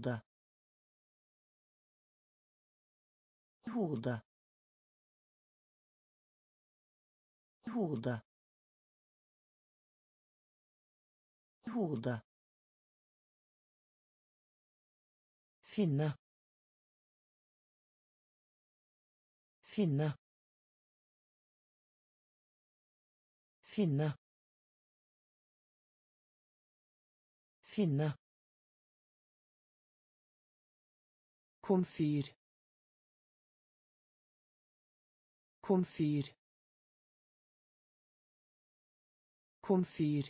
hode hode hode hode finne. Finne. Finne. Finne Komfyr. Komfyr. Komfyr.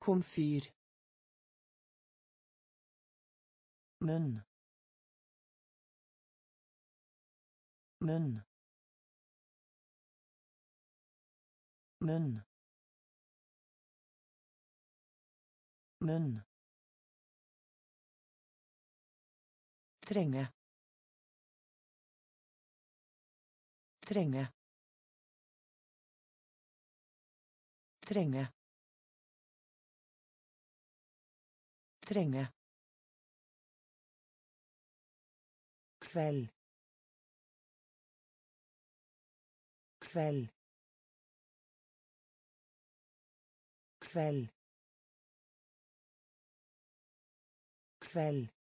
Komfyr. munn munn munn munn Trenge. Trenge. Trenge. Trenge. kveld kveld kveld kveld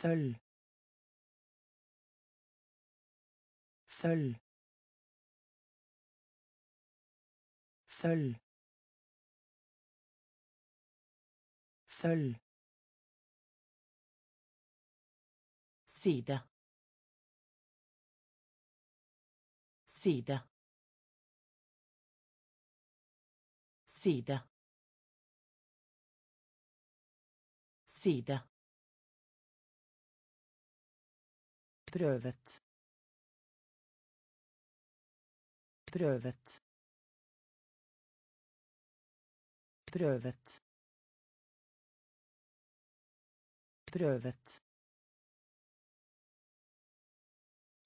Følg. Følg. Følg. Følg. Side. Side. Side. Side. Prøvet. Prøvet. Prøvet. Prøvet.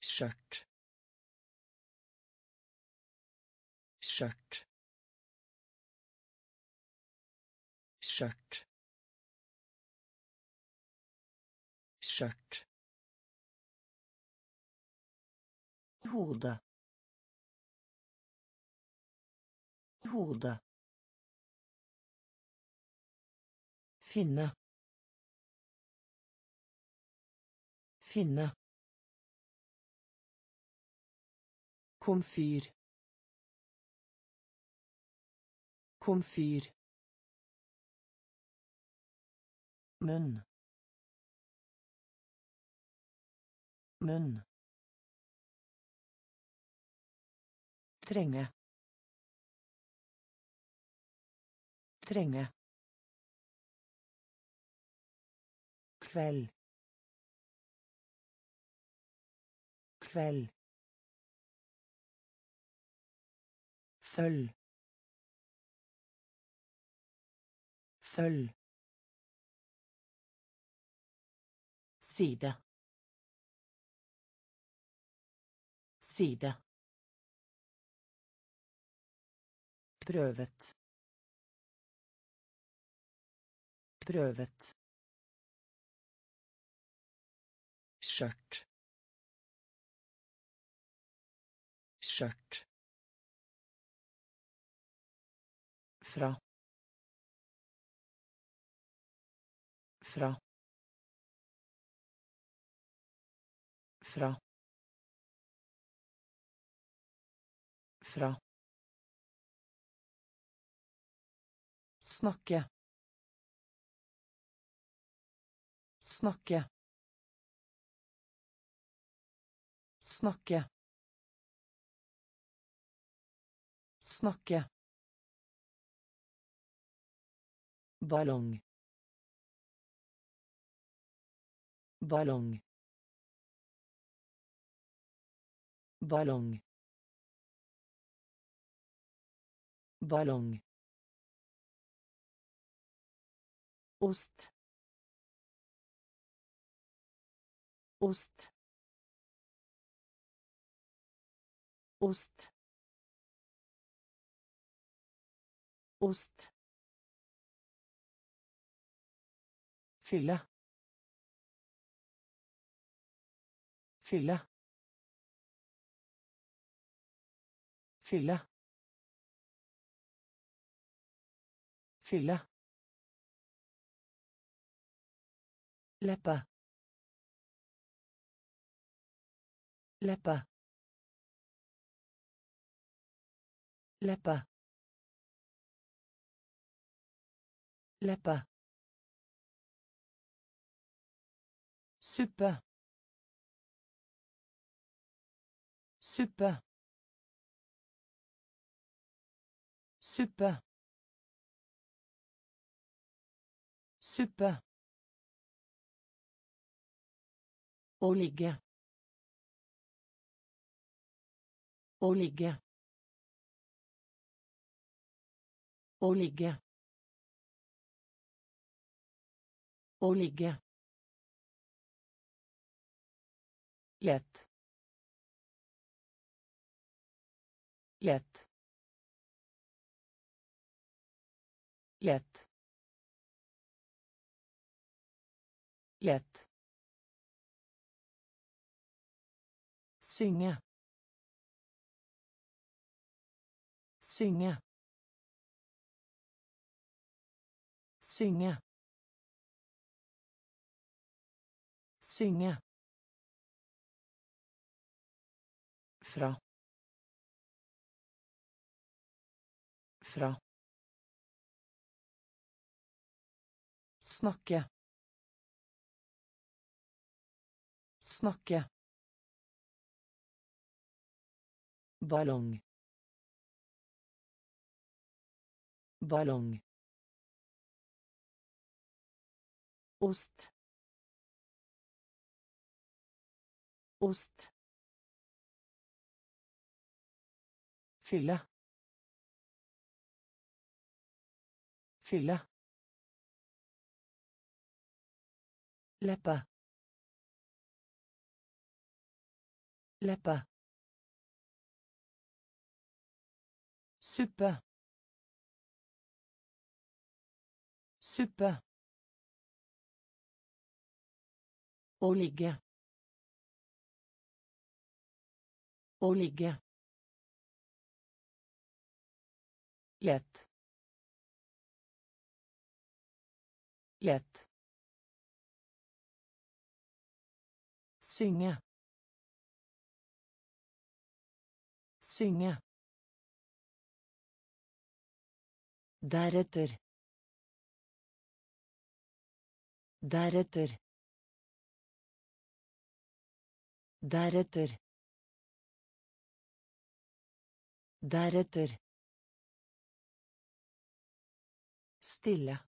Skjørt. Skjørt. Skjørt. Skjørt hode hode finne. Finne. Komfyr komfyr munn. Munn Trenge. Trenge. Kveld. Kveld. Følg. Følg. Side. Side. Prøvet. Prøvet. Skjørt. Skjørt. Fra. Fra. Fra. Fra Snakke. Snakke. Snakke. Snakke. Ballong. Ballong. Ballong. Ballong. Ost ost ost Ost. Fylle. Fylle. Fylle. Fylle. Leppe. Leppe. Leppe. Leppe. Suppe. Suppe. Suppe. Suppe. Å ligge. Å ligge. Å ligge. Å ligge. Lett. Lett. Lett. Lett. Synge. Synge. Synge. Synge. Fra. Fra. Snakke. Snakke. Ballong. Ballong. Ost. Ost. Fylle. Fylle. Leppe. Leppe. Suppe. Suppe. Å ligge. Å ligge. Lett. Lett. Synge. Synge. Deretter. Deretter. Deretter. Deretter. Stille.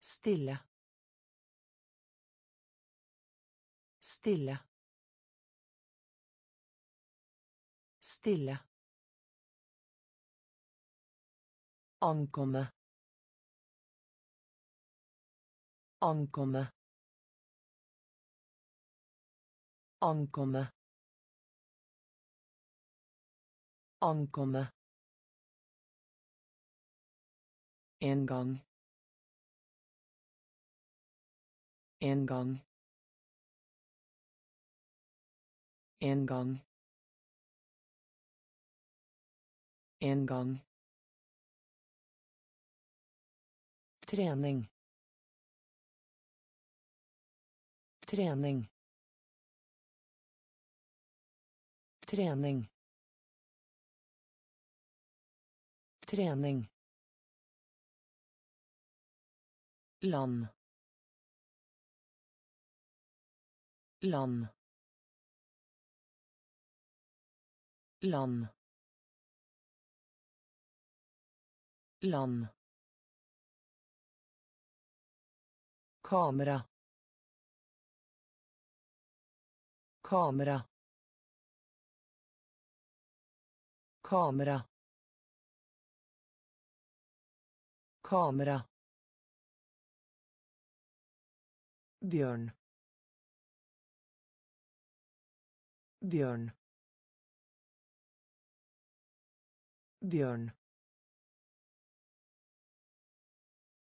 Stille. Stille. Stille. Ankomme. Ankomme. Ankomme. Ankomme. En gang. En gang. En gang. En gang. Trening. Trening. Trening. Trening. Land. Land. Land. Land. Kamera. Kamera. Kamera. Kamera. Bjørn. Bjørn. bjørn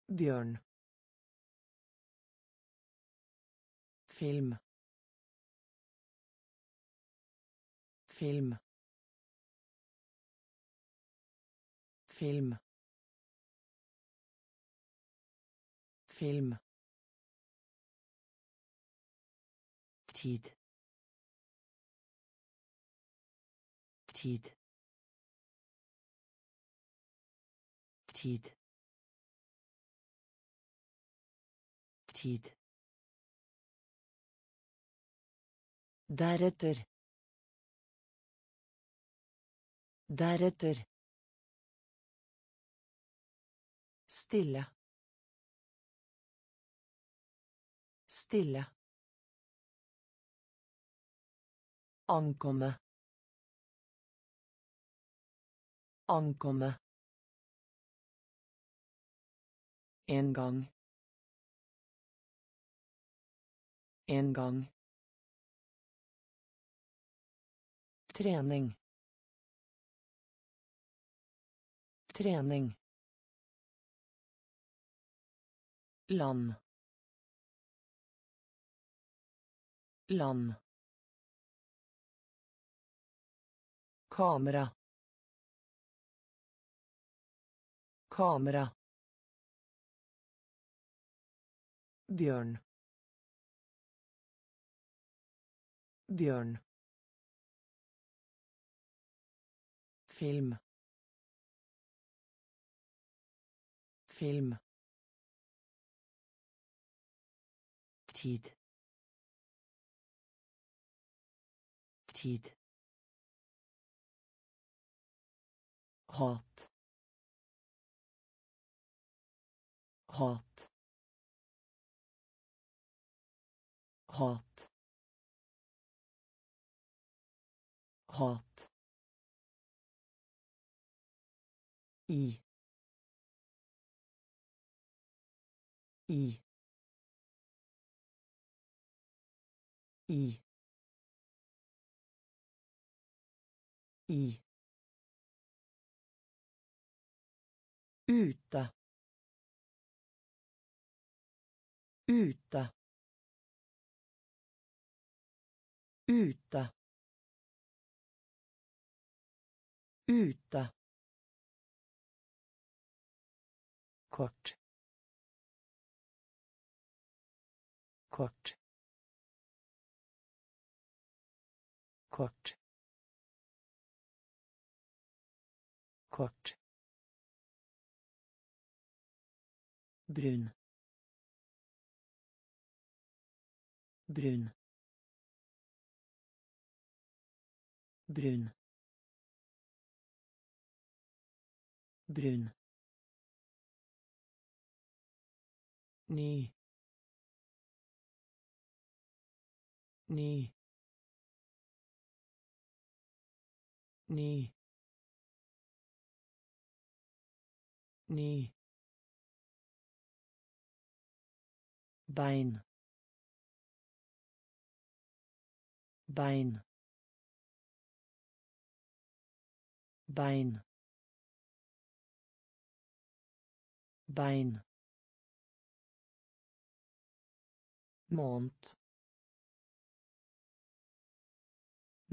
bjørn فيلم. فيلم. فيلم. فيلم. تيد. تيد. تيد. تيد. Deretter. Deretter. Stille. Stille. Ankomme. Ankomme. En gang. En gang. Trening. Trening. Land. Land. Kamera. Kamera. Bjørn. Bjørn. فيلم. فيلم. تيد. تيد. hat hat hat hat I. I. I. I. Ute. Ute. Ute. Ute. Kort kort kort kort brun. Brun. Brun. Brun ny ny ny ny bein. Bein. Bein. Bein måned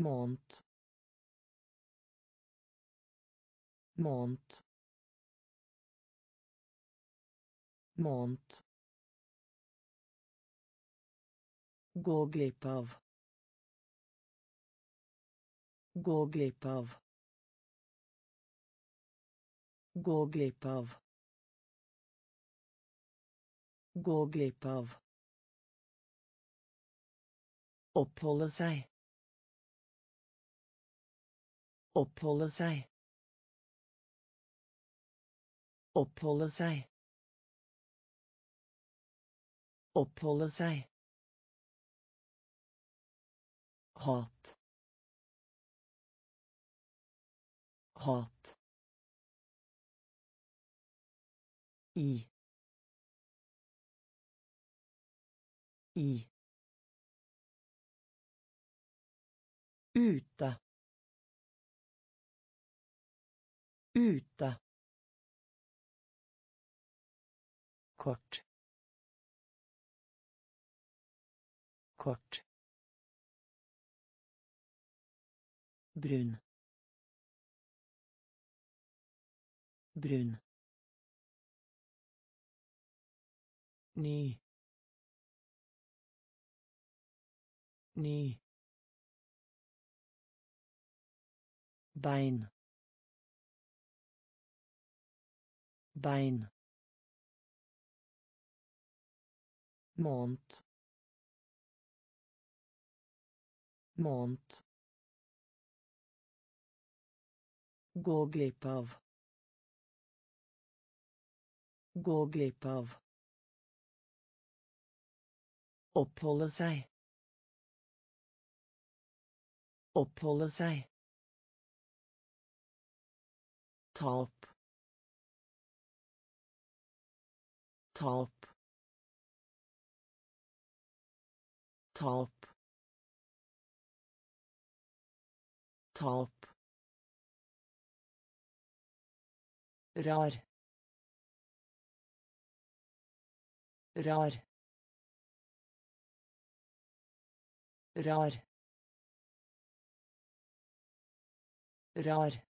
måned måned måned Gå glipp av. Gå glipp av. Gå glipp Oppholde seg. Oppholde seg. Oppholde seg. Oppholde seg. Hat. Hat. I. I. Ute. Ute. Kort. Kort. Brun. Brun. Ny. Ny. Bein. Bein. Måned. Måned. Gå glipp av. Gå glipp av. Oppholde seg. Oppholde seg. Ta opp. Ta opp. Ta opp. Ta opp. Rar. Rar. Rar. Rar.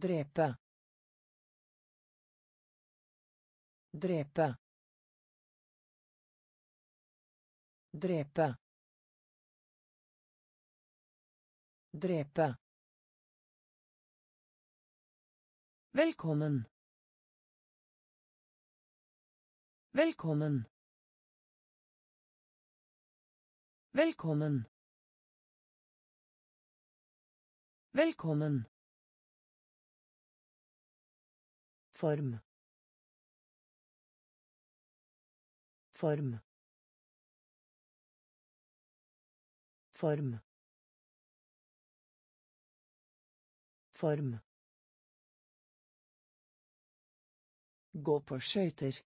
Drepe. Drepe. Drepe. Drepe. Velkommen. Velkommen. Velkommen. Velkommen. Form. Form. Form. Form. Gå på skøyter.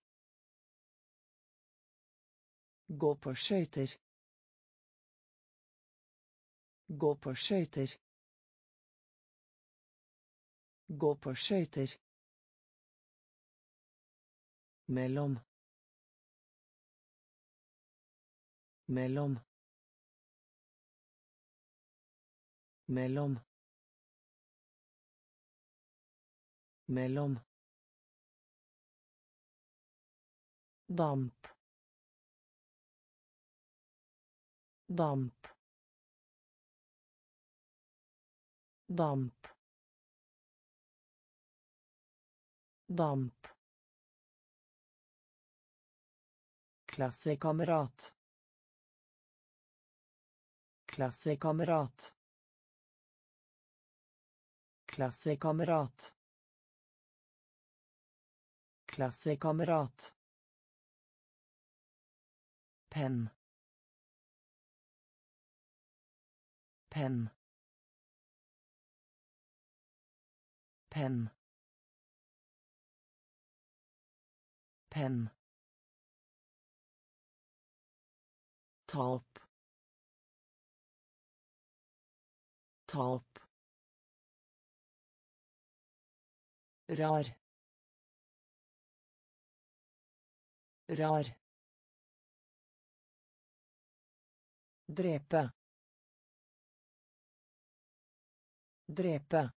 Gå på skøyter. Gå på skøyter. Gå på skøyter. Mellom. Mellom. Mellom. Mellom. Damp. Damp. Damp. Damp. Klassekamerat. Klassekamerat. Klassekamerat. Klassekamerat. Penn. Penn. Penn. Penn. Ta opp. Ta opp. Rar. Rar. Drepe. Drepe.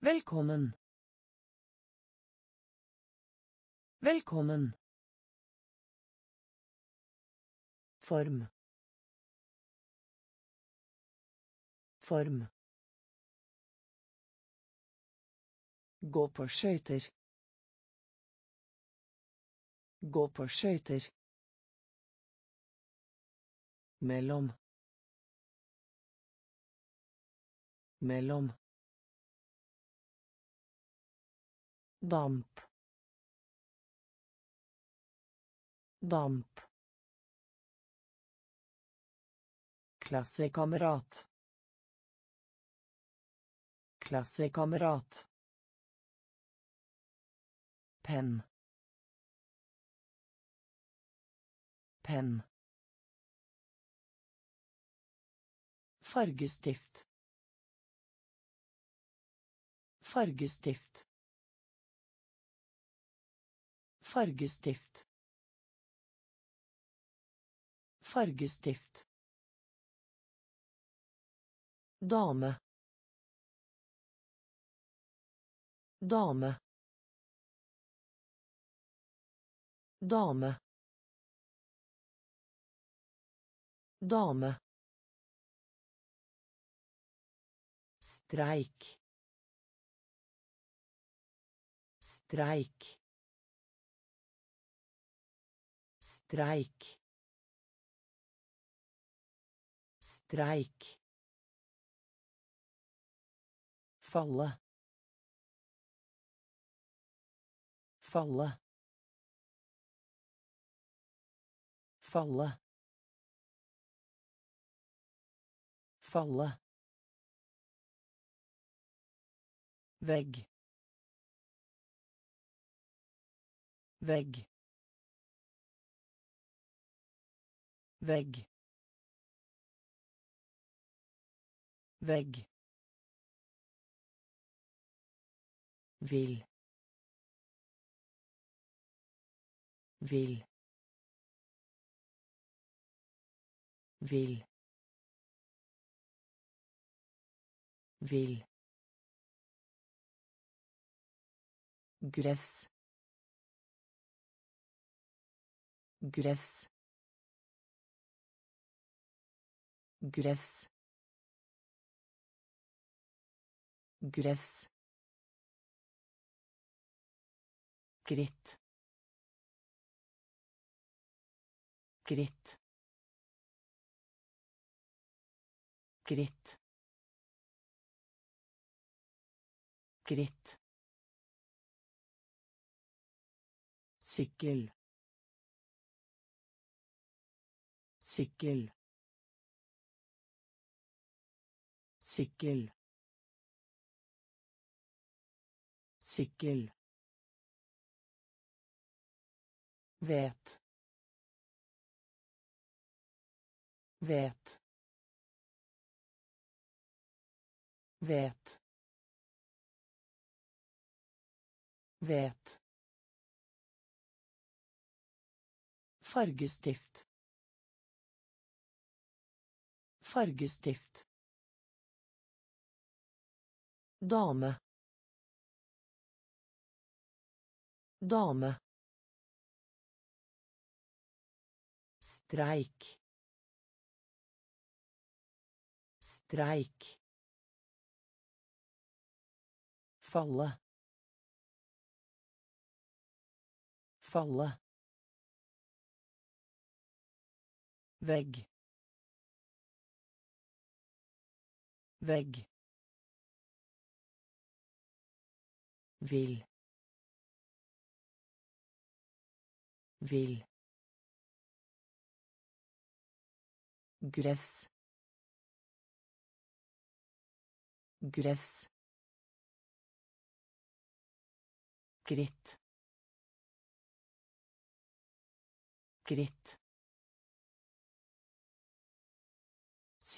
Velkommen. Velkommen. Form. Form. Gå på skøyter. Gå på skøyter. Mellom. Mellom. Damp. Damp. Klassekamerat. Klassekamerat. Penn. Penn. Fargestift. Fargestift. Fargestift. Fargestift. Dame. Dame. Dame. Dame. Streik. Streik. Streik. Streik. Falle. Falle. Falle. Falle. Vegg. Vegg. Vegg. Vegg. Vil. Vil. Vil. Vil. gress gress gress gress skritt Gritt. Gritt. Gritt. sykkel sykkel sykkel sykkel vet vet vet vet Fargestift. Fargestift. Dame. Dame. Streik. Streik. Falle. Falle. Vegg. Vegg. Vil. Vil. Gress. Gress. Gritt. Gritt.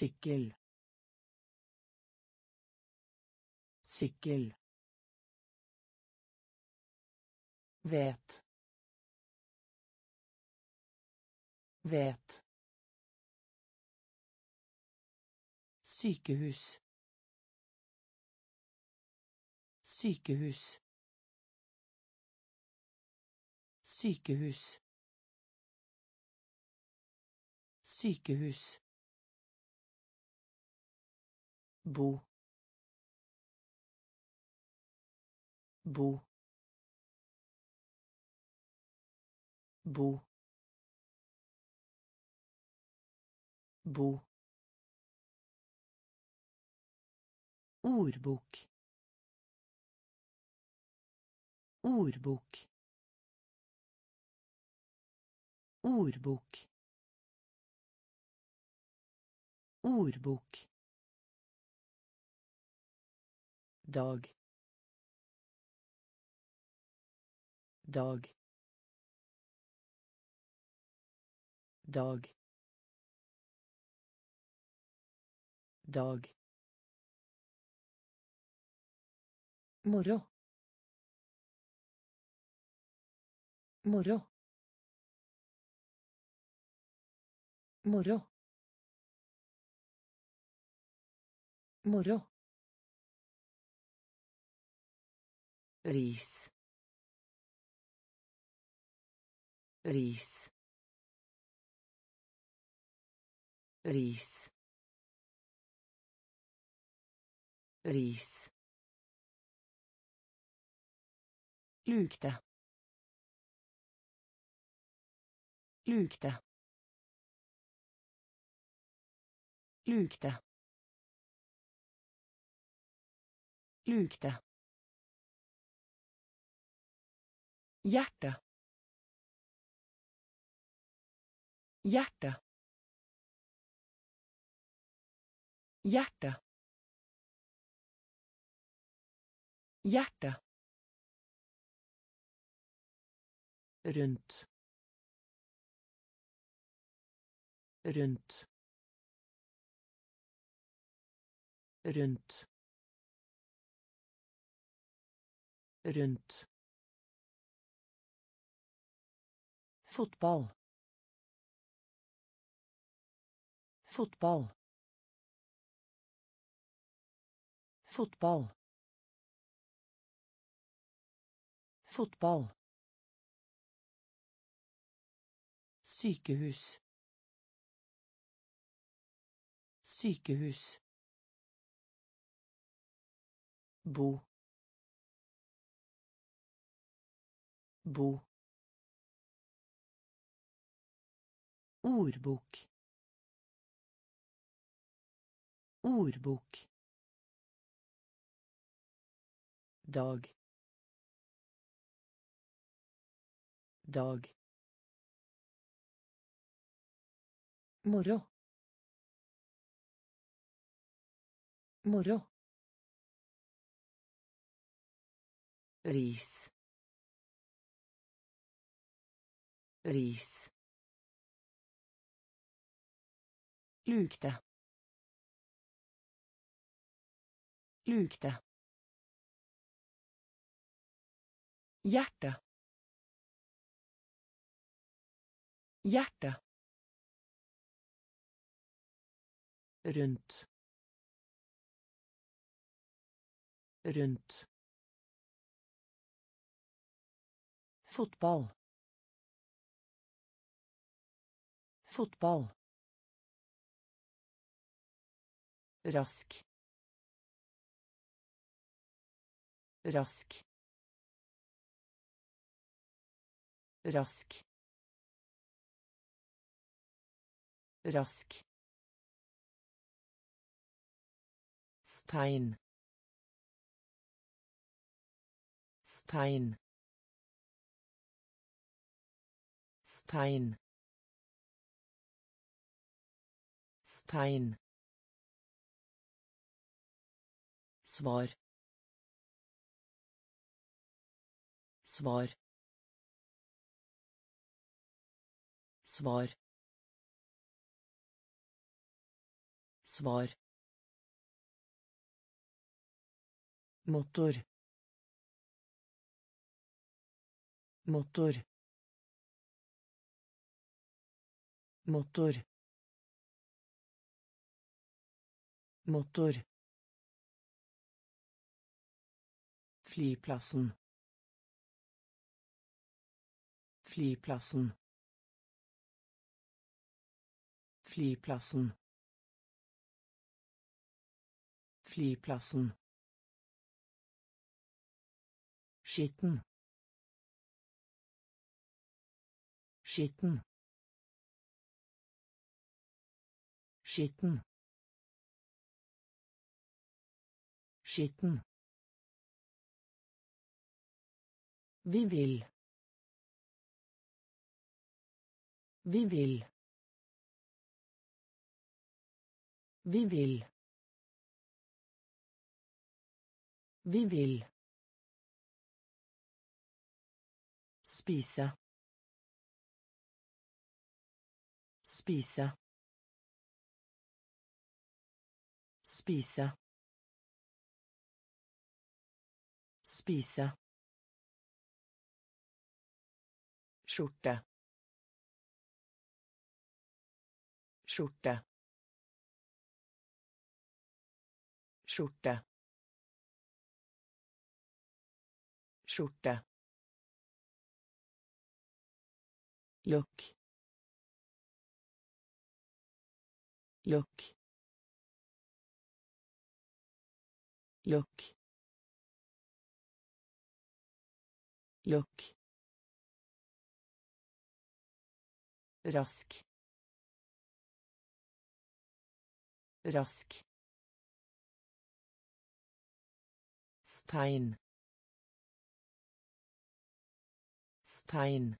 sykkel sykkel vet vet sykehus. Sykehus. Sykehus. Sykehus. Bo. Bo. Bo. Bo ordbok. Ordbok. Ordbok. Ordbok. Dag. Dag. Dag. Dag moro moro moro moro ris. Ris. Ris. Ris lukte lukte lukte lukte hjerte. Hjerte. Hjerte. Hjerte rundt rundt rundt rundt fotball. Fotball. Fotball. Fotball sykehus. Sykehus. Bo. Bo. Ordbok. Ordbok. Dag. Dag moro. Moro. Ris. Ris. Lukte. Lukte. Hjerte. Hjerte rundt. Rundt. Fotball. Fotball. Rask. Rask. Rask. Rask stein. Stein. Stein. Stein. Svar. Svar. Svar. Svar motor. Motor. Motor. Motor. Flyplassen. Flyplassen. Flyplassen. Flyplassen skitten skitten skitten skitten Vi vil. Vi vil. Vi vil. Vi vil. Spisa. Spisa. Spisa. Spisa. skjorte skjorte skjorte skjorte Lukk. Lukk. Lukk. Lukk. Rask. Rask. Stein. Stein.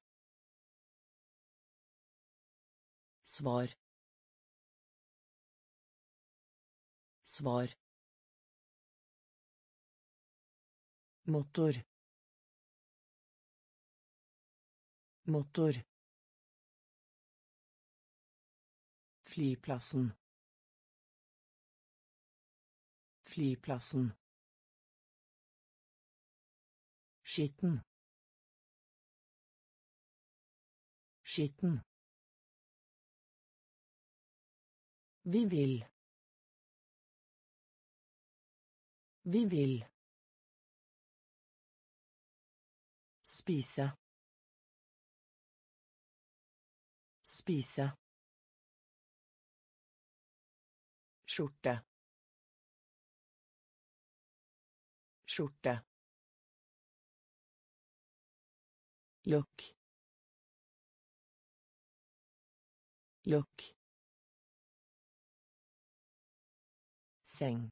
Svar. Svar. Motor. Motor. Flyplassen. Flyplassen. Skitten. Skitten. Vi vil. Vi vil. Spise. Spise. Skjorte. Skjorte. Lukk. Lukk. Seng.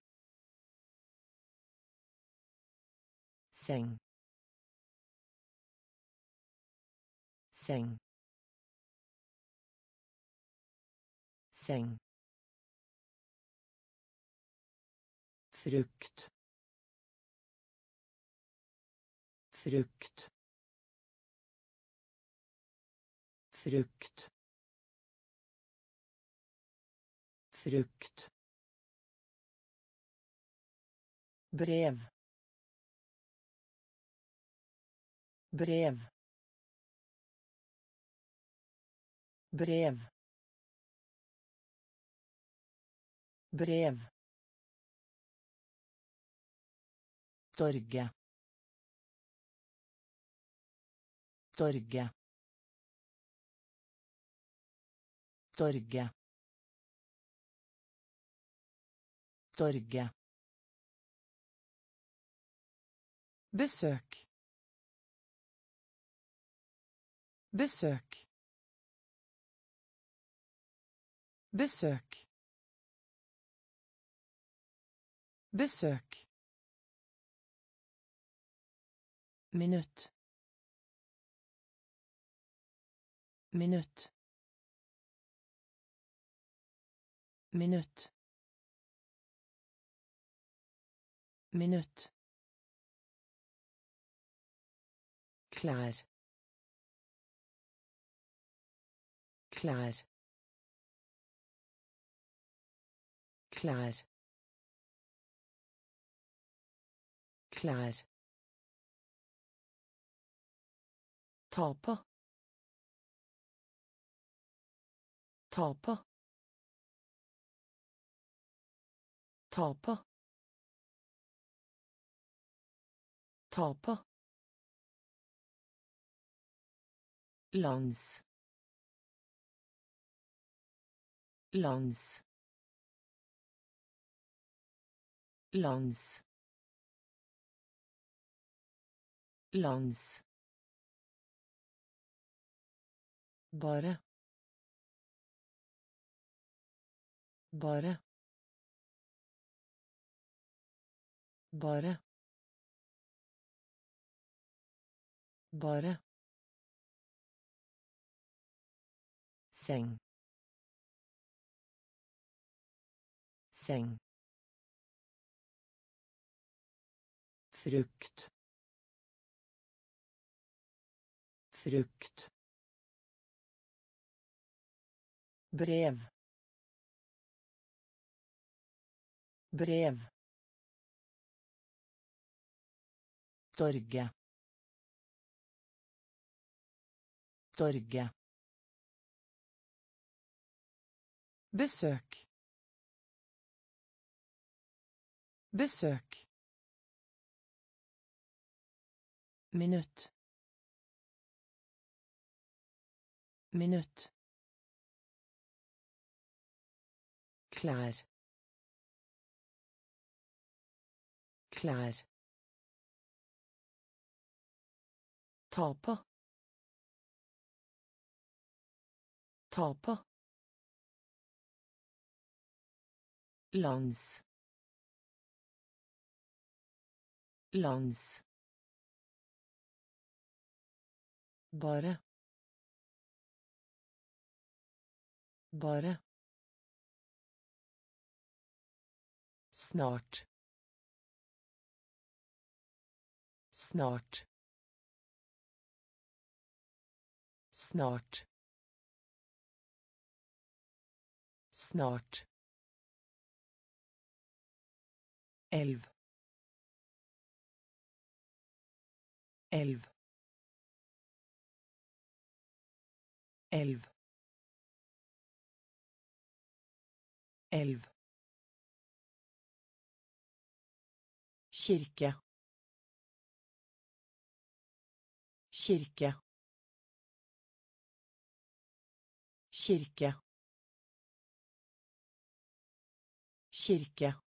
Seng. Seng. Seng. frukt frukt frukt frukt brev brev brev brev Torget. Torget. Torget. Torget. Besøk. Besøk. Besøk. Besøk. minutt minutt minutt minutt klær. Klær. Klær. Klær. Ta på. Ta på. Lons. Lons. Lons. Lons. Bare. Bare. Bare. Bare. Seng. Seng. Frukt. Frukt. brev brev Torget. Torget. Besøk. Besøk. Minutt. Minutt. Klær. Klær. Ta på. Ta på. Lands. Lands. Bare. Bare. Snart. Snart. Snart. Snart. Elv. Elv. Elv. Elv. Kirke. Kirke. Kirke. Kirke.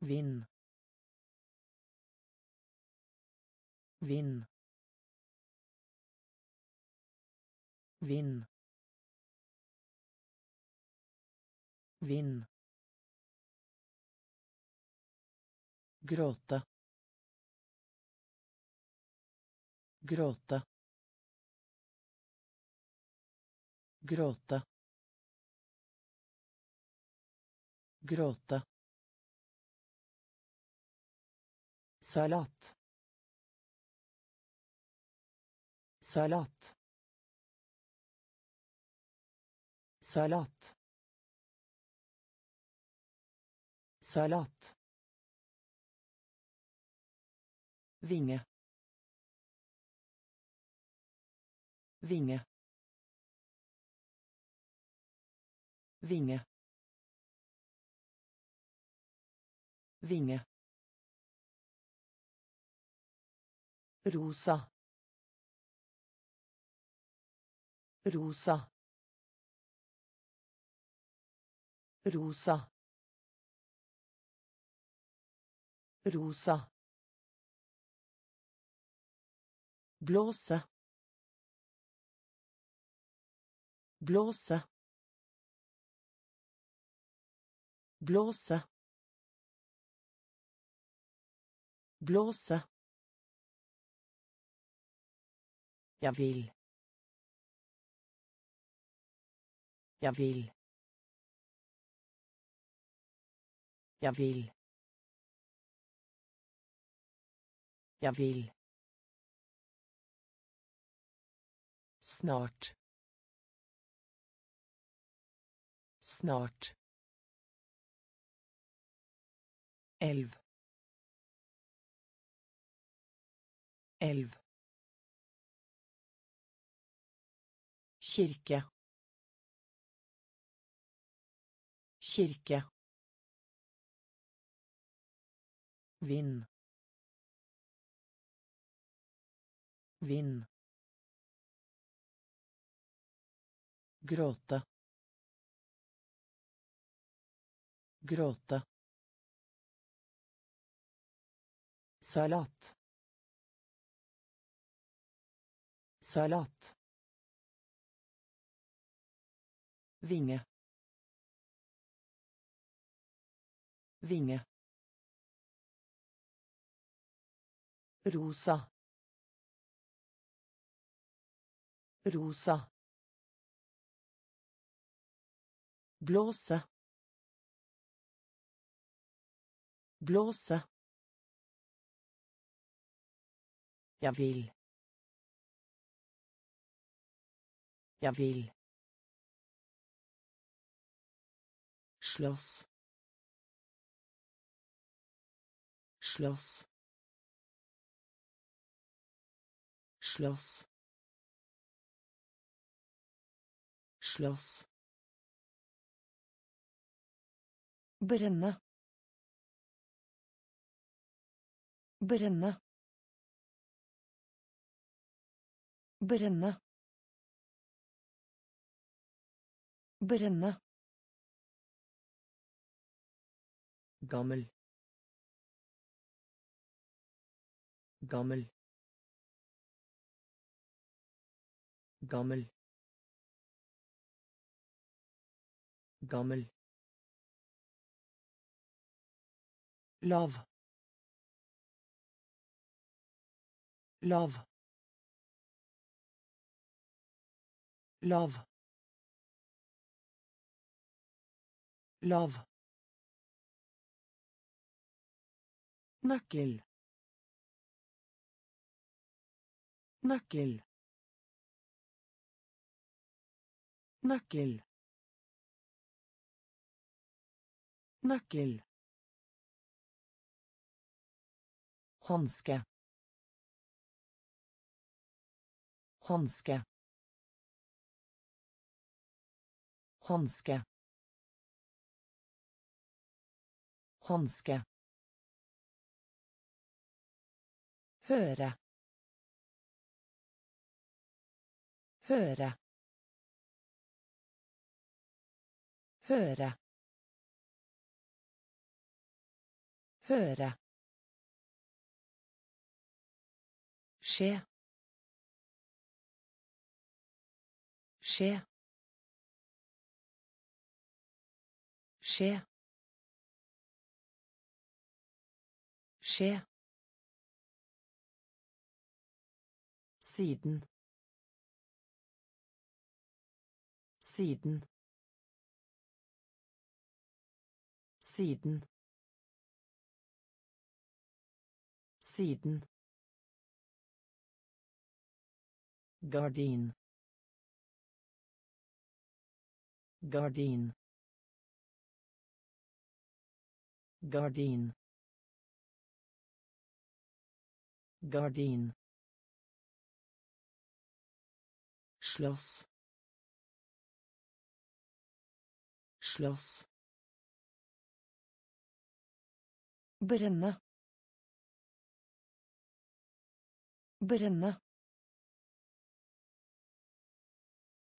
Vind. Vind. Vind. Vind. Gråte. Gråte. Gråte. Gråte. Salat. Salat. Salat. Salat. Vinge. Vinge. Vinge. Vinge. Rosa. Rosa. Rosa. Rosa. Blåse. Blåse. Blåse. Blåse. Jeg vil. Jeg vil. Jeg vil. Jeg vil. Snart. Snart. Elv. Elv. Kirke. Kirke. Vind. Vind. Gråte. Gråte. Salat. Salat. Vinge. Vinge. Rosa. Rosa. Blåse. Blåse. Jeg vil. Jeg vil. Slåss slåss slåss slåss brenne brenne brenne brenne gammel. Gammel. Gammel. Gammel. Lav. Lav. Lav. Lav nøkkel nøkkel nøkkel nøkkel Hanske. Hanske. Hanske. Hanske. Høre. Høre. Høre. Høre. skje skje skje skje siden siden siden siden Gardin. Gardin. Gardin. Gardin. Slåss. Slåss. Brenne. Brenne.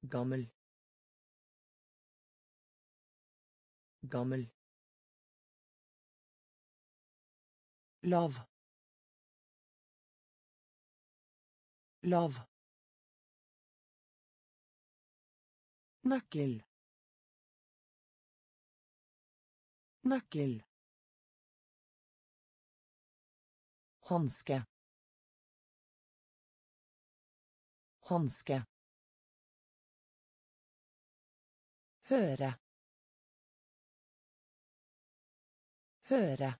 gammel gammel lav lav nøkkel nøkkel hanske hanske Høre. Høre.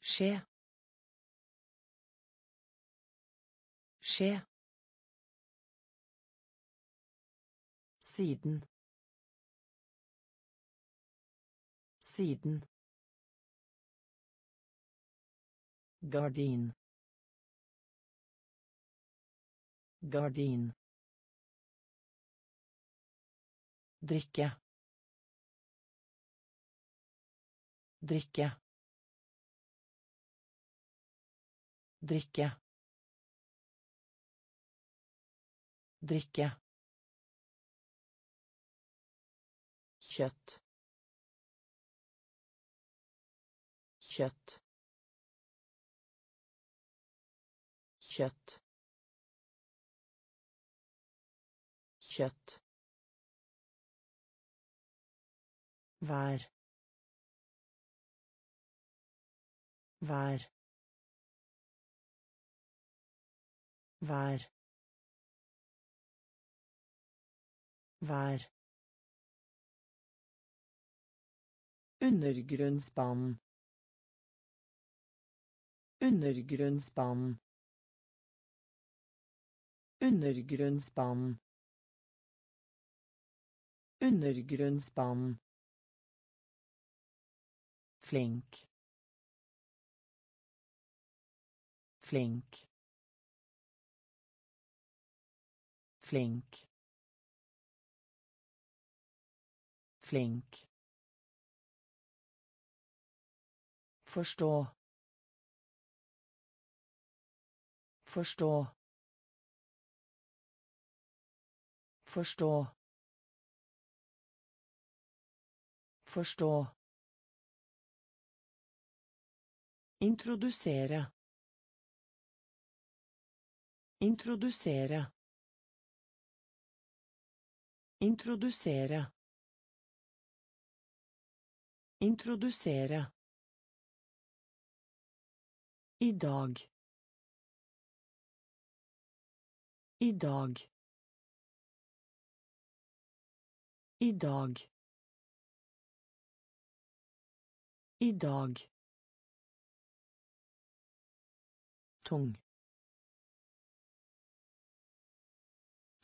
Skje. Skje. Siden. Siden. Gardin. Gardin. drikke drikke drikke drikke kjøtt kjøtt kjøtt kjøtt Vær. Vær. Vær. Vær. Undergrunnsbanen. Undergrunnsbanen. Undergrunnsbanen. Undergrunnsbanen. Flink. Flink. Flink. Flink. Forstå. Forstå. Forstå. Forstå. Introdusere. Introdusere. Introdusere. Introdusere. I dag. I dag. I dag. I dag. tung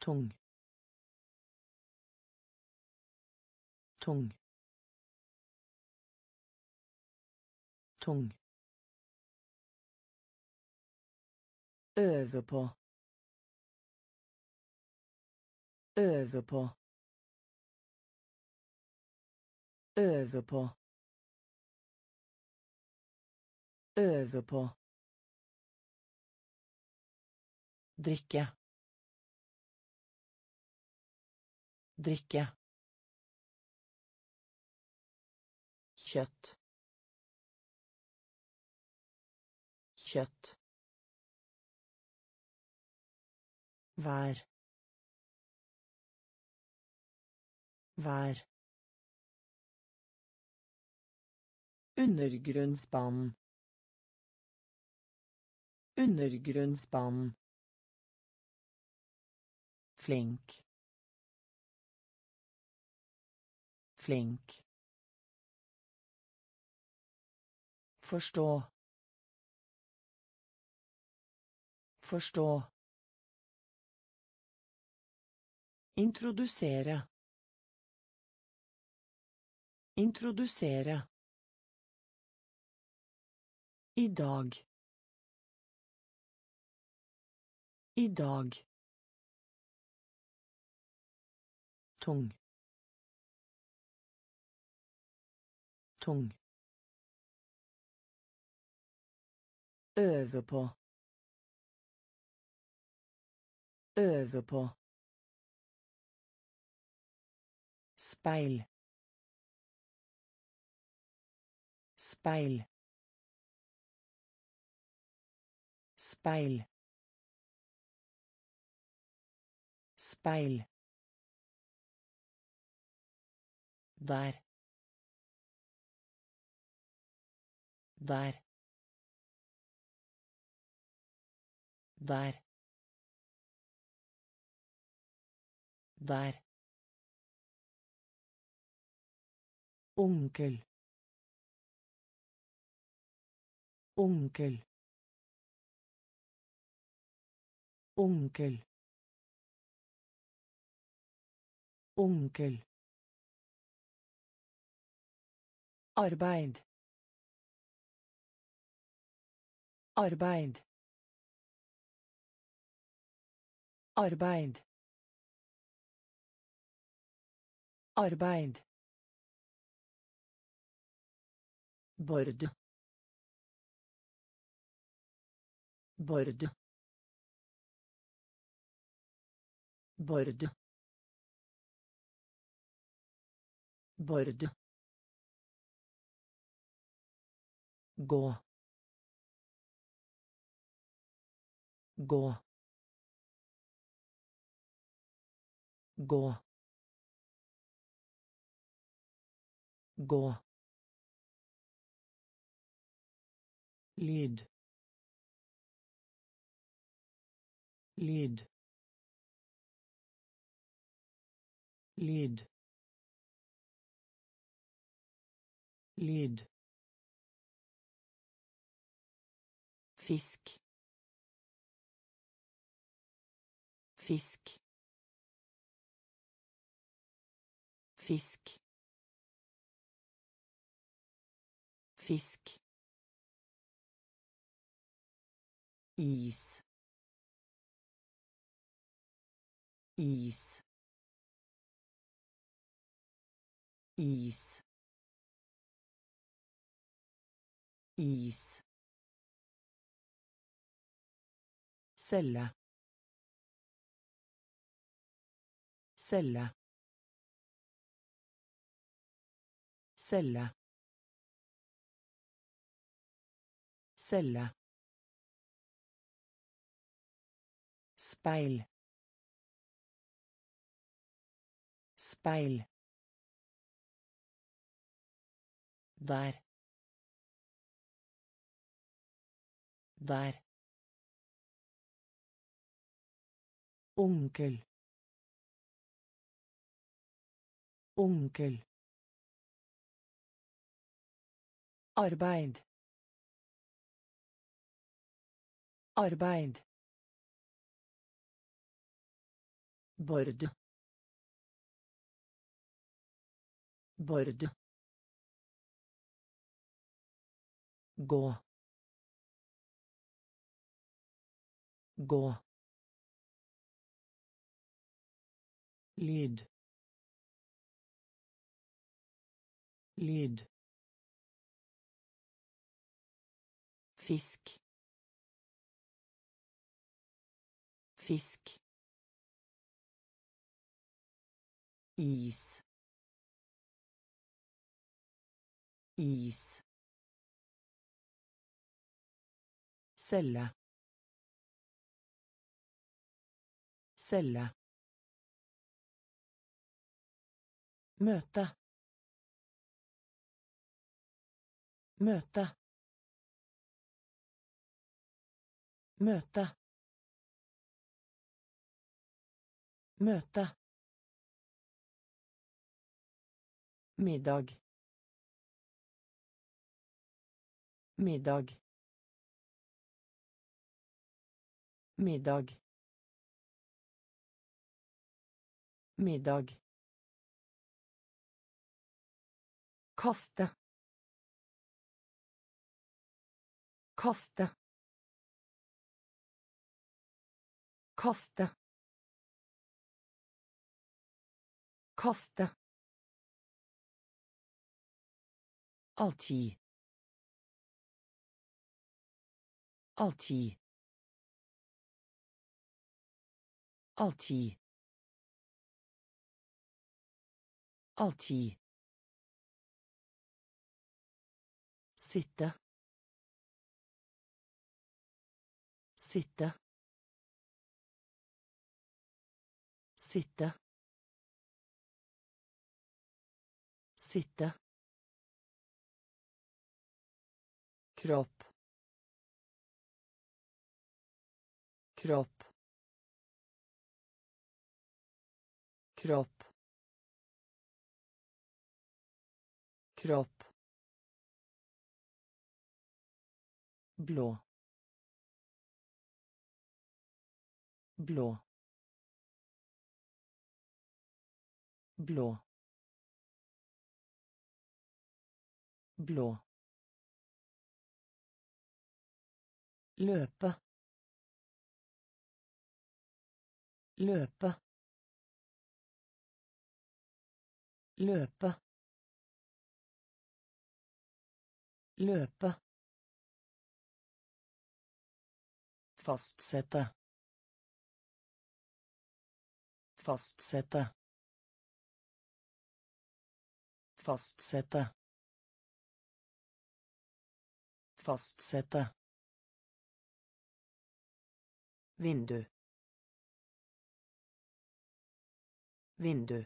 tung tung tung Øve på. Øve på. Øve på. Øve på. drikke drikke kjøtt kjøtt vær vær undergrunnsbanen undergrunnsbanen Flink. Flink. Forstå. Forstå. Introdusere. Introdusere. I dag. I dag. tung tung øve på øve på speil speil speil speil Der. Der. Der. Der. Onkel. Onkel. Onkel. Onkel. Arbeid. Arbeid. Arbeid. Arbeid. Bord. Bord. Bord. Bord. gå gå gå gå lyd. Lyd. Lyd. Lyd. Fisk. Fisk. Fisk. Fisk is. Is. Is. Is. Celle. Celle. Celle. Celle speil. Speil. Der. Der. Onkel. Onkel. Arbeid. Arbeid Bord. Bord. Gå. Gå. Lyd. Lyd. Fisk. Fisk. Is. Is. Celle. Celle. Møte. Møte. Møte. Møte. Middag. Middag. Middag. Middag. Kaste. Kaste. Kaste. Kaste. Alltid. Alltid. Alltid. Alltid. Sitte. Sitte. Sitte. Sitte. Kropp. Kropp. Kropp. Kropp. Blå. Blå. Blå. Blå løpe. Løpe. Løpe. Løpe. Fastsette. Fastsette. Fastsette. Fastsette vindu. Vindu.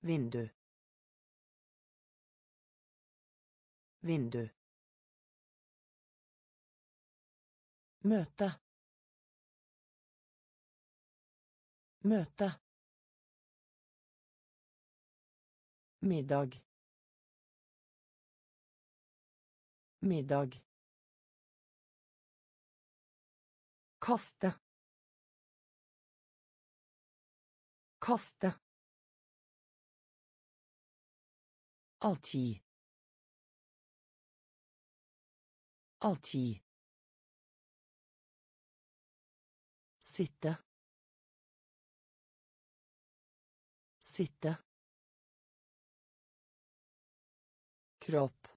Vindu. Vindu. Møte. Møte. Middag. Middag Kaste. Kaste. Alltid. Alltid. Sitte. Sitte. Kropp.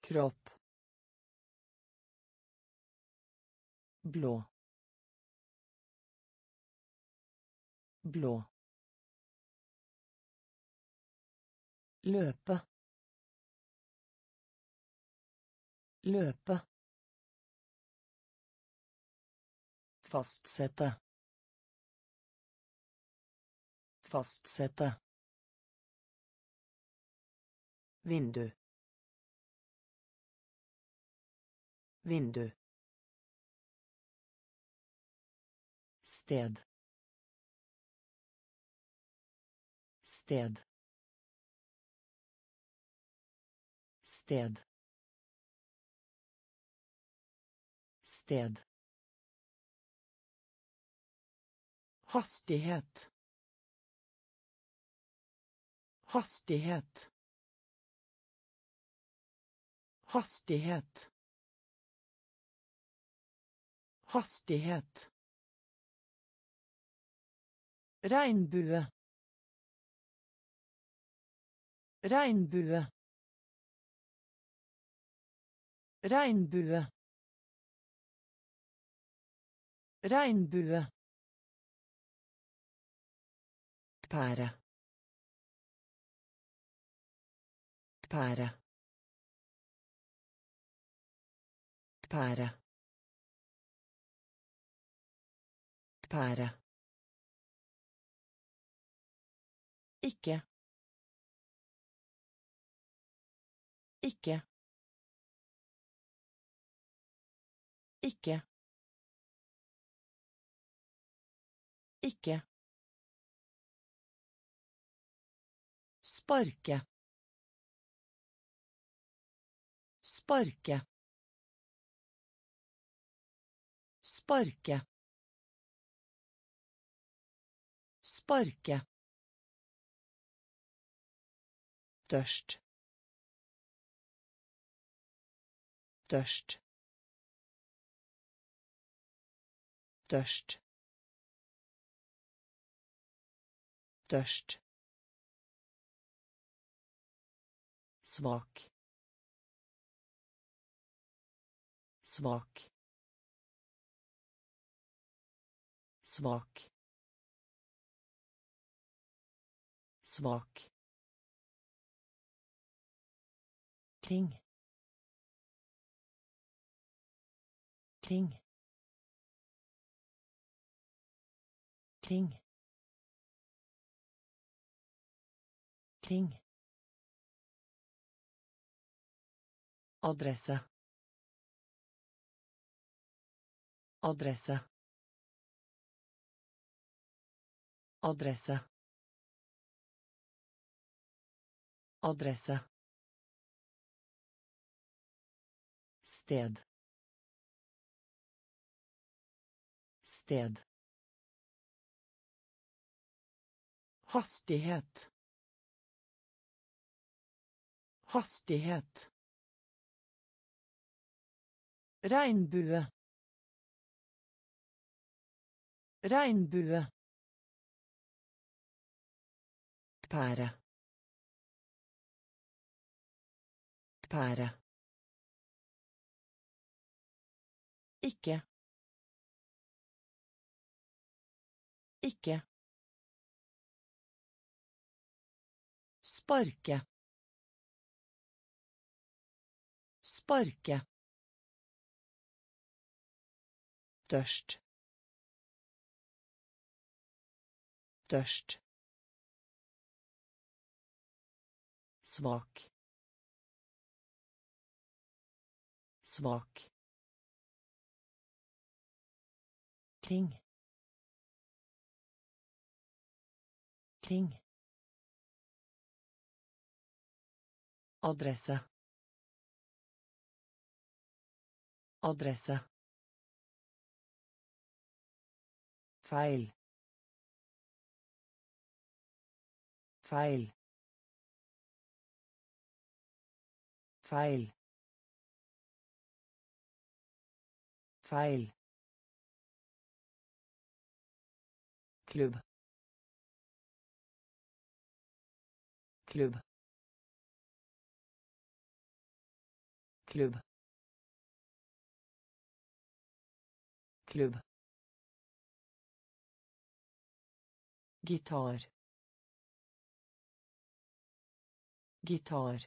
Kropp. Blå. Blå. Løpe. Løpe. Fastsette. Fastsette. Vindu. Vindu sted. Sted. Sted. Sted. Hastighet. Hastighet. Hastighet. Hastighet Regnbue. Regnbue. Regnbue. Regnbue. Pære. Pære. Pære. Pære. Ikke. Ikke. Ikke. Ikke. Sparke. Sparke. Sparke. Sparke. Tørst. Tørst. Tørst. Tørst. Svak. Svak. Svak. Svak. Kring kring kring kring adresse. Adresse. Adresse. Adresse sted. Sted. Hastighet. Hastighet. Regnbue. Regnbue. Pære. Pære Ikke. Ikke. Sparke. Sparke. Tørst. Tørst. Svak. Svak. Kring kring adresse. Adresse. Feil. Feil. Feil. Feil klubb klubb klubb klubb. Gitar. Gitar.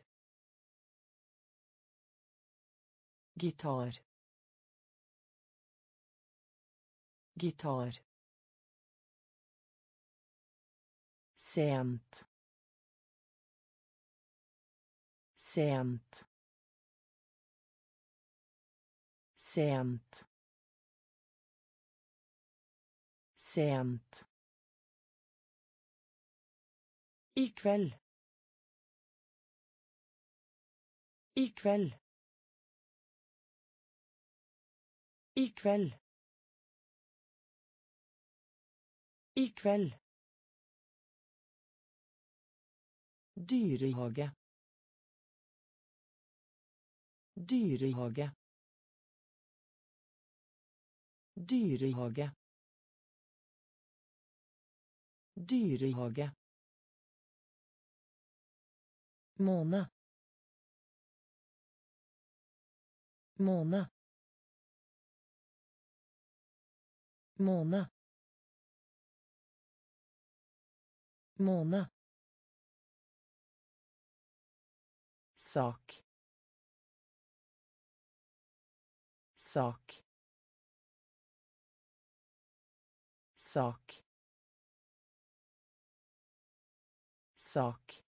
Gitar. Gitar sent. Sent. Sent. Sent. I kveld. I kveld. I kveld. I kveld Dyrehage. Dyrehage. Dyrehage. Dyrehage. Måne. Måne. Måne. Måne. Sak. Sak. Sak. Sak.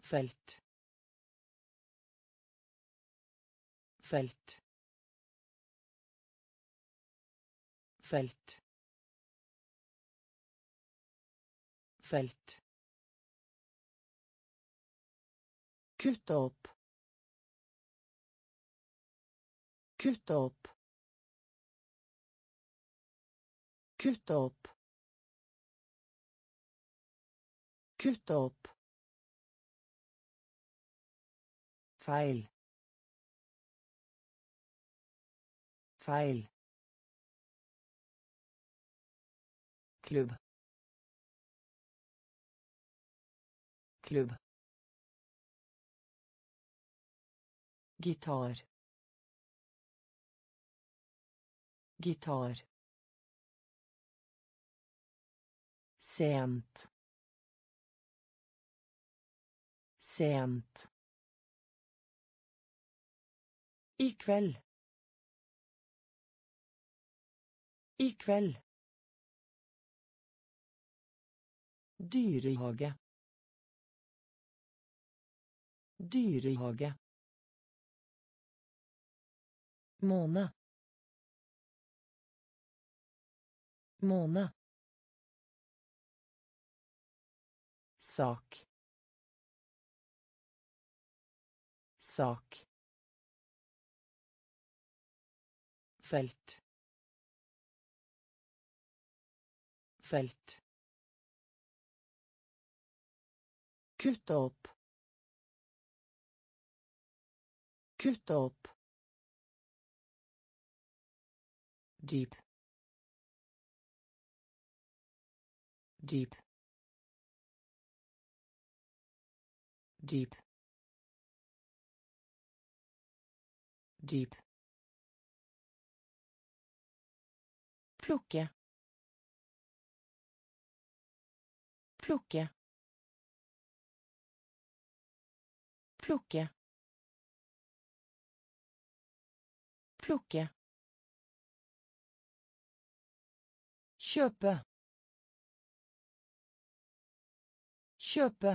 Felt. Felt. Felt. Felt Kutte opp. Kutte opp. Kutte opp. Kutte opp. Feil. Feil. Klubb. Klubb. Gitar. Gitar. Sent. Sent. I kveld. I kveld. Dyrehage. Dyrehage måne måne sak. Sak. Felt. Felt. Kutte opp. Kutte opp dyp dyp dyp dyp plukke plukke plukke plukke Kjøpe. Kjøpe.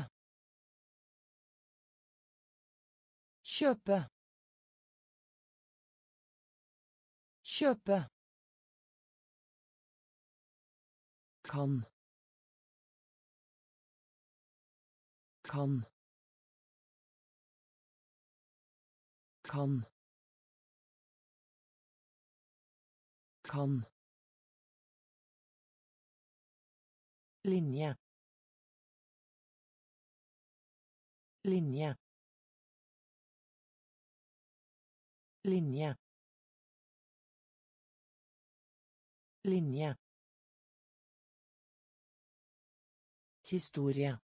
Kjøpe. Kjøpe. Kan. Kan. Kan. Kan. Linje. Linje. Linje. Linje. Historie.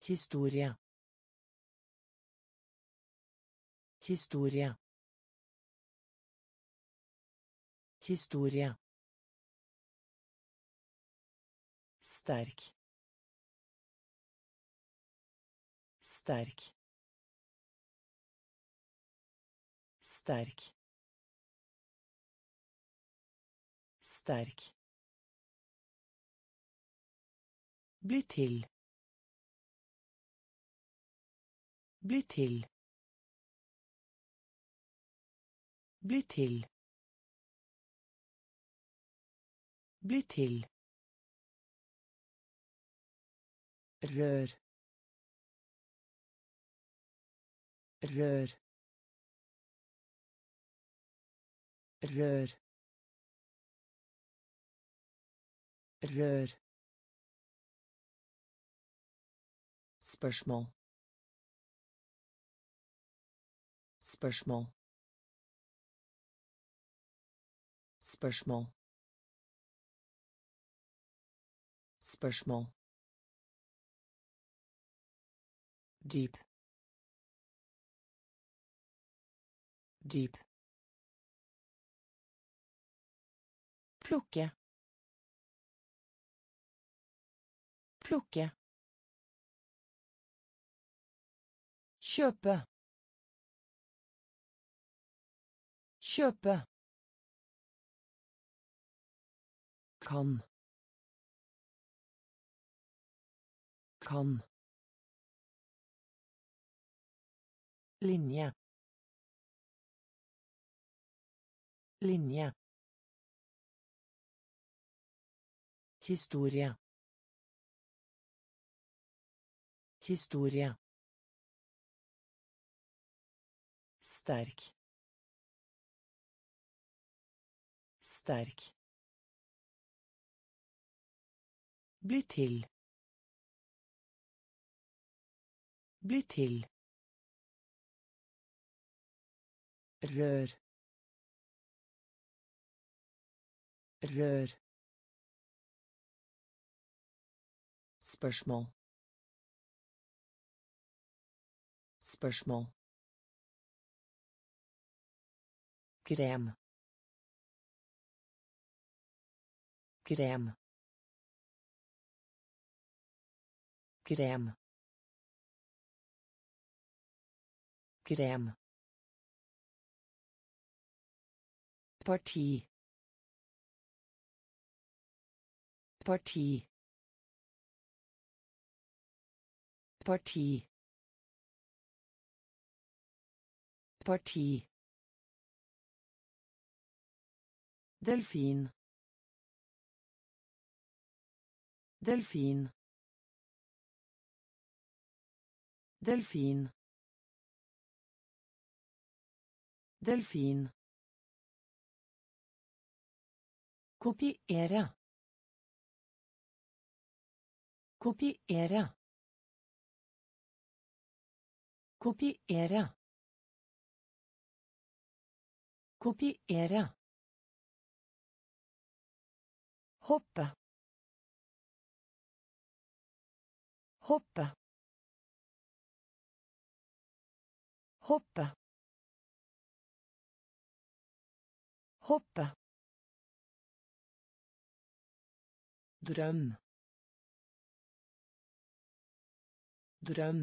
Historie. Historie. Historie. Sterk. Sterk. Sterk. Sterk. Bli til. Bli til. Bli til. Bli til. Rør rør rør rør spørsmål spørsmål spørsmål spørsmål dyp. Dyp. Plukke. Plukke. Kjøpe. Kjøpe. Kan. Kan linje. Linje. Historie. Historie. Sterk. Sterk. Bli til. Bli til rør. Rør. Spørsmål. Spørsmål. Krem. Krem. Krem. Krem Parti. Parti. Parti. Parti. Delfin. Delfin. Delfin. Delfin. Kopiere. Kopiere. Kopiere. Kopiere. Hoppe. Hoppe. Hoppe. Hoppe. Drøm. Drøm.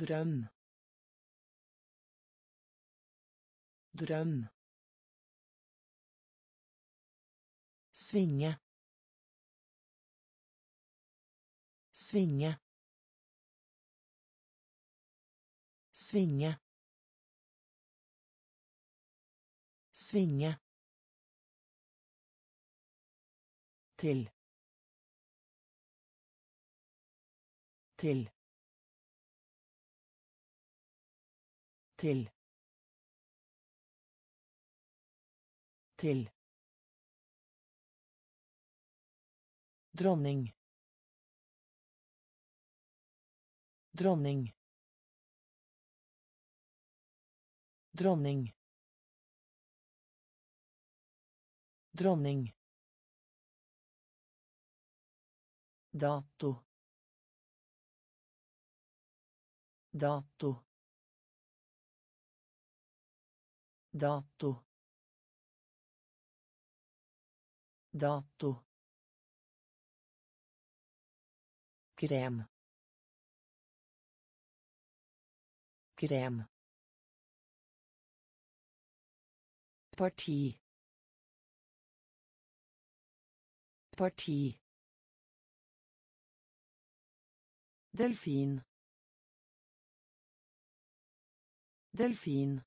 Drøm. Drøm. Svinge. Svinge. Svinge. Svinge til til Til. Til. Dronning. Dronning. Dronning. Dronning. Dato. Dato. Dato. Dato. Krem. Krem. Parti. Parti. Delfin. Delfin.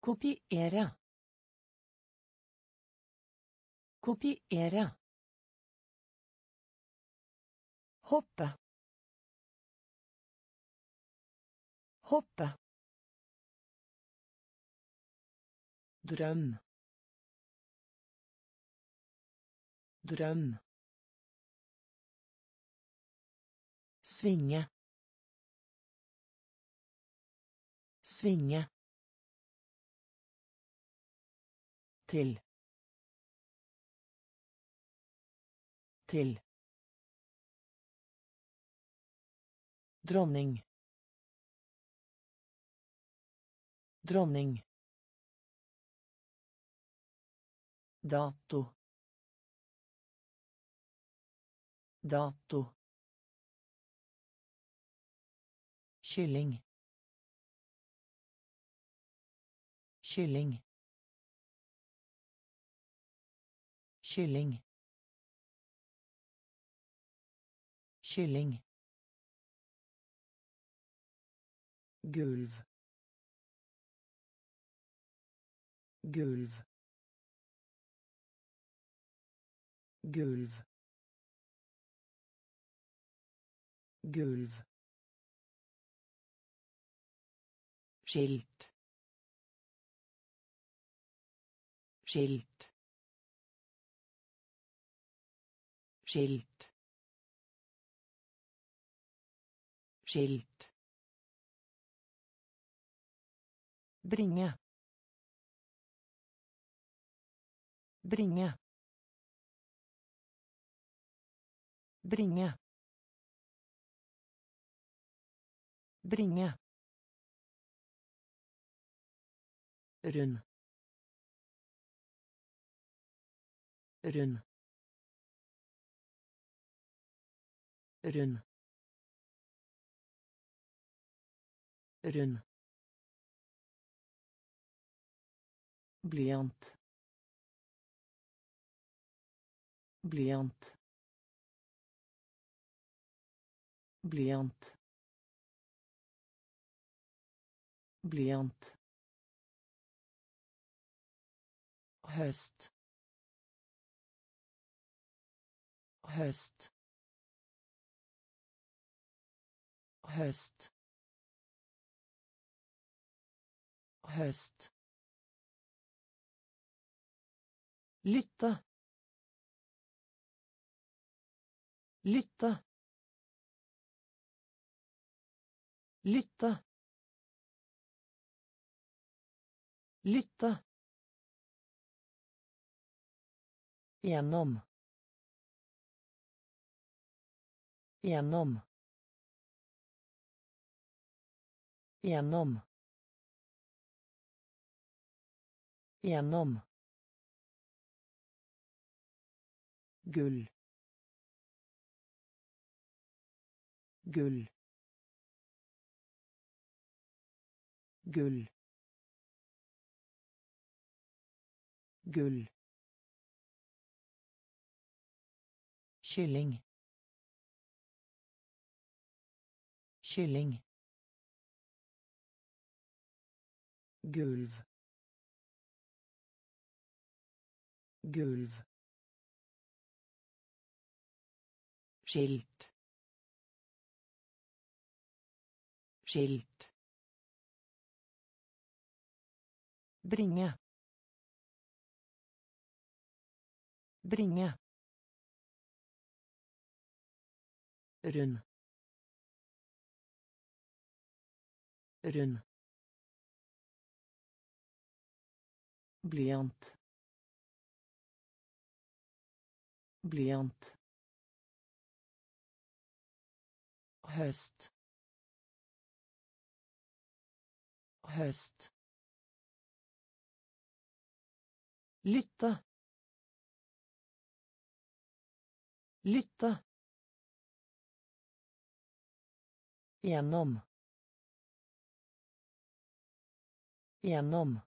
Kopiere. Kopiere. Hoppe. Hoppe. Drøm. Drøm. Svinge. Svinge. Til. Til. Dronning. Dronning. Dato. Dato. Kylling. Kylling. Kylling. Kylling. Gulv. Gulv. Gulv. Gulv. Skilt. Skilt. Skilt. Skilt. Bringe. Bringe. Bringe. Bringe rund. Rund. Rund. Rund. Blyant. Blyant. Blyant. Blyant høst. Høst. Høst. Høst. Lytte. Lytte. Lytte. Lytte Gjennom. Gjennom. Gjennom. Gjennom. Gull. Gull. Gull. Gull. Kylling. Kylling. Gulv. Gulv. Skilt. skilt bringe bringe rund. Rund. Blyant. Blyant. Høst. Høst. Lytte. Lytte gjennom. Gjennom.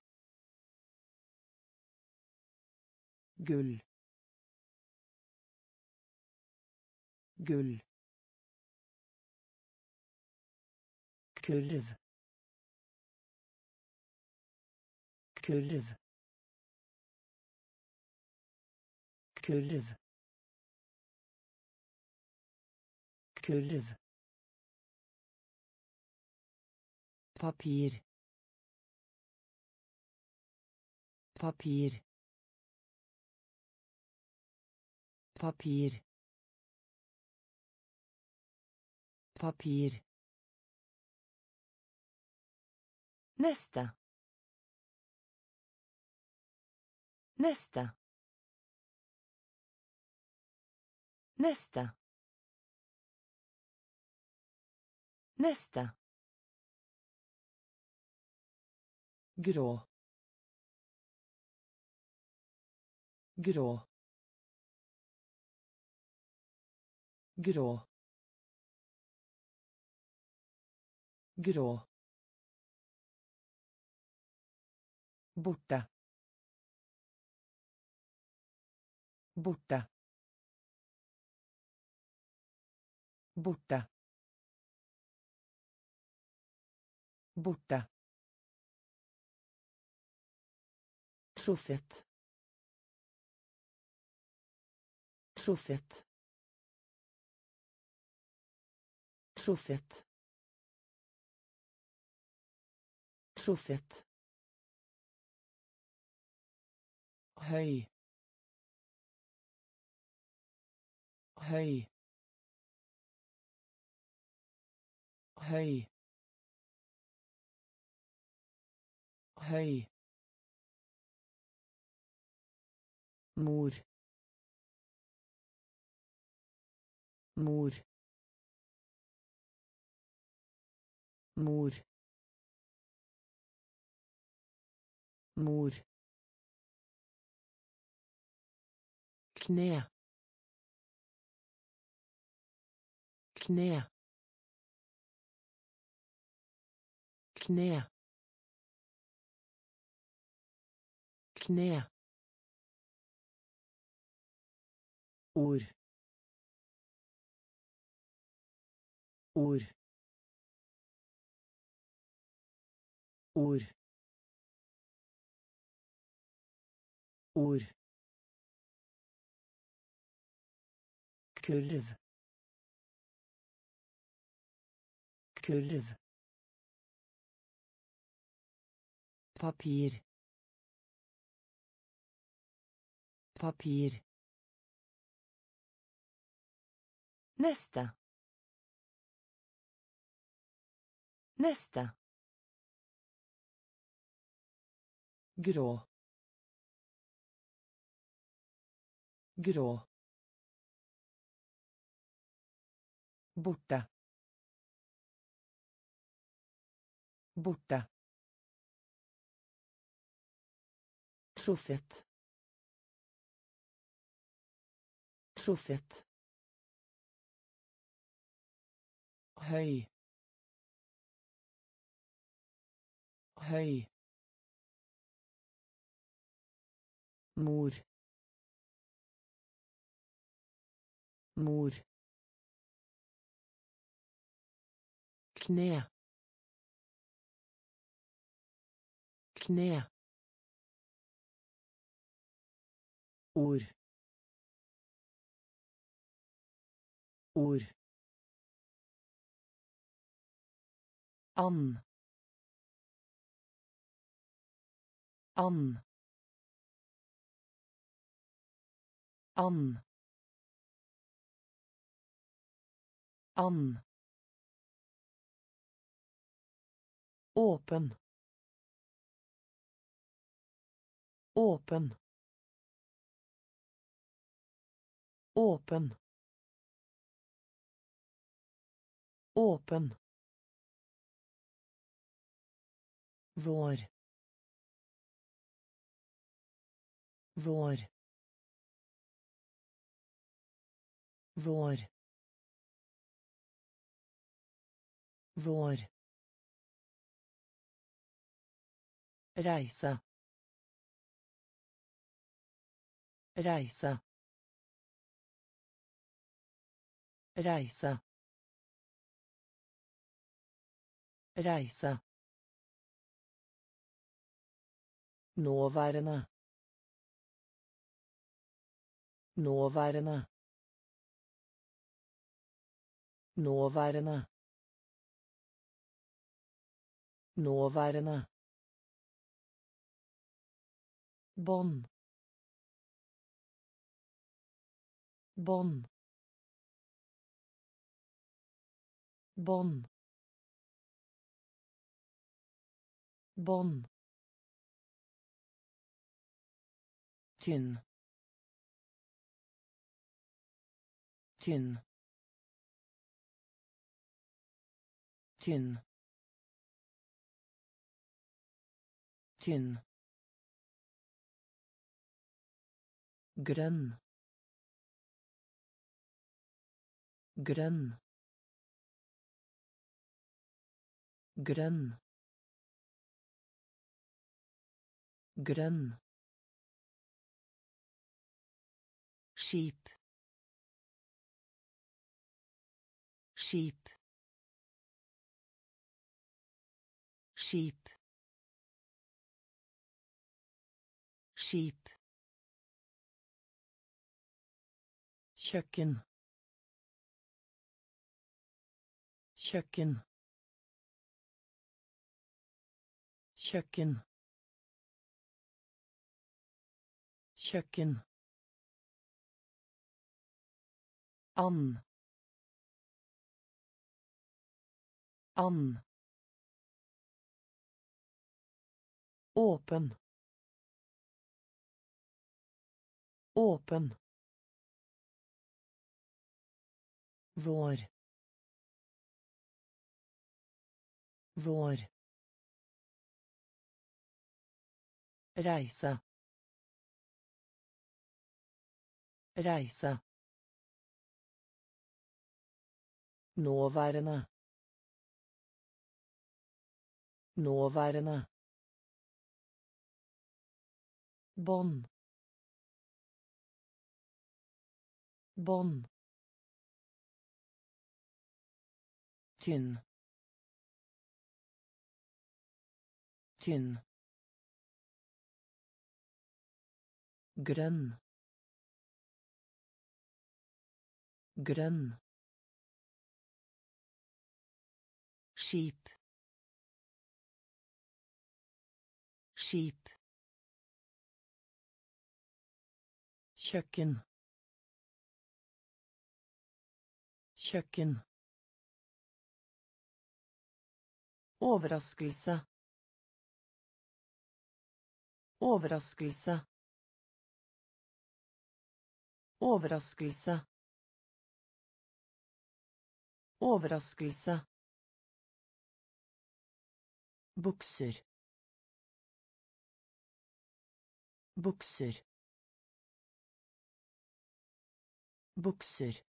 Gull. Gull. Kurv. Kurv. Kurv. Kurv papir. Papir. Papir. Papir. Nesta. Nesta. Nesta. Nesta. Grå. Grå. Grå. Grå. Borte. Borte. Borte. Borte. Truffet. Truffet. Truffet. Truffet. høy høy høy høy mor. Mor. Mor. Mor. Kne kne kne kne ord ord ord ord kurv kurv papir. Papir neste neste grå grå Borte. Borte. Truffet. Truffet. Høy. Høy. Mor. Mor. kne kne ord ord and and and and Åpen. Åpen. Åpen. Åpen. Vår. Vår. Vår. Vår. Reise. Reise. Reise. Reise. Nåværende. Nåværende. Nåværende. Nåværende. Bånd. Bånd. Bånd. Bånd. Tynn. Tynn. Tynn. Tynn. Grønn. Grønn. Grønn. Grønn skip skip skip skip kjøkken. Kjøkken. Kjøkken. Kjøkken and An. åpen åpen Vår. Vår. Reise. Reise. Nåværende. Nåværende. Bånd. Bånd. tynn tynn grønn grønn skip skip kjøkken kjøkken Overraskelse. Overraskelse. Overraskelse. Overraskelse. Bukser. Bukser. Bukser.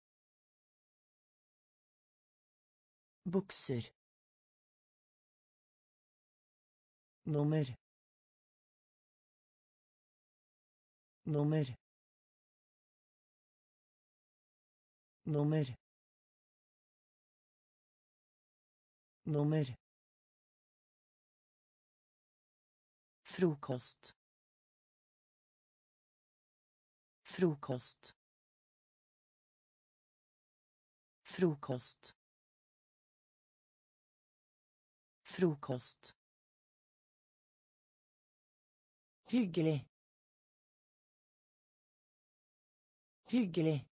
Bukser. nummer nummer nummer nummer frokost frokost frokost Frokost. Hyggelig. Hyggelig.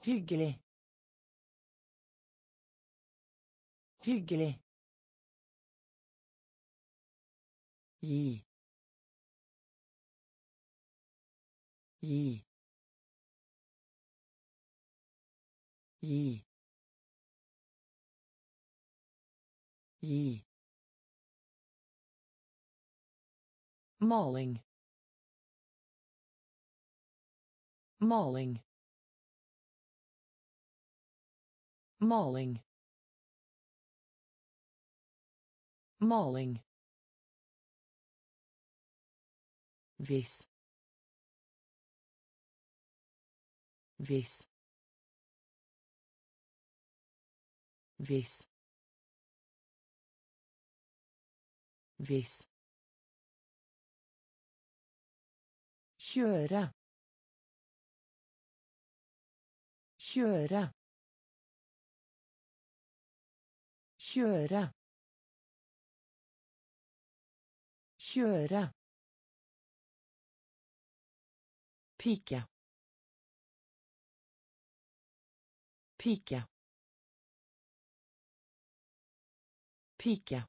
Hyggelig. Hyggelig. Gi. Gi. Gi. Gi. Maling. Maling. Maling. Maling. Hvis. Hvis. Hvis. Hvis. Kjøre. Kjøre. Kjøre. Kjøre. Pike. Pike. Pike.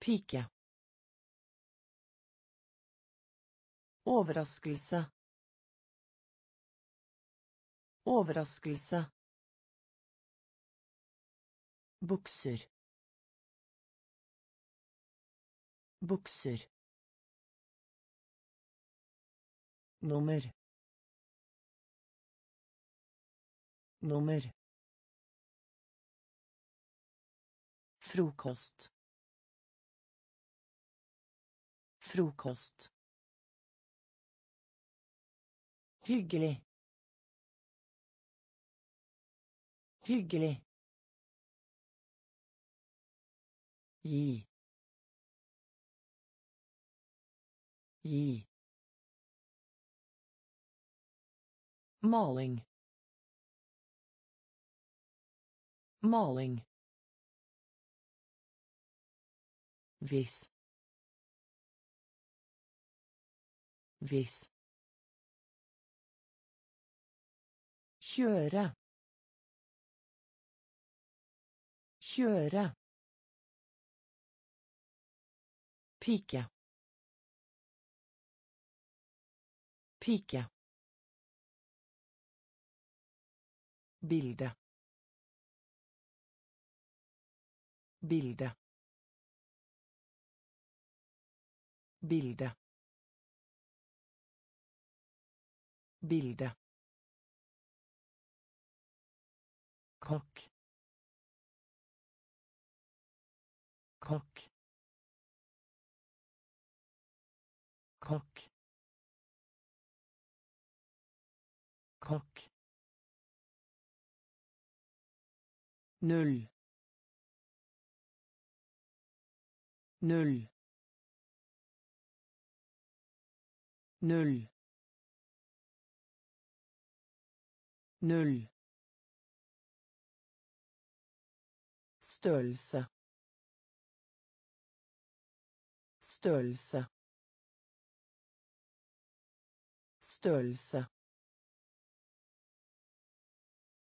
Pike. Overraskelse. Overraskelse. Bukser. Bukser. Nummer. Nummer. Frokost. Frokost. Hyggelig. Hyggelig. Gi. Gi. Maling. Maling. Hvis. Hvis. Kjøre. Kjøre. Pike. Pike. Bilde. Bilde. Bilde. Bilde. kokk kokk kokk null null null null Størrelse. Størrelse. Størrelse.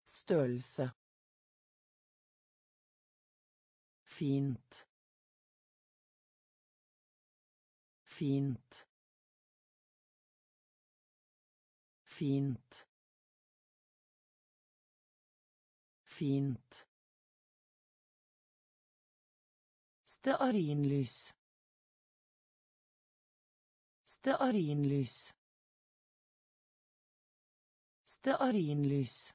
Størrelse. Fint. Fint. Fint. Fint. Stearinlys. Stearinlys. Stearinlys.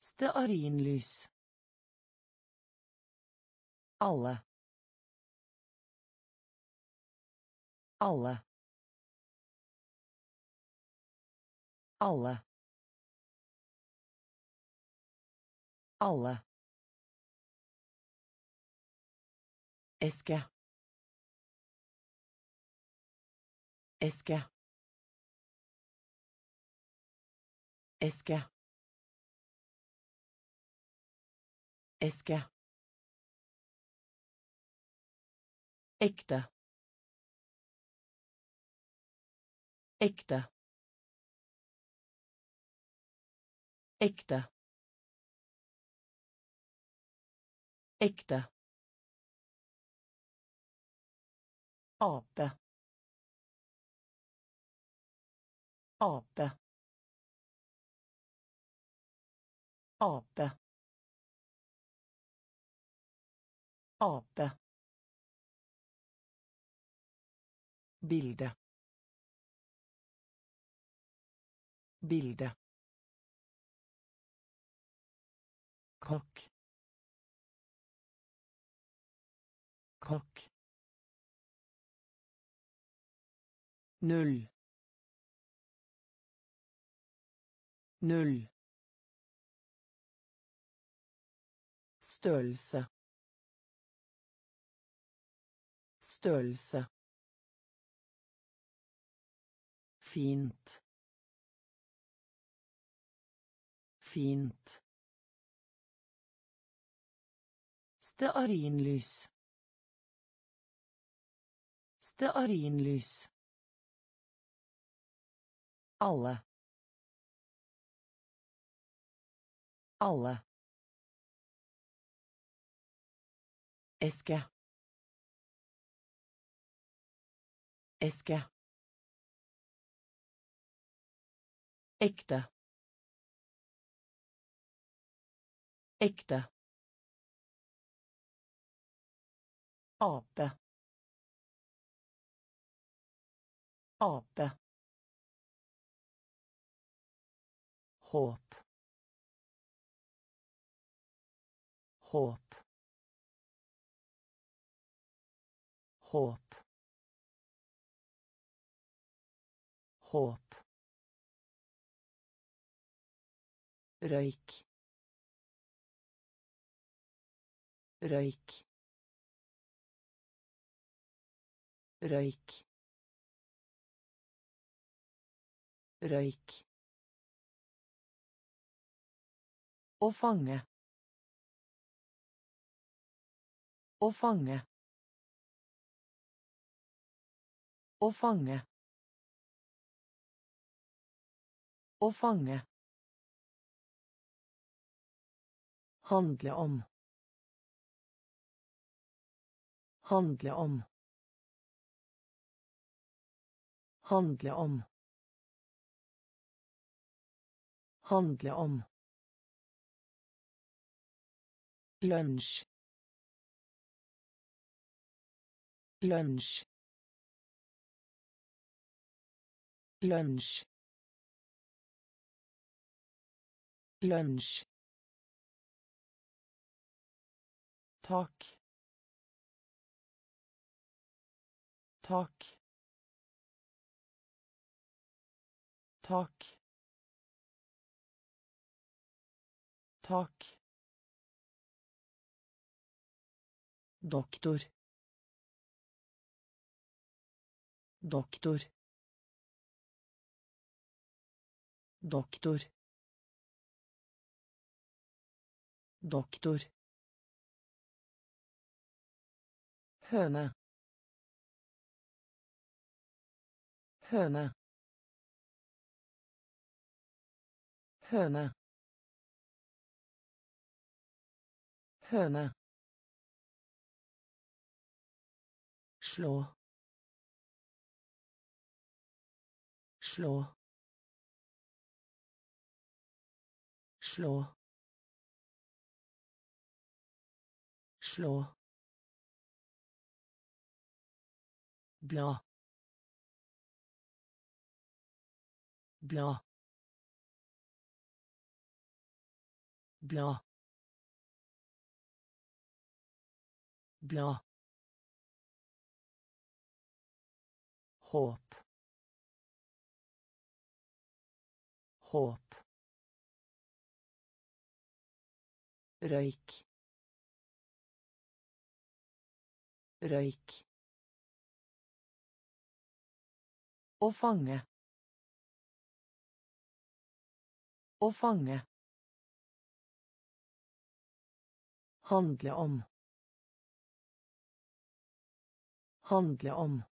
Stearinlys. Alle. Alle. Alle. Alle. Eske. Eske. eske eske ekte ekte ekte ekte ape ape ape ape bilde. Bilde. Kokk. Kokk. Null. Null. Størrelse. Størrelse fint. Fint. Stearinlys. Stearinlys. Alle. Alle. Eske. Eske ekte. Ekte. Ape. Ape. Håp. Håp. Håp. Håp røyk røyk røyk røyk Å fange. Å fange. Å fange. Å fange. Handle om. Handle om. Handle om. Handle om. Lunsj. Lunsj. Lunsj. Lunsj. Tak. Tak. Tak. Tak. Doktor. Doktor. Doktor. Doktor høne. Høne. Høne. Høne. Slå. Slå. Slå. Slå bla. Bla. Bla. Bla. Håp. Håp. Røyk. Røyk å fange Å fange. Handle om. Handle om.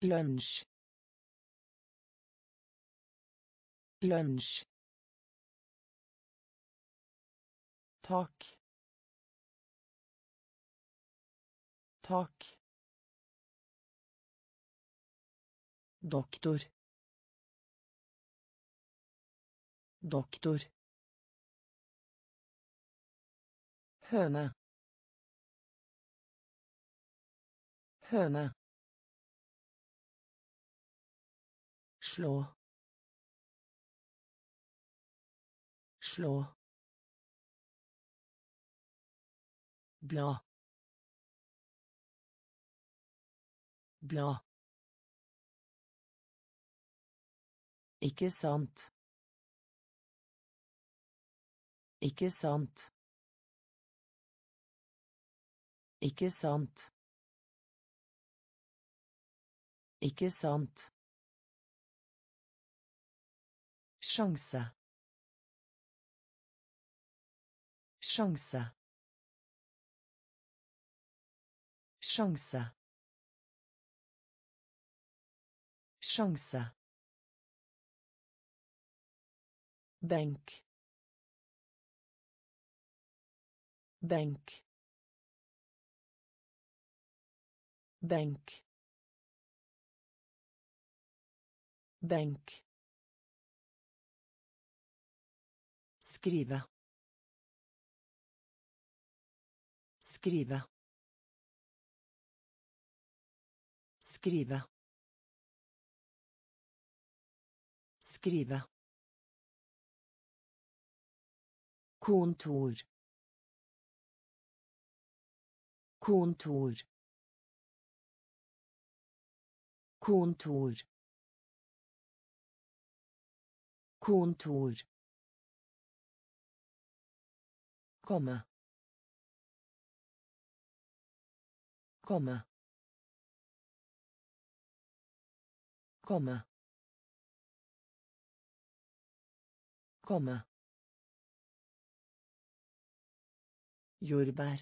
Lunsj. Lunsj. Tak. Tak. Doktor. Doktor. Høne. Høne. Slå. Slå. Bla. Bla. Ikke sant. Ikke sant. Ikke sant. Ikke sant. Sjanse. Sjanse. Sjanse. Sjanse. Benk. Benk. Benk. Benk. Skrive. Skrive. Skrive. Skrive. Kontor. Kontor. Kontor. Kontor. Komme. Komme. Komme. Komme. Jordbær.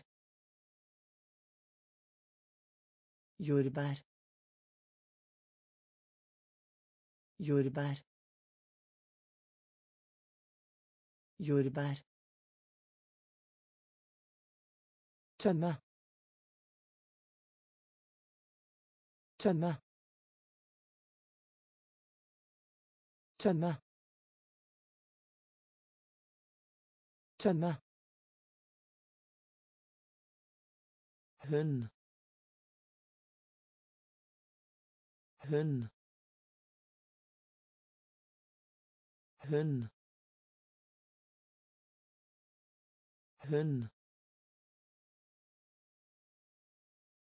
Jordbær. Jordbær. Jordbær. Tømme. Tømme. Tømme. Tømme. Hund. Hun. Hun. Hun.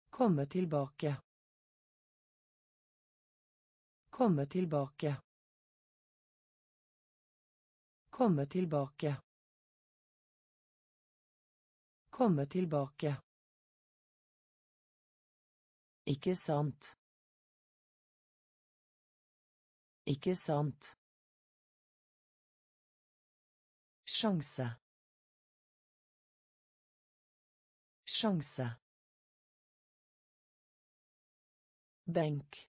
Komme tilbake. Komme tilbake. Komme tilbake. Komme tilbake. Ikke sant. Ikke sant. Sjanse. Sjanse. Benk.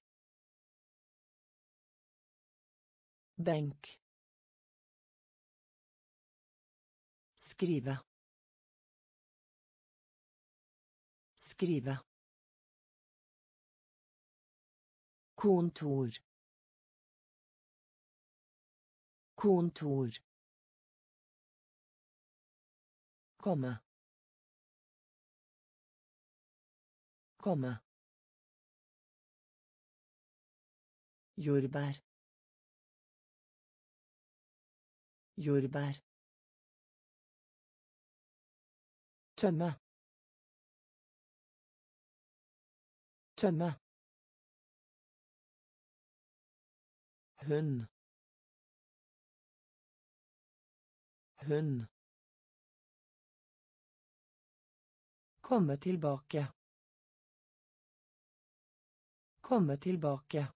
Benk. Skrive. Skrive. Kontor. Kontor. Komme. Komme. Jordbær. Jordbær. Tømme. Tømme. Hund. Hun. Komme tilbake. Komme tilbake.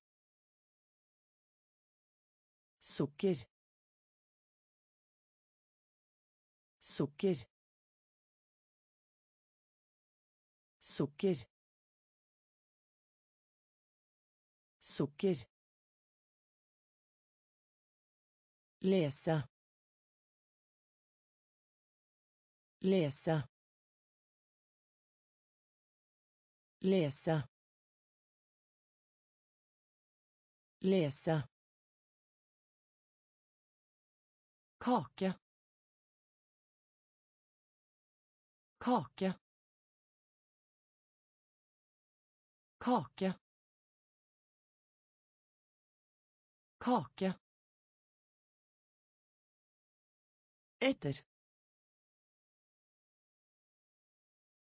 sukker sukker sukker sukker lese. Lese. Lese. Lese. Kake. Kake. Kake. Kake etter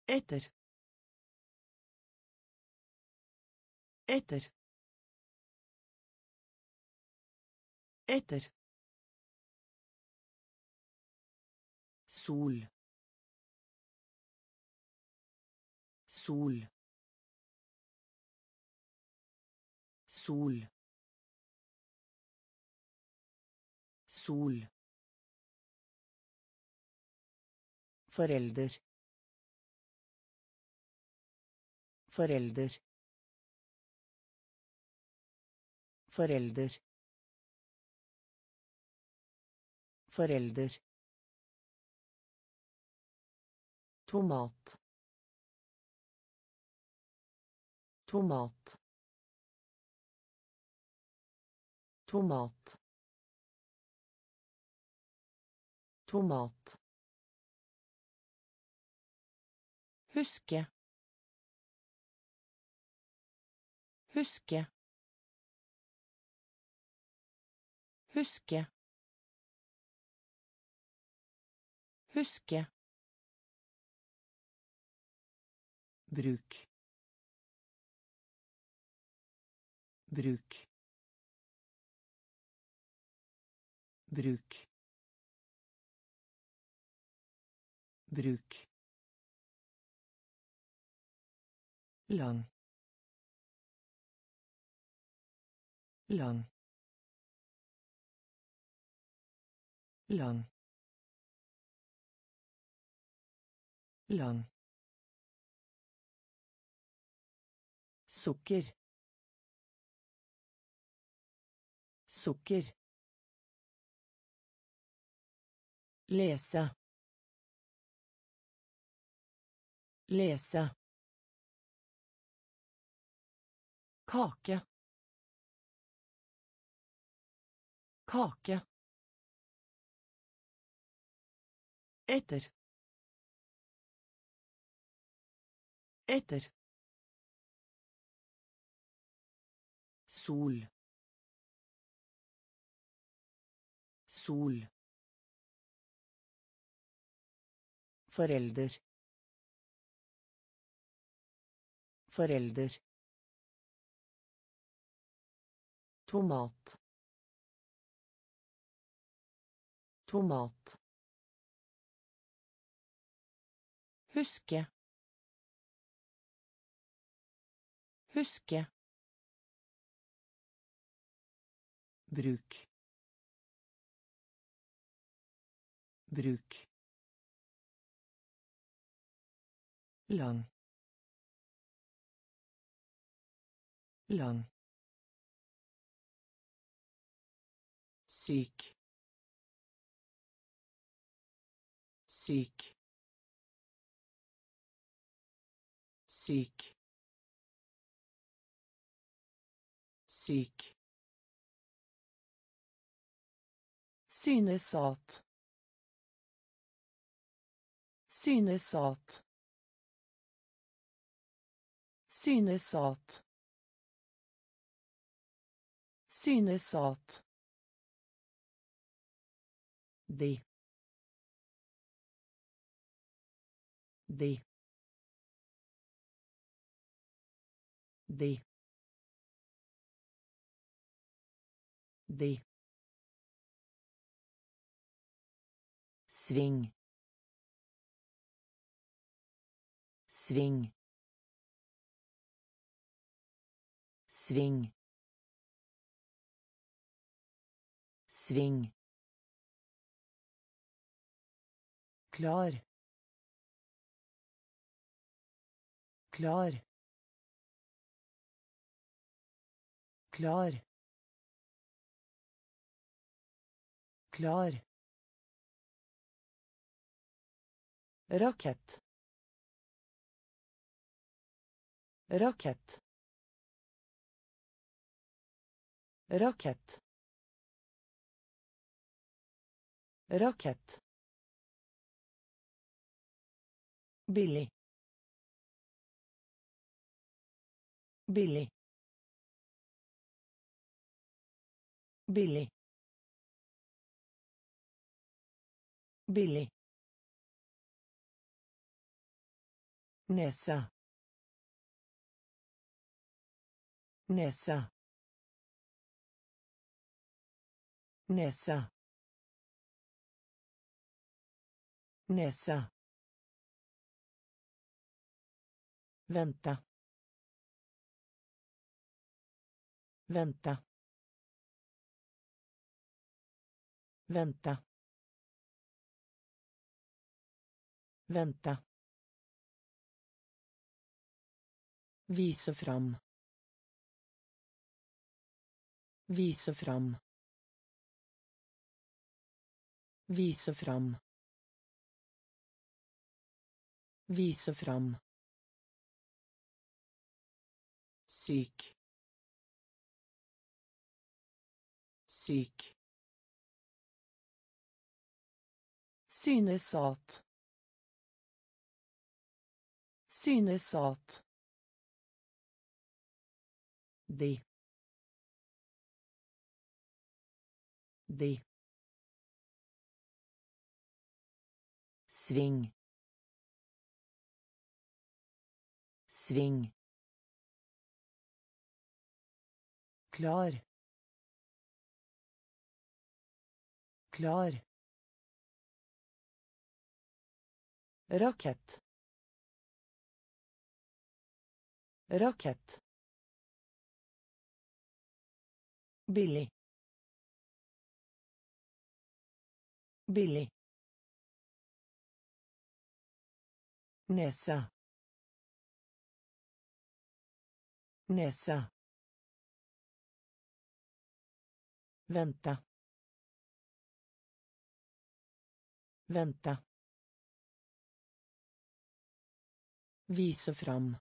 etter etter etter sol sol sol sol forelder. Forelder. Forelder. Forelder. Tomat. Tomat. Tomat. Tomat Huske. Huske. Huske. Huske. Bruk. Bruk. Bruk. Bruk. Lang. Lang. Lang. Lang. Sukker. Sukker. Lese. Lese kake. Kake. Etter. Etter. Sol. Sol. Forelder. Forelder tomat. Tomat. Huske. Huske. Bruk. Bruk. Lang. Lang syk. Syk. Syk. Syk. Synes at synes at synes at synes at de de de de sving sving sving Sving. Klar. Klar. Klar. Klar. Rakett. Rakett. Rakett. Rakett. Billig. Billig. Billig. Billig. Nesa. Nesa. Nesa. Nesa. Vänta. Vänta. Vänta. Vänta. Vise fram. Vise fram. Vise fram. Vise fram. Syk. Syk. synesat synesat De. De. Sving. Sving. Klar. Klar. Rakett. Rakett. Billig. Billig. Nesa. Nesa. Vänta. Vänta. Vise fram.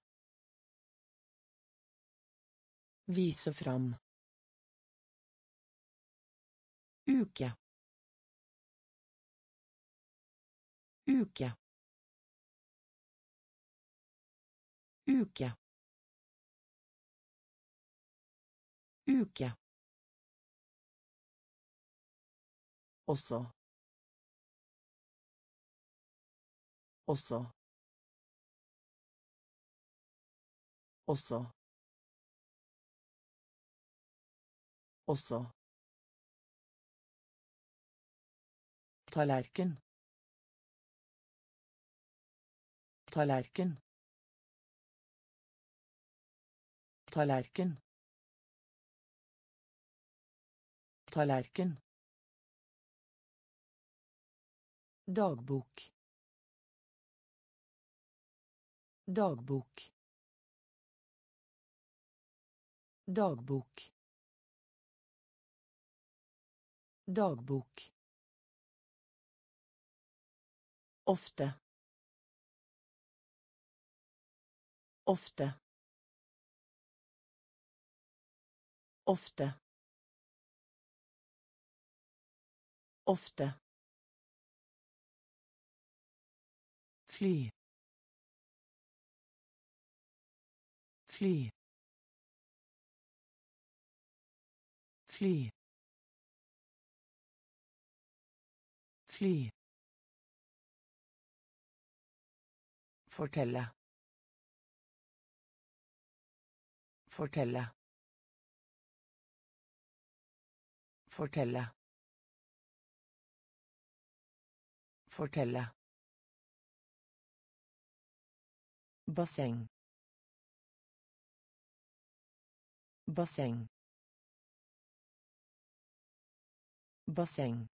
Vise fram. Uke. Uke. Uke. Uke. Også. Også. Også. Også. Tallerken. Tallerken. Tallerken. Tallerken. Dagbok. Dagbok. Dagbok. Dagbok. Ofte. Ofte. Ofte. Ofte. Fly. Fly. Fly. Fly. Fortelle. Fortelle. Fortelle. Fortelle. Basseng. Basseng. basseng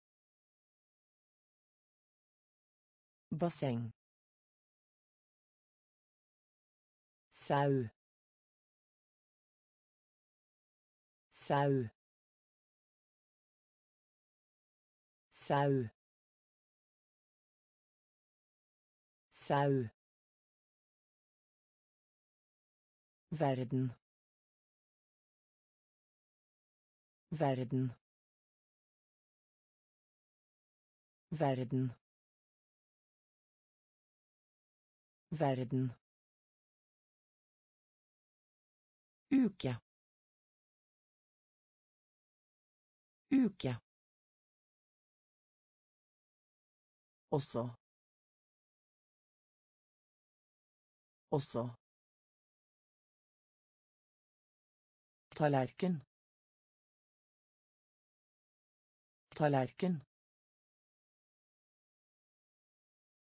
basseng sau. Sau. Sau. Sau Verden. Verden. Verden. Verden. Uke. Uke. Også. Også. Tallerken. Tallerken.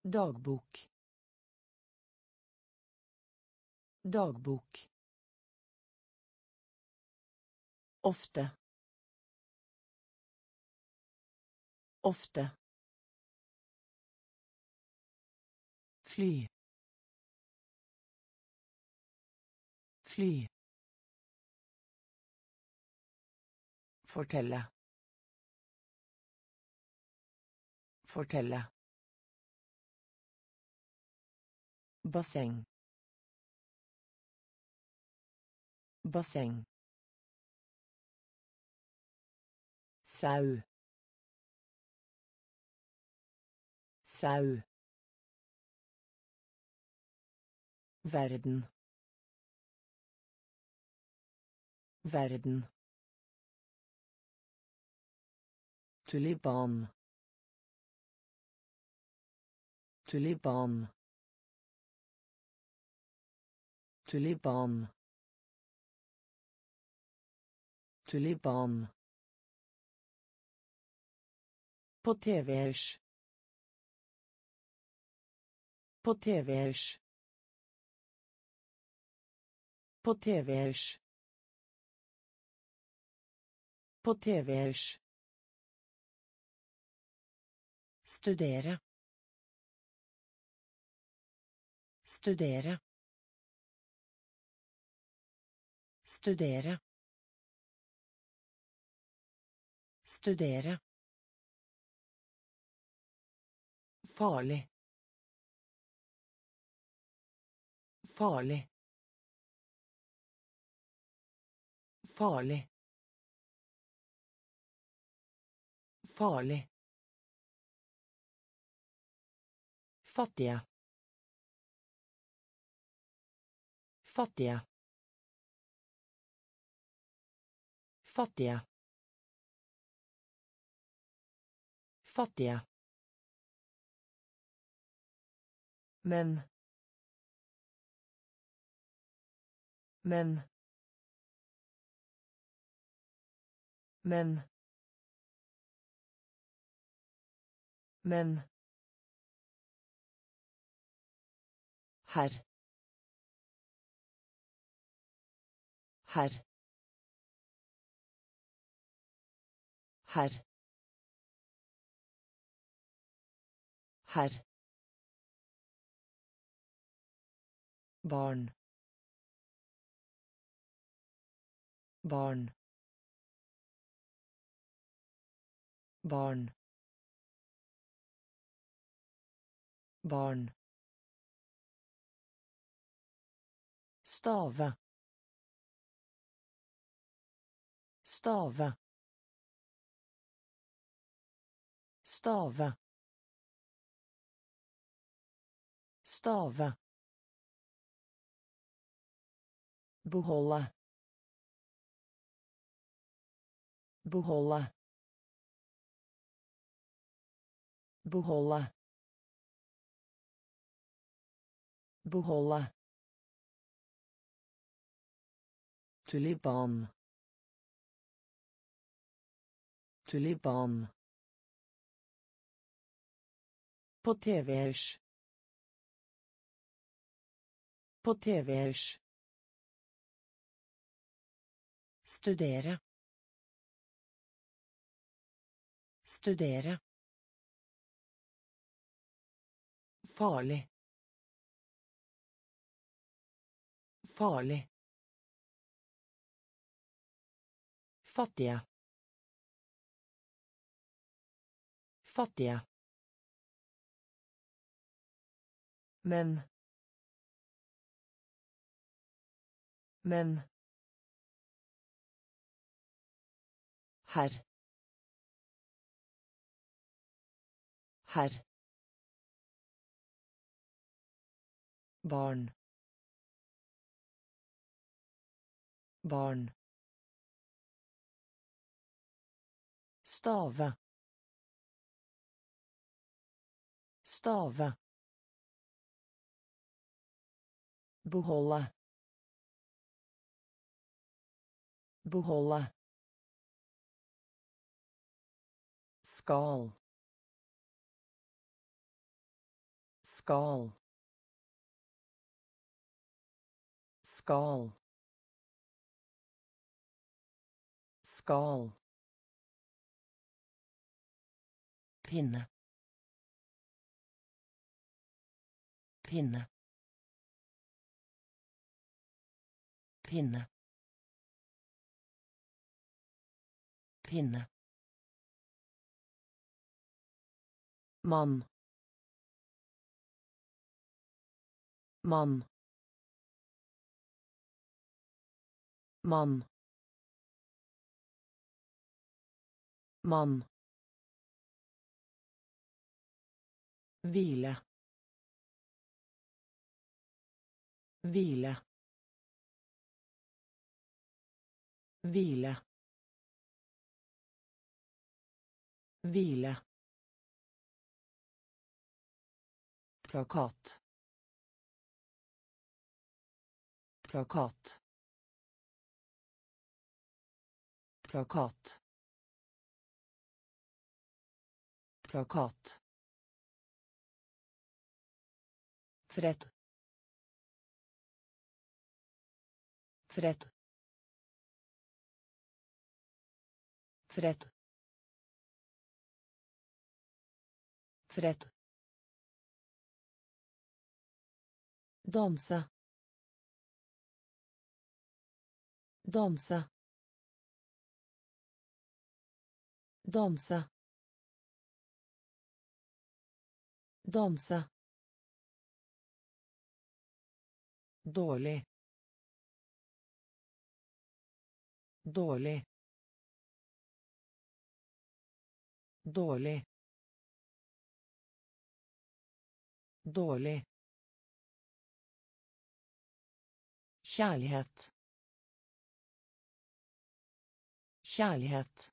Dagbok. Dagbok. Ofte. Ofte. Fly. Fly. Fortelle. Fortelle. Basseng. Basseng. Sau. Sau. Verden. Verden. Tulipan. Tulipan. Tulipan. Tulipan. På TV-ers. På TV-ers. På TV-ers. På TV-ers. Studere. Studere. Studere. Studere. Farlig. Farlig. Farlig. Farlig. Fattige. Fattige. Fattige. Fattige. Men. Men. Men. Men. Herr. Herr. Herr. Herr. barn barn barn barn Stava. Stava. Stava. Stava. Beholde. Beholde. Beholde. Beholde. Tulipan. Tulipan. På TV-ers. På TV-ers. Studere. Studere. Farlig. Farlig. Fattige. Fattige. Men. Men. Herr. Herr. barn barn stave stave beholde beholde skal skal skal skal pinne. Pinne. Pinne. Pinne. Mann. Mann. Mann. Mann Hvile. Hvile. Hvile. Hvile. Plakat. Plakat. Plakat. Plakat. Fred. Fred. Fred. Fred. Danse. Danse. Danse. Danse. Dårlig. Dårlig. Dårlig. Dårlig. Kjærlighet. Kjærlighet.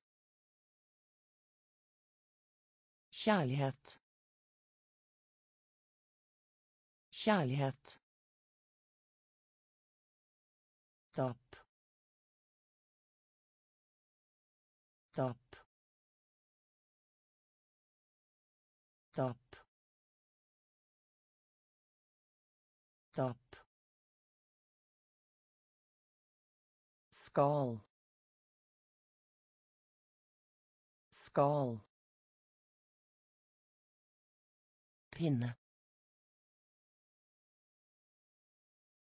Kjærlighet. Kjærlighet. Top. Top. Top. Top. Skull. Skull. pinne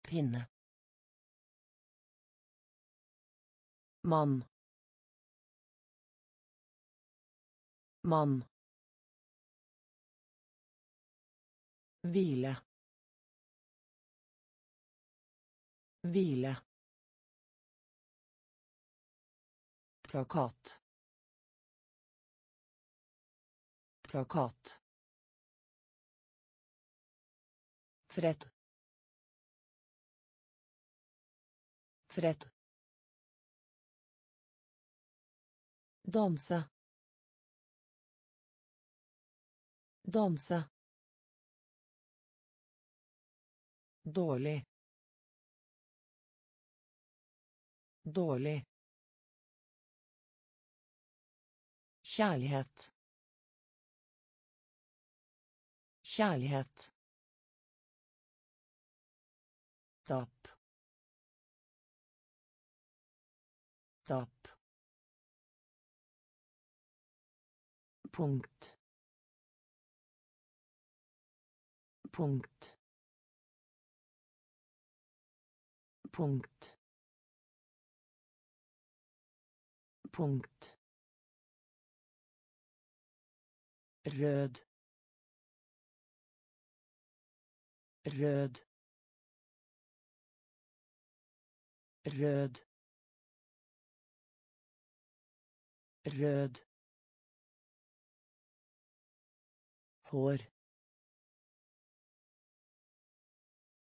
pinne mann mann Hvile. Hvile. Plakat. Plakat. Fred. Fred. Danse. Danse. Dårlig. Dårlig. Kjærlighet. Kjærlighet. Tap. Tap. Punkt. Punkt. Punkt. Punkt. Rød. Rød. Rød. Rød hår.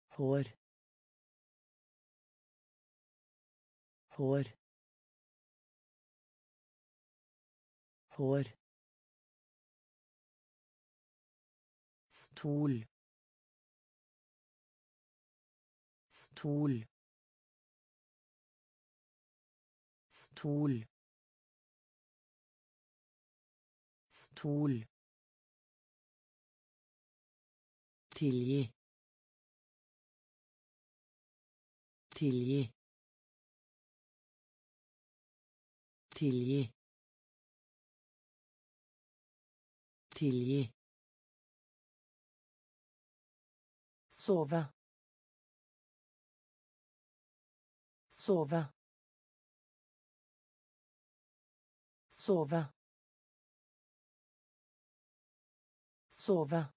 Hår. Hår. Hår. Stol. Stol. Stol. Stol tilgi. Tilgi. Tilgi. Tilgi. Sove. Sove. Sove. Sove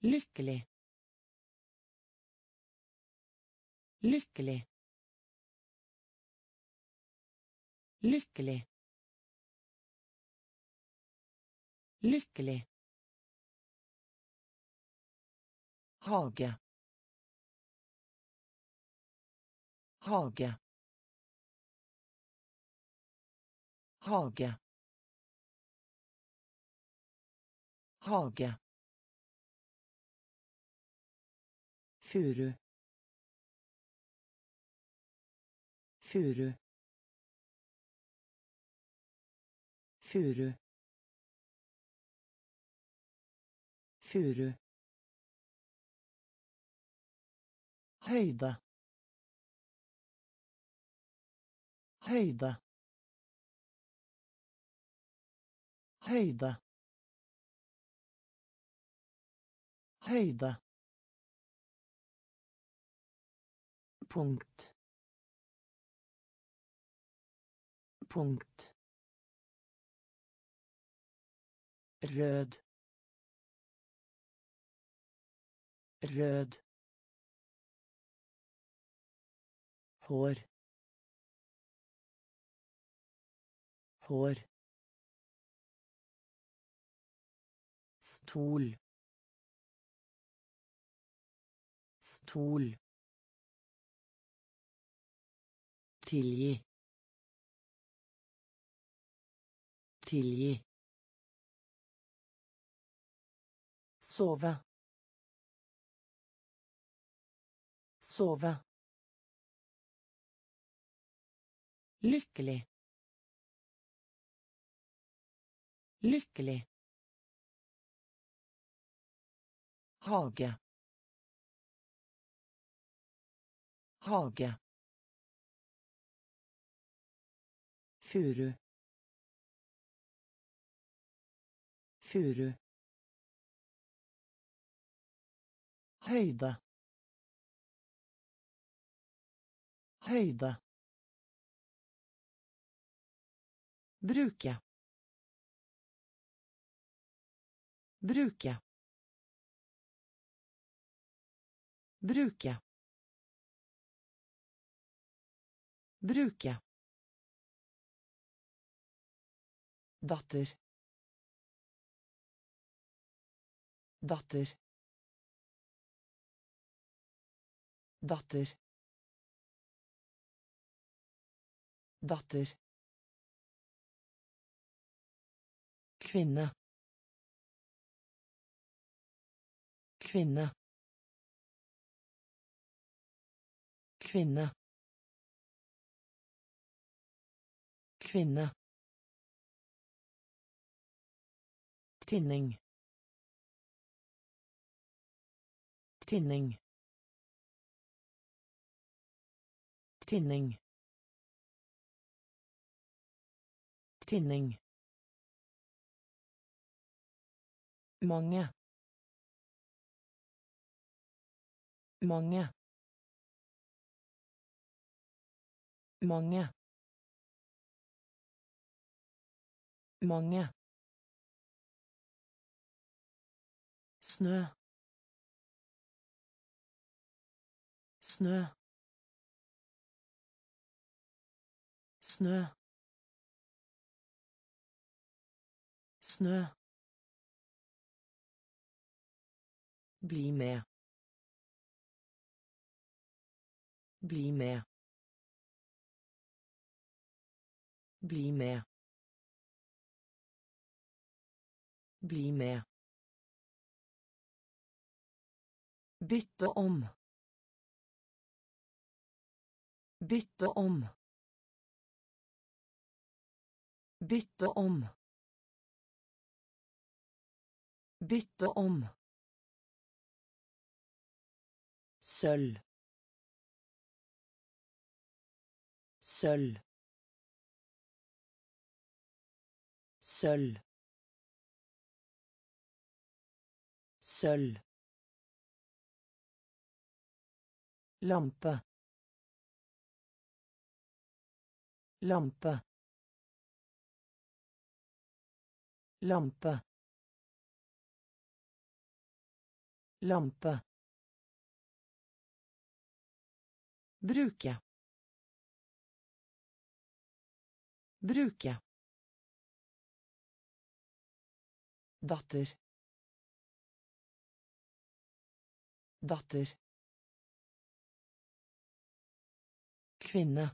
lykkelig. Lykkelig. Lykkelig. Lykkelig. Hage. Hage. Hage. Hage furu. Furu. Furu. Furu. Høyde. Høyde. Høyde. Høyde punkt. Punkt. Rød. Rød. Hår. Hår. Stol. Stol tilgi. Tilgi. Sove. Sove. Lykkelig. Lykkelig. Hage. Hage furu. Furu. Høyde. Høyde. Bruke. Bruke. Bruke. Bruke datter. Datter. Datter. Datter. Kvinne. Kvinne. Kvinne. Kvinne tinning tinning tinning Tinning. Mange. Mange. Mange. Mange. Snø. Snø. Snø. Snø. Bli med. Bli med. Bli med. Bli med Bytte om. Bytte om. Bytte om. Bytte om. Sølv. Sølv. Sølv. Sølv. Lampe. Lampe. Lampe. Lampe. Bruke. Bruke. Datter. Datter kvinne.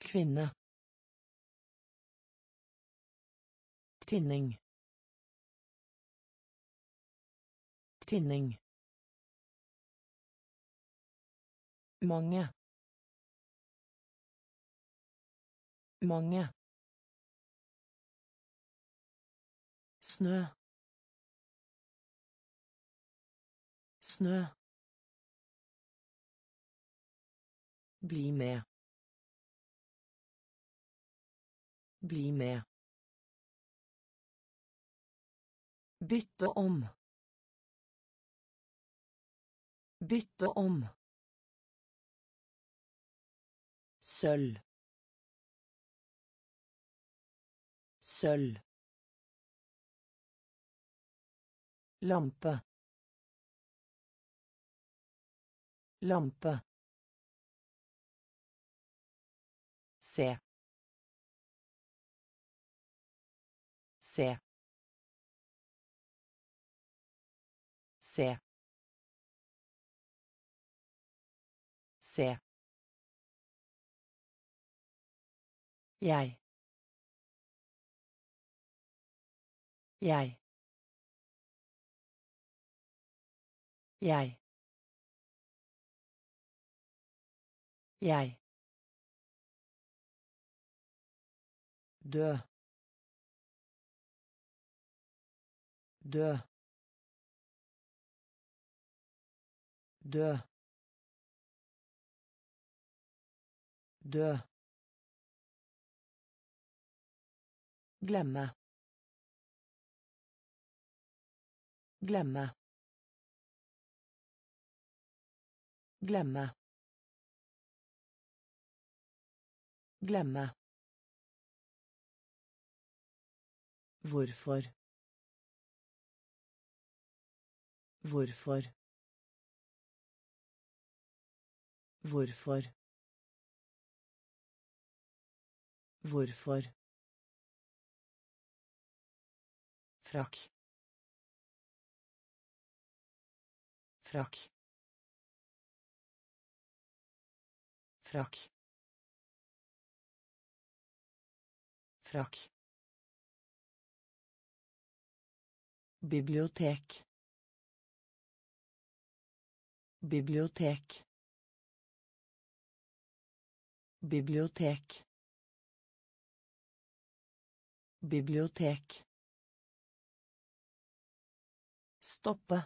Kvinne. Tinning. Tinning. Mange. Mange. Snø. Snø Bli med. Bli med. Bytte om. Bytte om. Sølv. Sølv. Lampe. Lampe. Se. Se. Se. Se. Jeg. Jeg. Jeg. Jeg. de de de de Glama. Glama. Glama. Glama. Hvorfor. Hvorfor. Hvorfor. Hvorfor. Frakk. Frakk. Frakk. Frakk. Bibliotek. Bibliotek. Bibliotek. Bibliotek. Stoppe.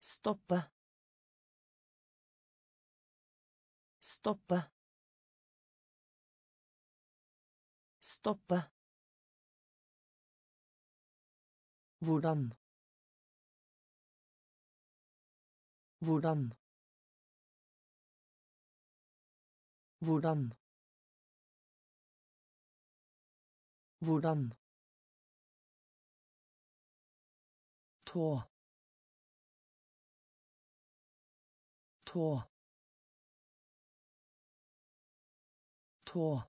Stoppe. Stoppe. Stoppe. Hvordan. Hvordan. Hvordan. Hvordan. Tå. Tå. Tå.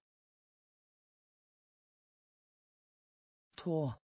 Tå.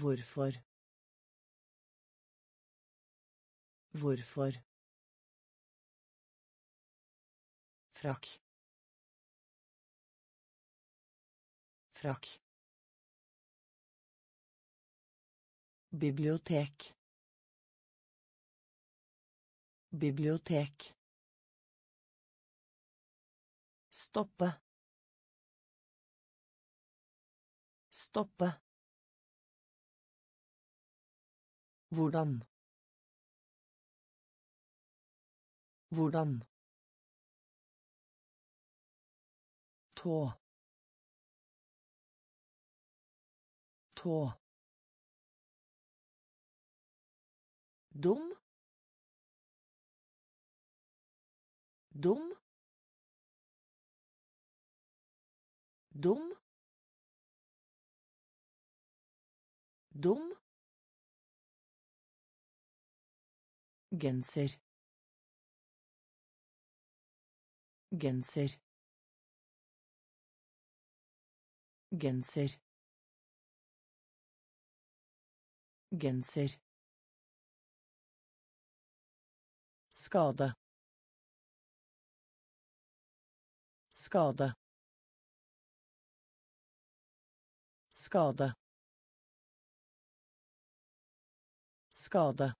Hvorfor? Hvorfor? Frakk. Frakk. Bibliotek. Bibliotek. Stoppe. Stoppe. Hvordan. Hvordan. Tå. Tå. Dum. Dum. Dum. Dum. Genser. Genser. Genser. Genser. Skade. Skade. Skade. Skade.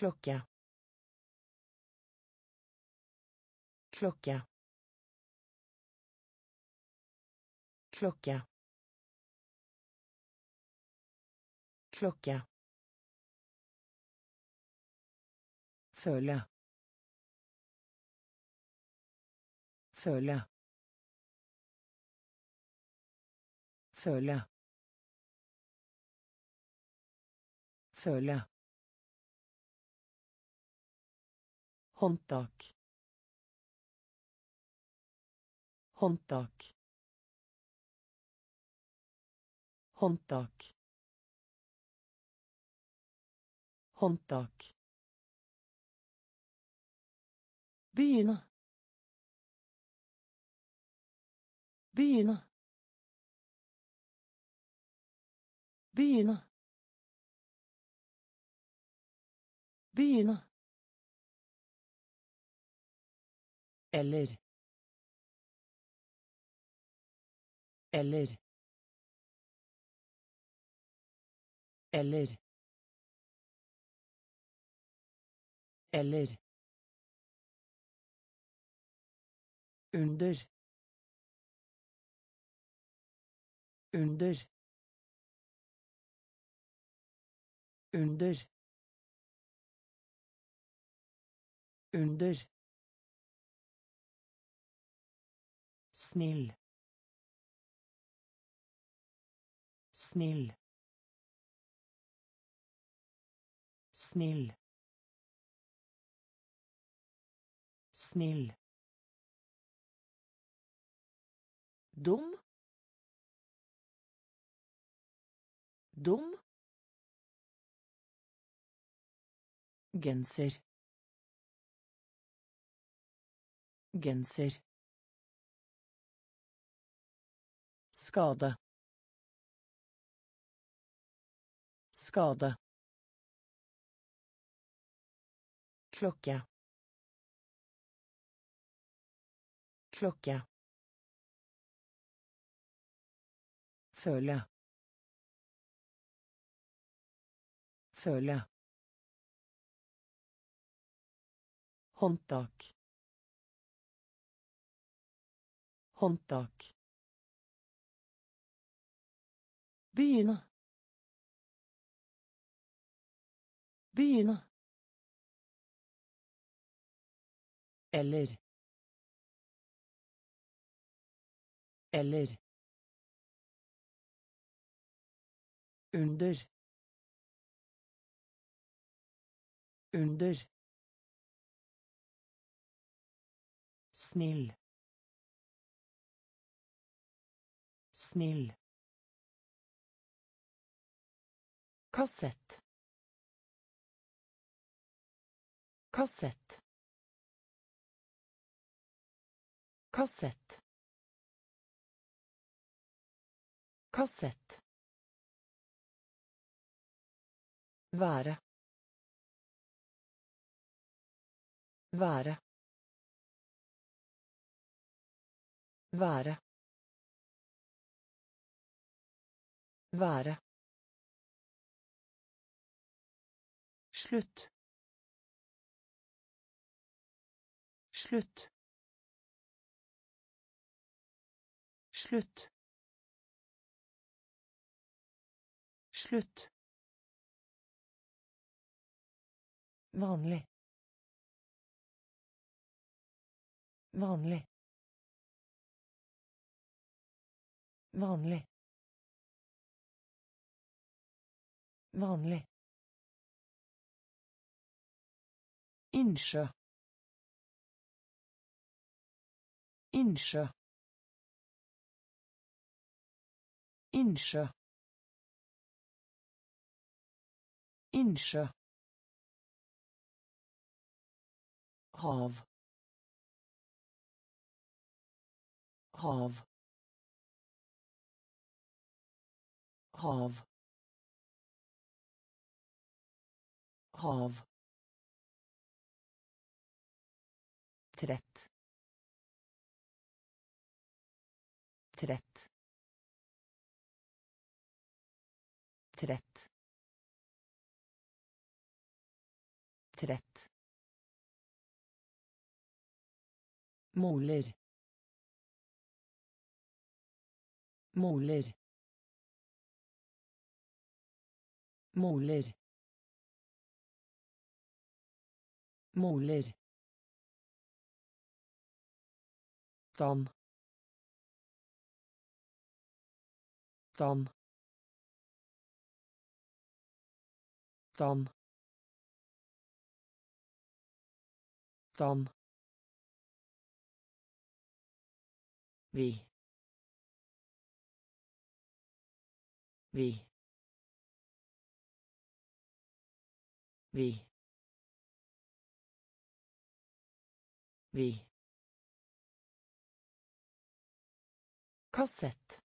Klokke. Klokke. Klokke. Klokke. Føle. Føle. Føle. Føle. Håndtak. Håndtak. Håndtak. Håndtak. Begynne. Begynne. Begynne. Begynne. Eller. Eller. Eller. Eller. under under under under snill snill snill snill Dum. Dum. Genser. Genser. Skade. Skade. Klokke. Klokke. Føle. Føle. Håndtak. Håndtak. Begynne. Begynne. Eller. Eller. Under. Under. Snill. Snill. Kassett. Kassett. Kassett. Kassett. Være. Være. Være. Være. Slutt. Slutt. Slutt. Slutt. Vanlig. Vanlig. Vanlig. Vanlig. Innsjø. Innsjø. Innsjø. Innsjø. hav hav hav hav trett trett trett trett Måler. Måler. Måler. Måler. Dam. Dam. Dam. Dam. Vi. Vi. Vi. Vi. Kassett.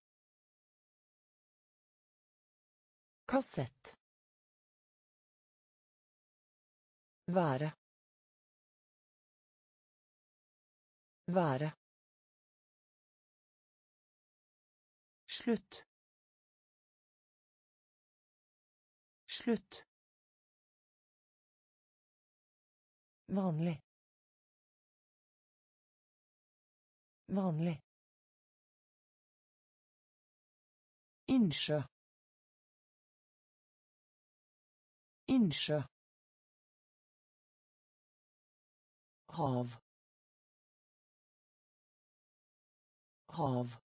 Kassett. Være. Være. Slutt. Slutt. Vanlig. Vanlig. Innsjø. Innsjø. Hav. Hav.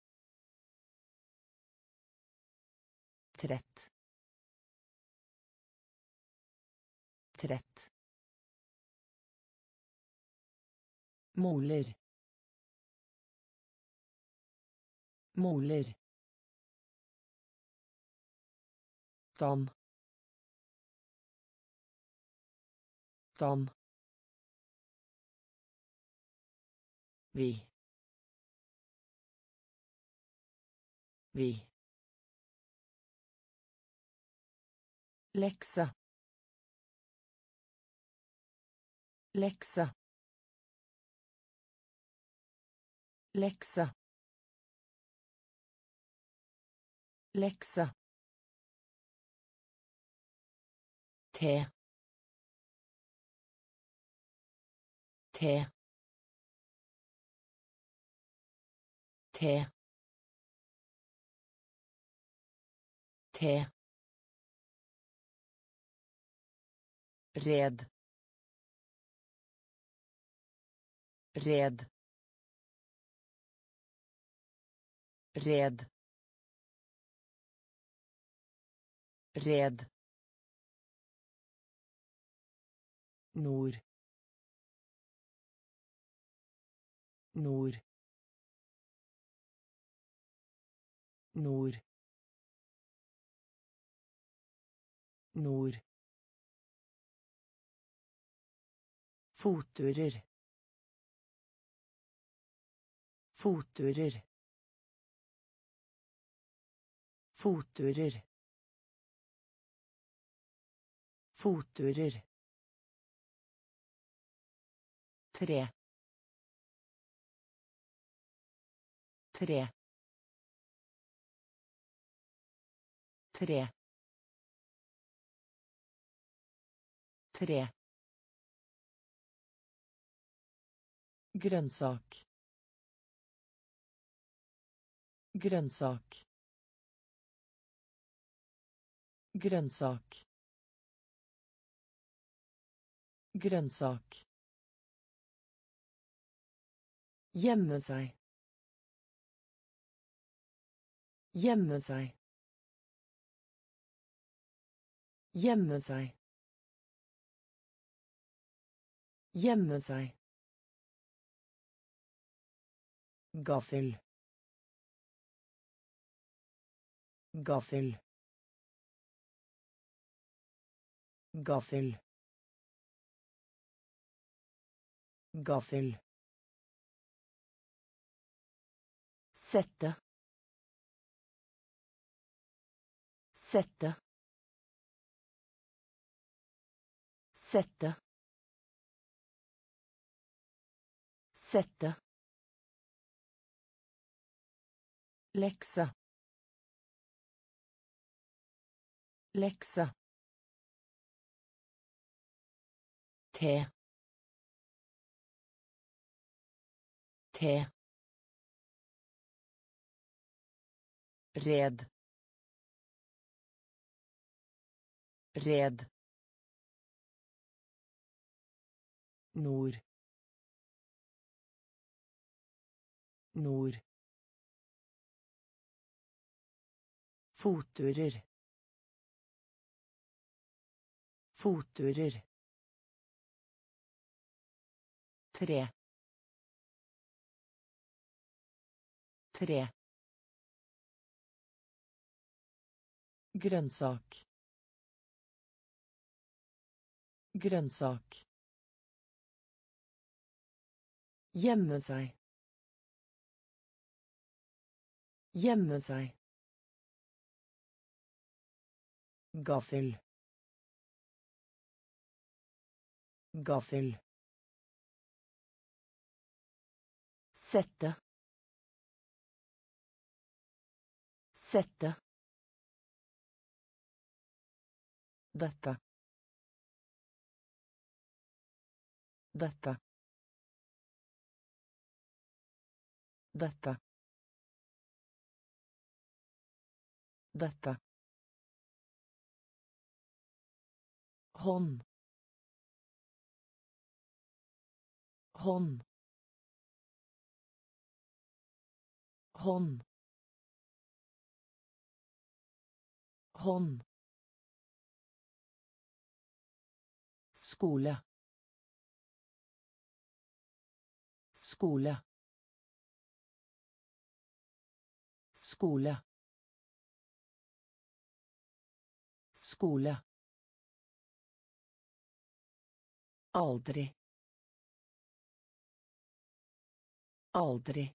trett trett måler måler dam Dan. vi. Vi. Lekse. Lekse. Lekse. Lekse te. Te. Te. Te. Red. Red. Red. Red nord. Nord. Nord. Nord. Fotturer fotturer fotturer fotturer tre. Tre. Tre. Tre. Grønnsak. Grønnsak. Grønnsak. Grønnsak gjemme seg gjemme seg gjemme seg gjemme seg gaffel. Gaffel. Gaffel. Gaffel sette. Sette. Sette. Sette. Lekse lekse te. Te red. Red. Nord. Nord. Fotturer fotturer tre. Tre grønnsak. Grønnsak. Gjemme seg. Gjemme seg. Gaffel. Gaffel. Sette. Sette dette dette dette dette hånd hånd hånd hånd skole skole skole skole Aldri. Aldri.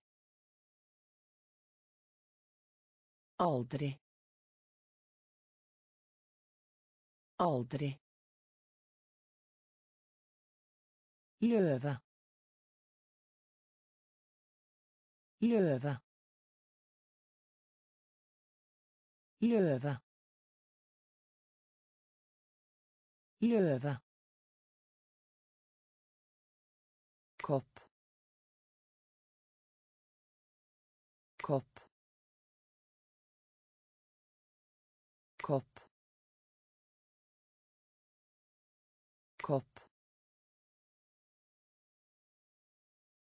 Aldri. Aldri. Løve. Løve. Løve. Løve.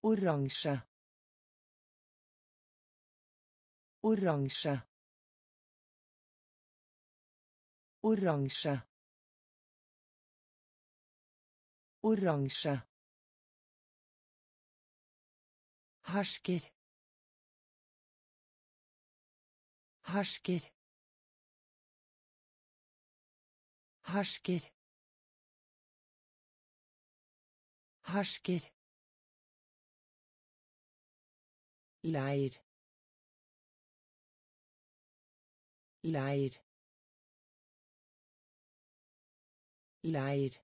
Oransje oransje oransje oransje hersker hersker hersker hersker leir. Leir. Leir.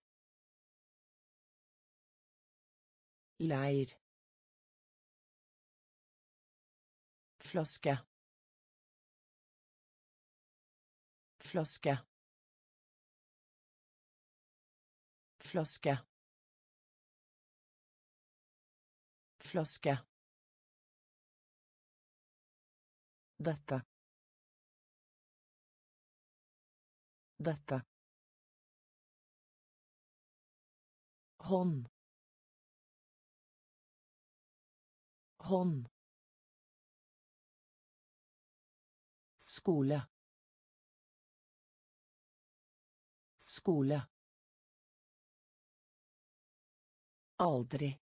Leir. Flaske. Flaske. Flaske. Flaske dette. Dette. Hånd. Hånd. Skole. Skole. Aldri.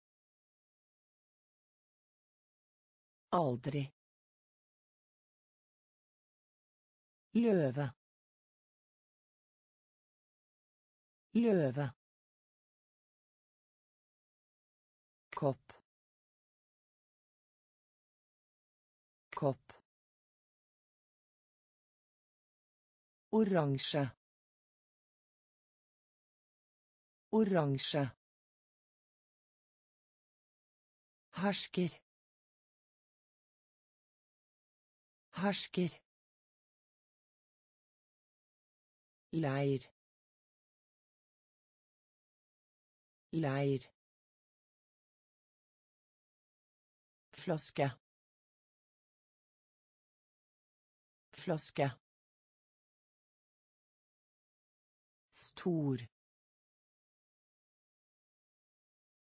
Aldri løve. Løve. Kopp. Kopp. Oransje. Oransje. Hersker hersker leir. Leir. Flaske. Flaske. Stor.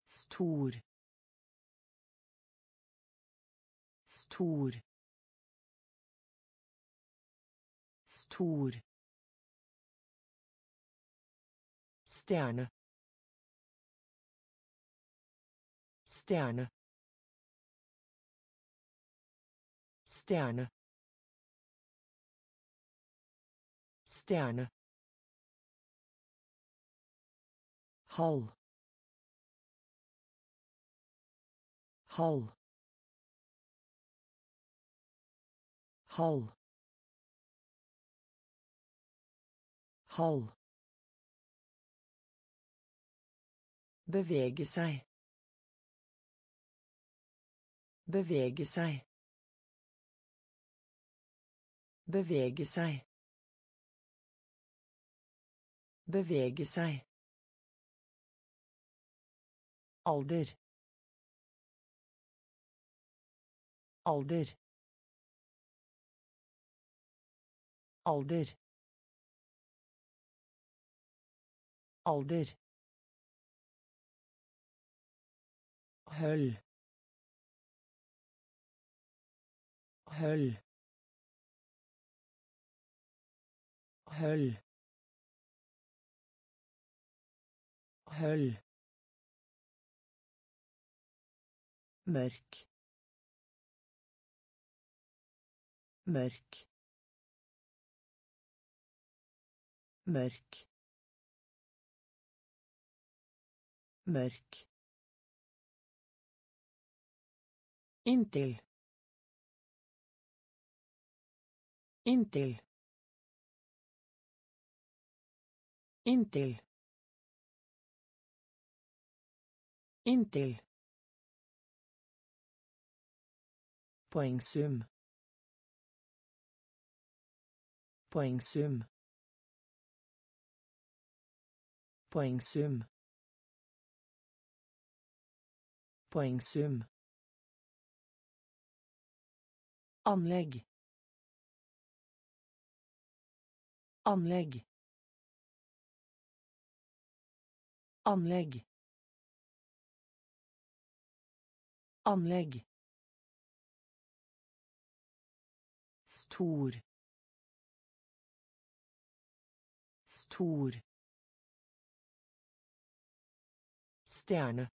Stor. Stor. Stor stjerne. Stjerne. Stjerne. Stjerne. Halv halv halv halv Bevege seg. Bevege seg. Bevege seg. Bevege seg. alder alder alder alder høll høll høll høll mørk mørk mørk mørk inntil inntil Inntil. Inntil. Poengsum. Poengsum. Poengsum. Poengsum. Anlegg. Anlegg. Anlegg. Anlegg. Stor. Stor. Stjerne.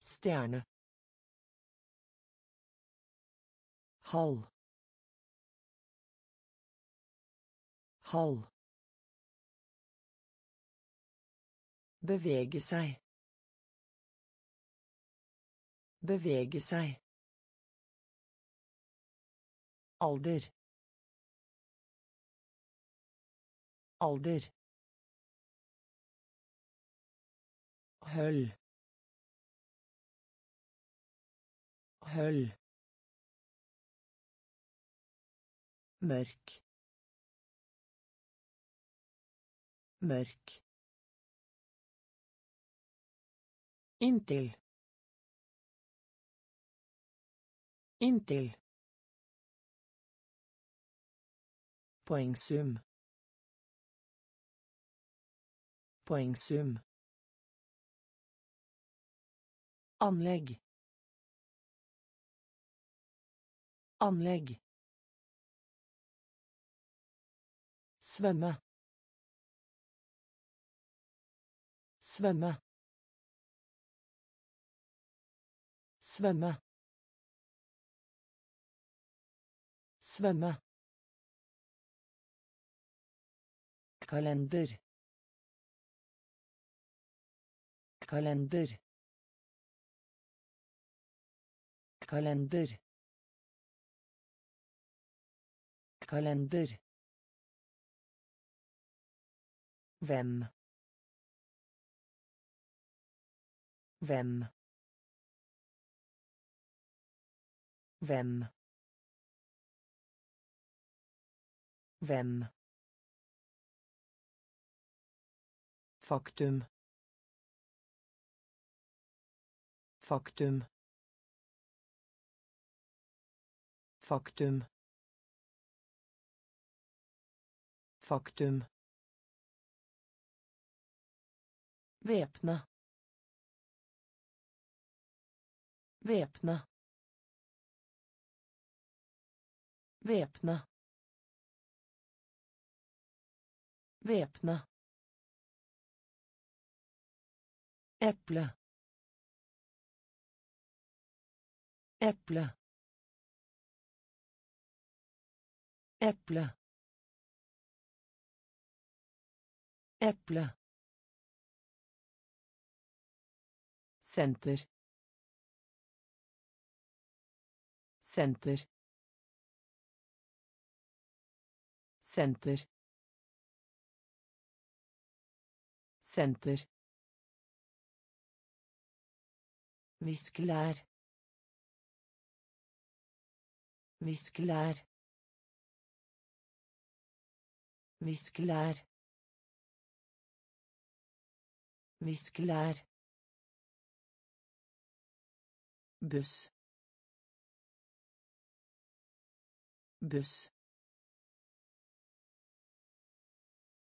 Stjerne. Halv halv bevege seg bevege seg alder alder høll høll mørk. Mørk. Inntil. Inntil. Poengsum. Poengsum. Anlegg. Anlegg svømme svømme svømme svømme kalender. Kalender. Kalender. Kalender Hvem. Hvem. Hvem. Hvem. Faktum. Faktum. Faktum. Faktum. Væpne. Væpne. Væpne. Væpne. Eple. Eple. Eple. Eple. Senter. Senter. Senter. Senter. Viskelær. Viskelær. Viskelær. Viskelær. Buss buss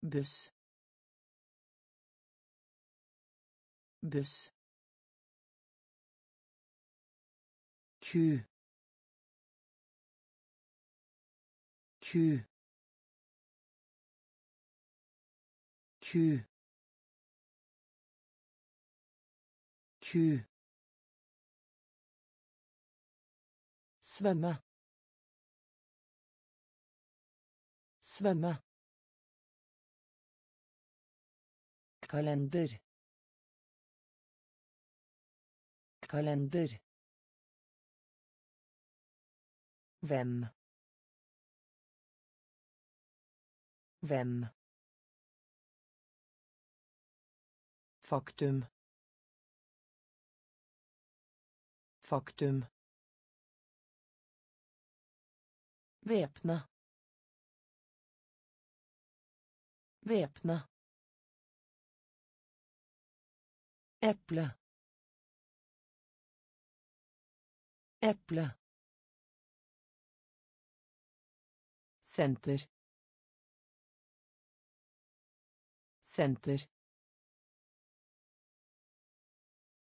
buss buss ku ku ku ku svømme svømme kalender kalender hvem Hvem. Faktum. Faktum. Væpna. Væpne. Eple. Eple. Senter. Senter.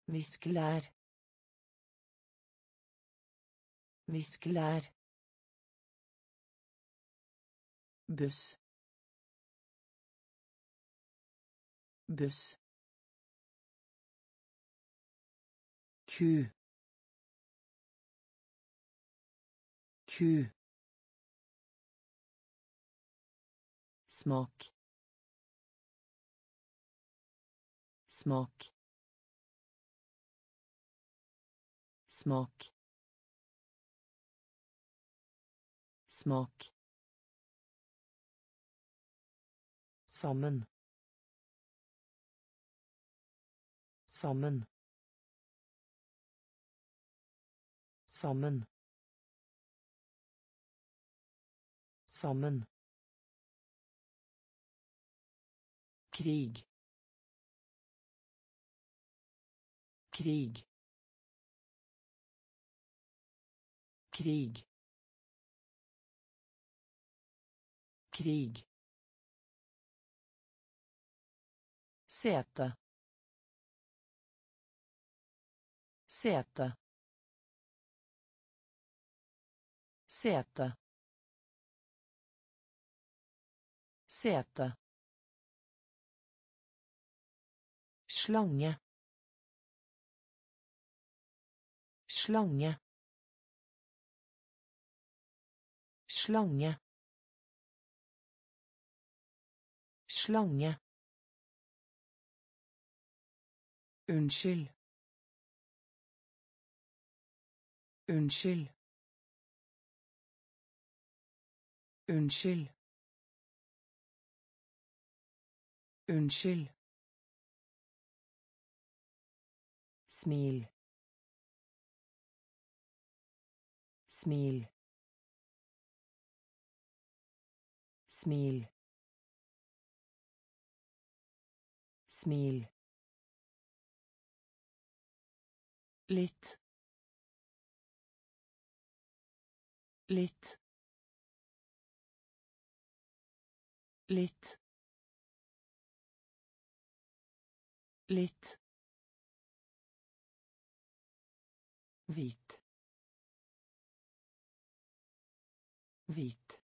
Viskelær. Viskelær. Buss. Buss. Ku ku smak. Smak. Smak. Smak Sammen. Sammen. Sammen. Sammen. Krig. Krig. Krig. Krig. Sete. Sete. Sete. Sete. Slange. Slange. Slange. Slange. Unnskyld. Unnskyld. Unnskyld. Unnskyld. Smil. Smil. Smil. Smil. Litt. Litt. Litt. Litt. Hvit hvit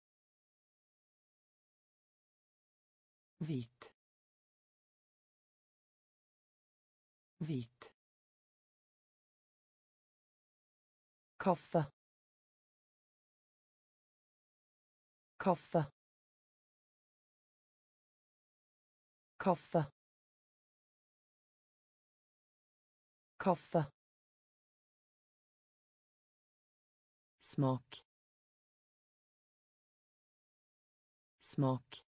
hvit hvit kaffe kaffe kaffe kaffe smak. Smak.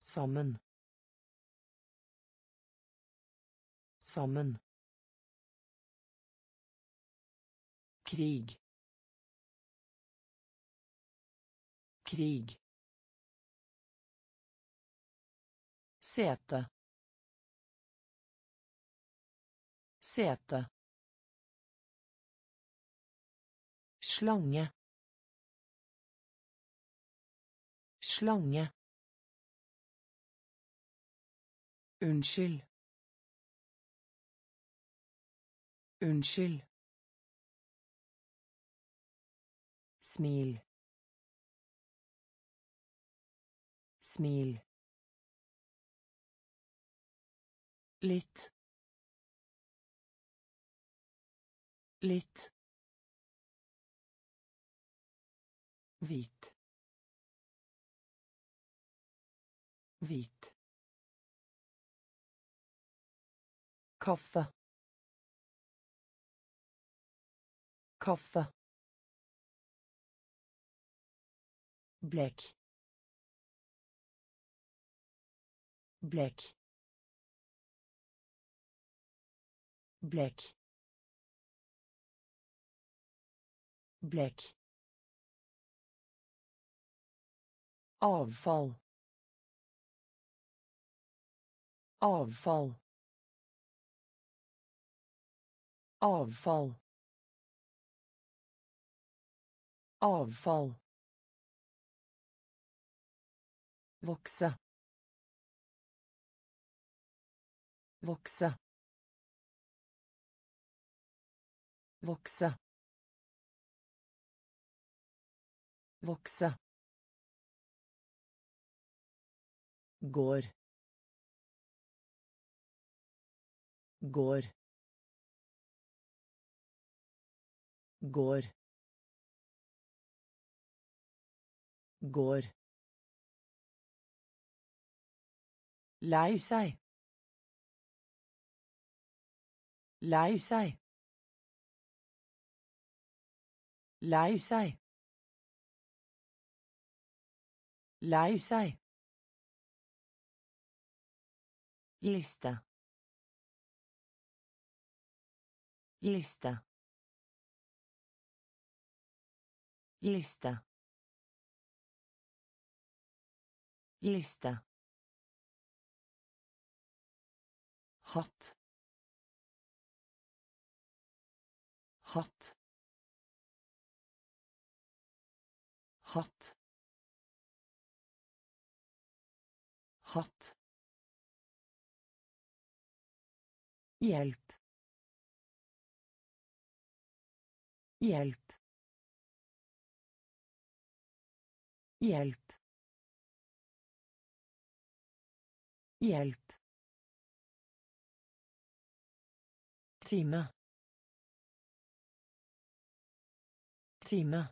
Sammen. Sammen krig. Krig. Sete. Sete. Slange. Slange. Unnskyld. Unnskyld. Smil. Smil. Litt. Litt. Hvit. Hvit. Kaffe. Kaffe. Black. Black. Black. Black. Avfall. Avfall. Avfall. Avfall. Vokse. Vokse. Vokse. Vokse. Går. Går. Går. Går Lege sig. Lege sig. Lege sig. Lege sig. Lista. Lista. Lista. Lista. Hatt. Hatt. Hatt. Hatt. Hjelp. Hjelp. Hjelp. Hjelp time. Time.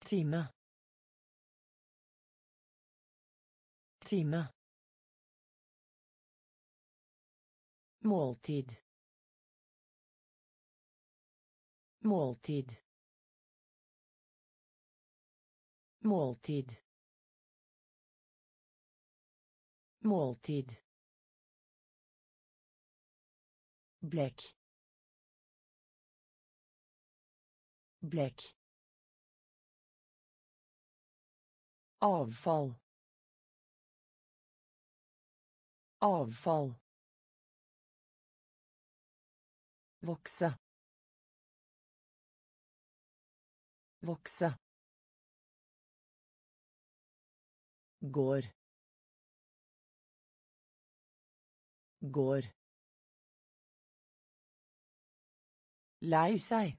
Time. Time. Måltid. Måltid. Måltid. Måltid blek blek avfall. Avfall. Vokse. Vokse. Går. Går lei seg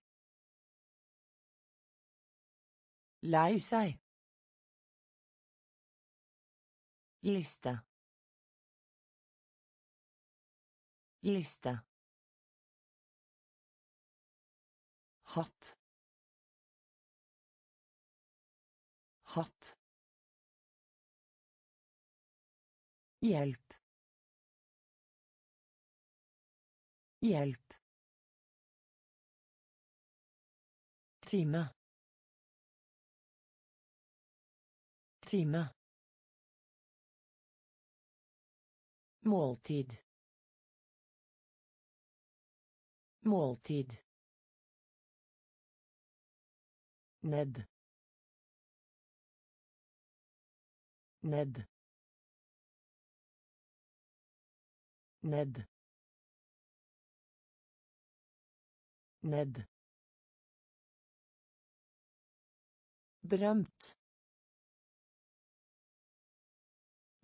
lei seg liste. Liste. Hatt hatt hjelp hjelp time time måltid måltid ned ned ned ned berømt.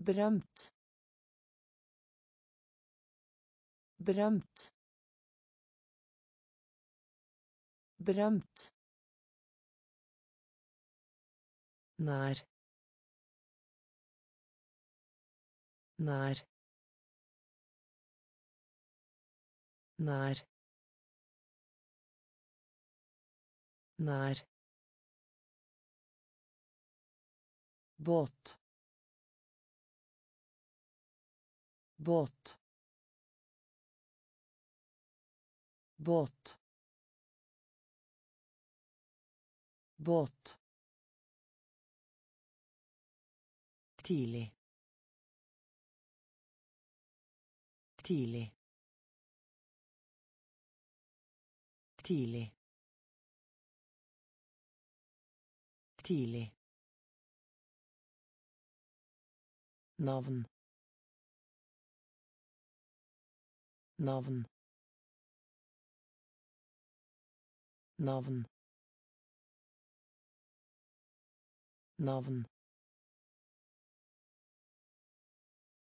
Berømt. Berømt. Berømt. Nær. Nær. Nær. Nær båt båt båt båt tidlig tidlig tidlig tidlig navn navn navn navn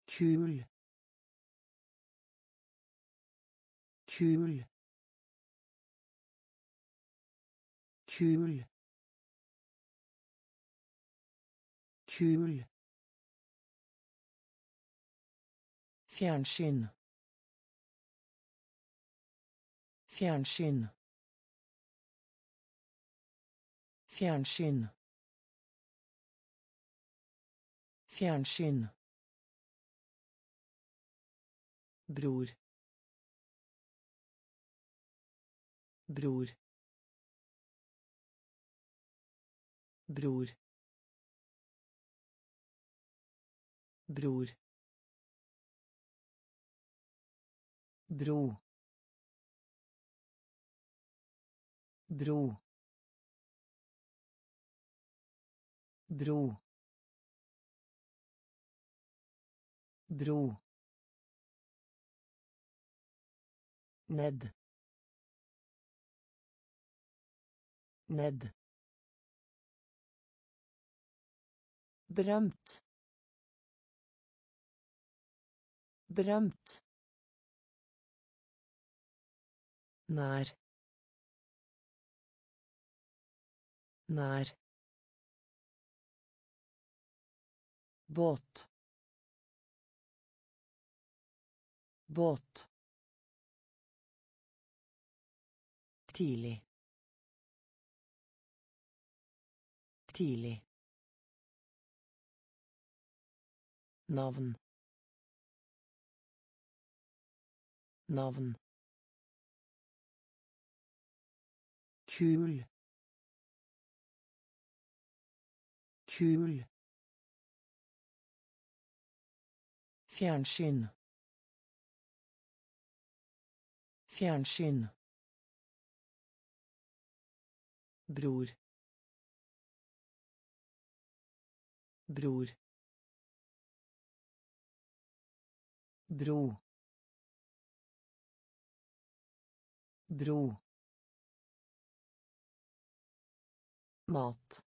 kul kul kul kul Fjernsyn. Fjernsyn. Fjernsyn. Fjernsyn. Bror. Bror. Bror. Bror. Bro. Bro. Bro. Bro. ned ned berømt berømt nær. Nær. Båt. Båt. Tidlig. Tidlig. Navn. Navn kul kul Fjernsyn. Fjernsyn. Bror. Bror. Bro. Bro. Mat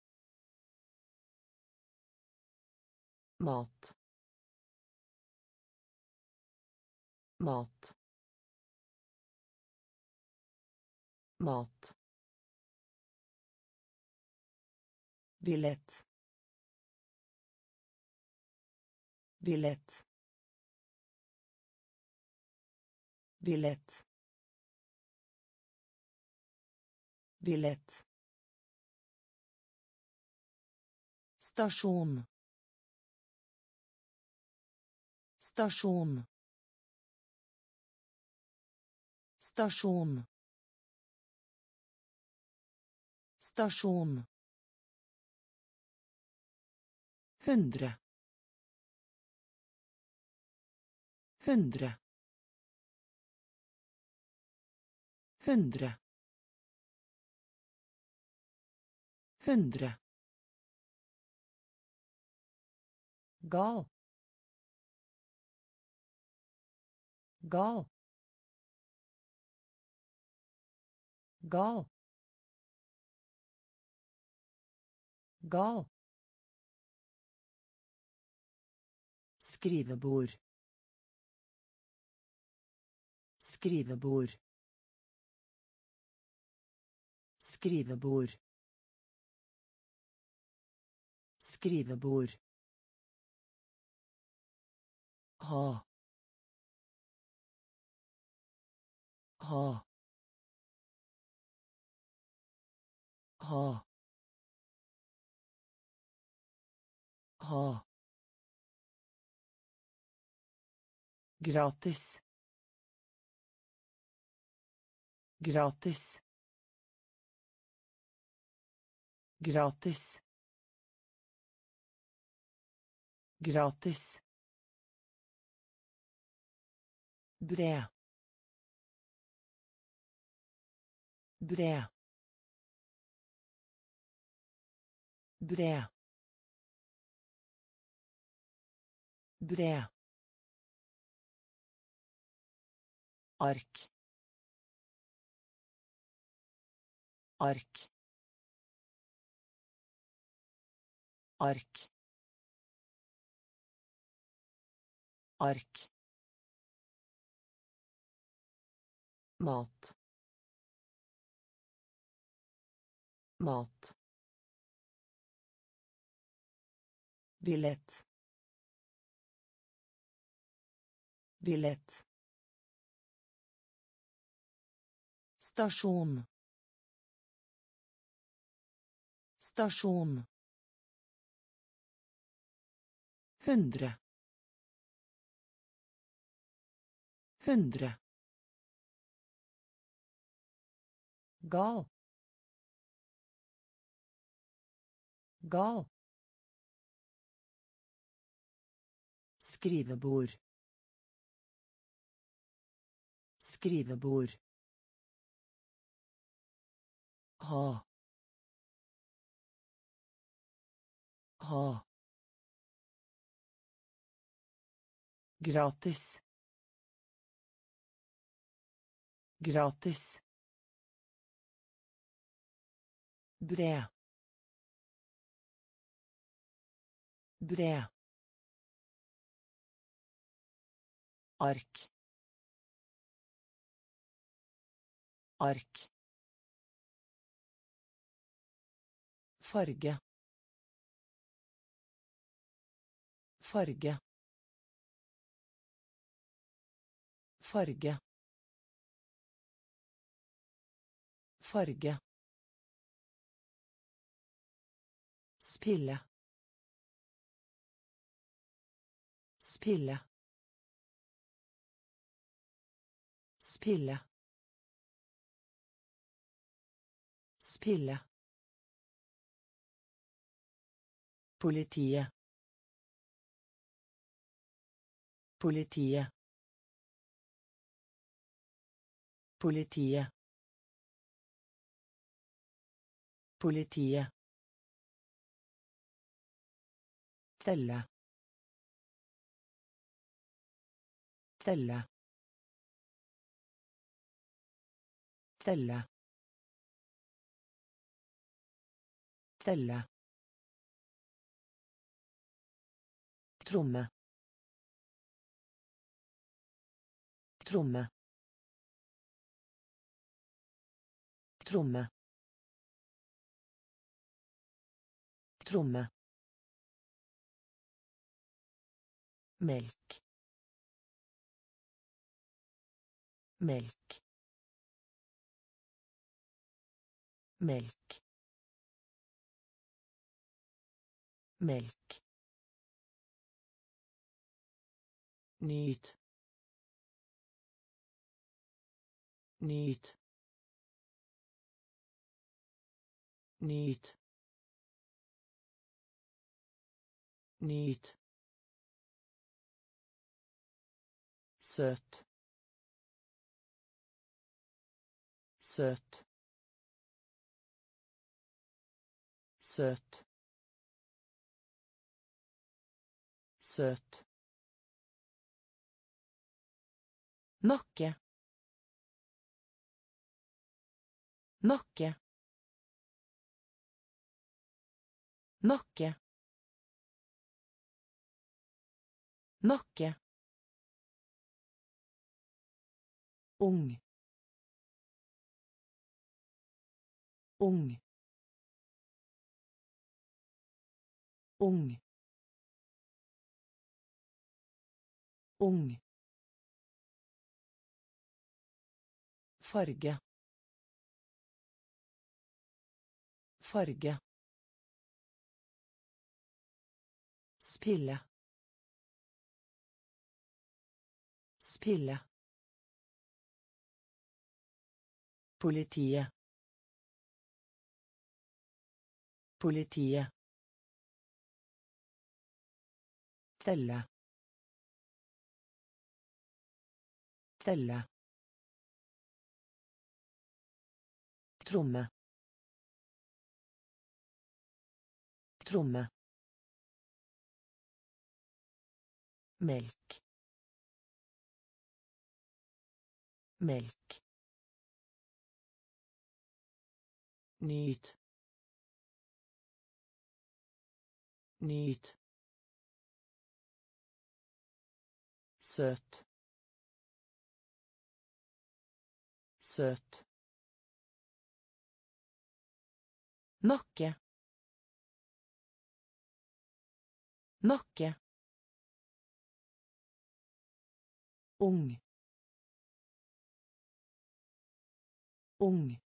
mat mat mat billett billett billett billett Stasjon. Stasjon. Stasjon. Stasjon. Hundre. Hundre. Hundre. Hundre. Gal. Gal. Gal. Gal. Skrivebord. Skrivebord. Skrivebord. Skrivebord ha. Ha. Ha. Ha. Gratis. Gratis. Gratis. Gratis bred bred bred bred ark. Ark. Ark. Ark mat mat billett billett stasjon stasjon hundre hundre gal gal skrivebord. Skrivebord. Ha. Ha. Gratis. Gratis bred. Bred. Ark. Ark. Farge. Farge. Farge. Farge spille spille spille spille Politiet. Politiet. Politiet. Politiet. Telle. Telle. Telle. Telle. tromme tromme tromme tromme melk melk melk melk Nyt. Nyt. Nyt. Nyt. Søt. Søt. Søt. Søt. Nakke. Nakke. Nakke. Nakke. Ung. Ung. Ung. Ung. farge farge spille spille Polizia. Polizia. Cella. Cella. Tromme. Tromme. Melk. Melk. Nyt. Nyt. Søt. Søt. Nakke. Nakke. Ung. Ung.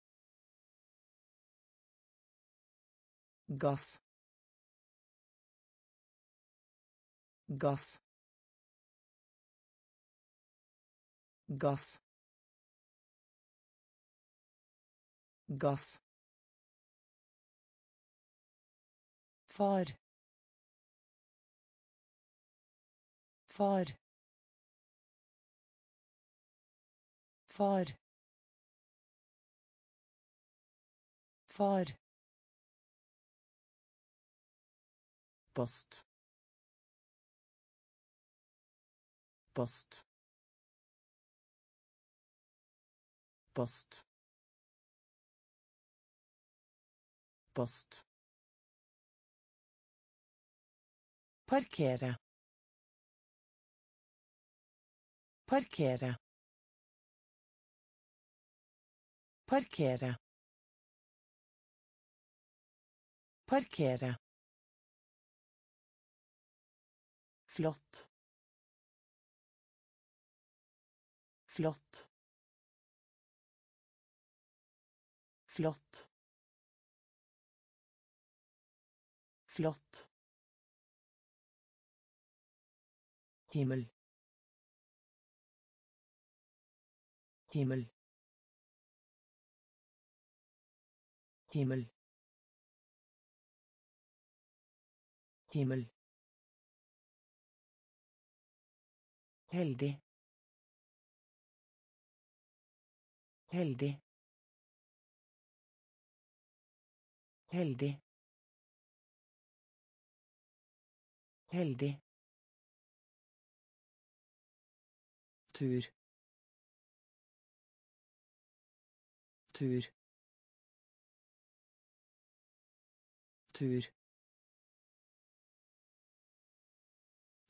Gas. Gas. Gas. Gas. Far. Far. Far. Far. Post. Post. Post. Post. Parkere. Parkere. Parkere. Parkere. Flott. Flott. Flott. Flott. himmel himmel himmel himmel heldig. Heldig. Heldig. Heldig. Tur. Tur. Tur.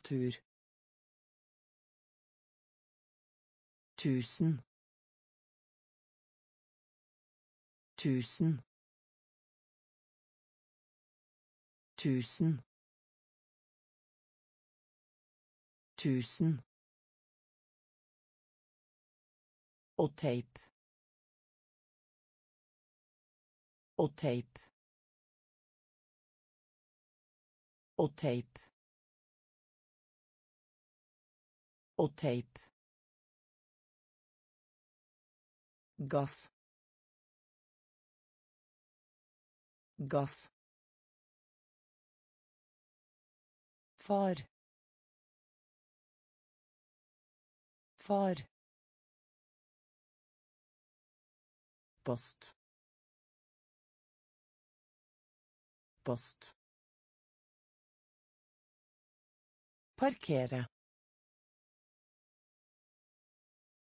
Tur tusen tusen tusen tusen Og teip. Og teip. Og teip. Og teip. Gass. Gass. Far. Far. Post. Post. Parkere.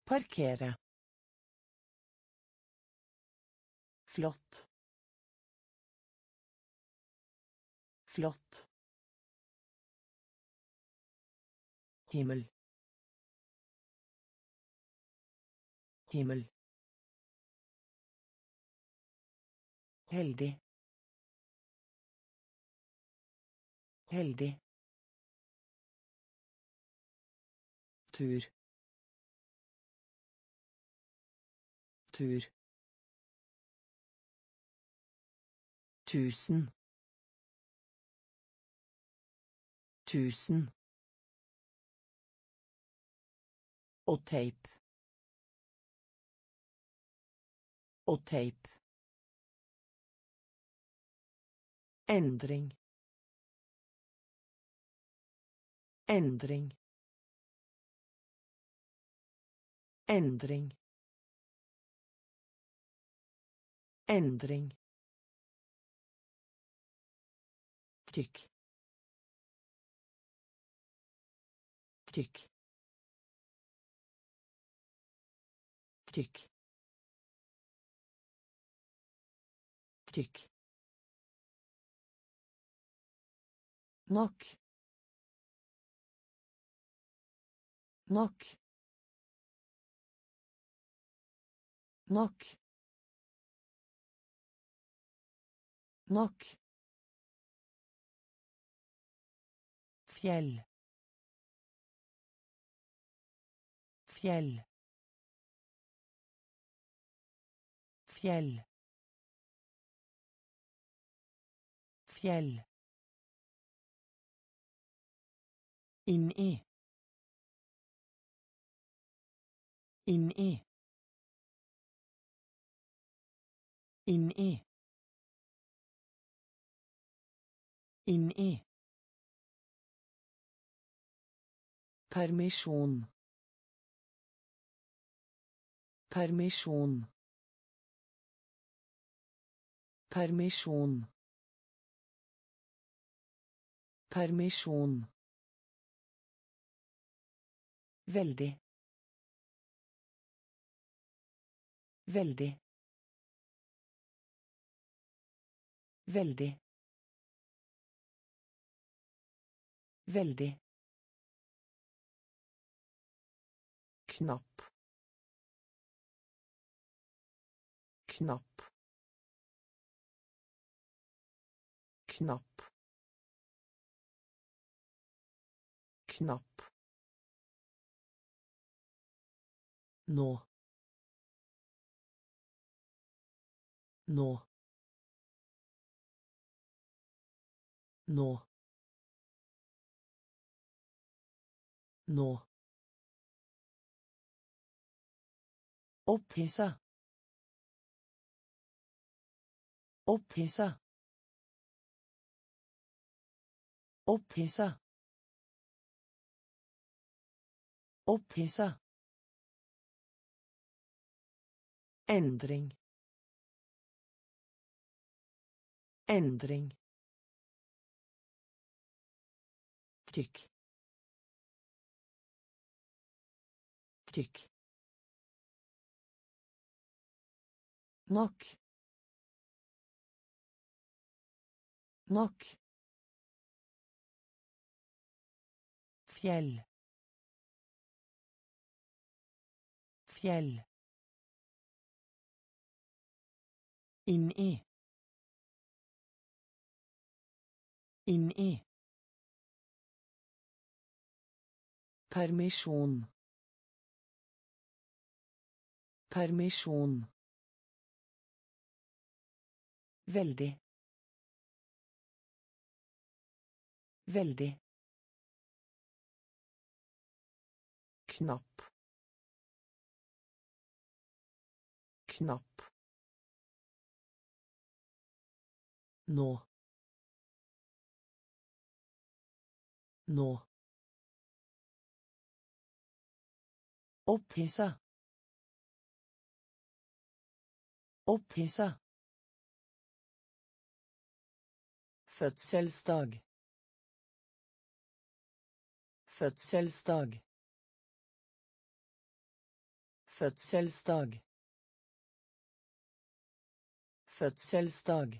Parkere. Flott. Flott. Himmel. Himmel. Heldig. Heldig. Tur. Tur. Tusen. Tusen. Og teip. Og teip. Endring. Endring. Endring. Endring. Tykk tykk tykk tykk nok nok nok nok Fjell. Fjell. Fjell. Fjell. Inn i. Inn i. Inn i. Inn i. Permisjon. Permisjon. Permisjon. Permisjon. Veldig. Veldig. Veldig. Veldig. Knapp knapp knapp knapp nå nå nå nå Opphissa. Opphissa. Opphissa. Opphissa. Endring. Endring. Trykk. Tykk. Nok. Nok. Fjell. Fjell. Inn i. Inn i. Permisjon. Permisjon Veldig. Veldig. Knapp. Knapp. Nå. Nå. Opphissa. Opphissa. Fødselsdag. Fødselsdag. Fødselsdag. Fødselsdag.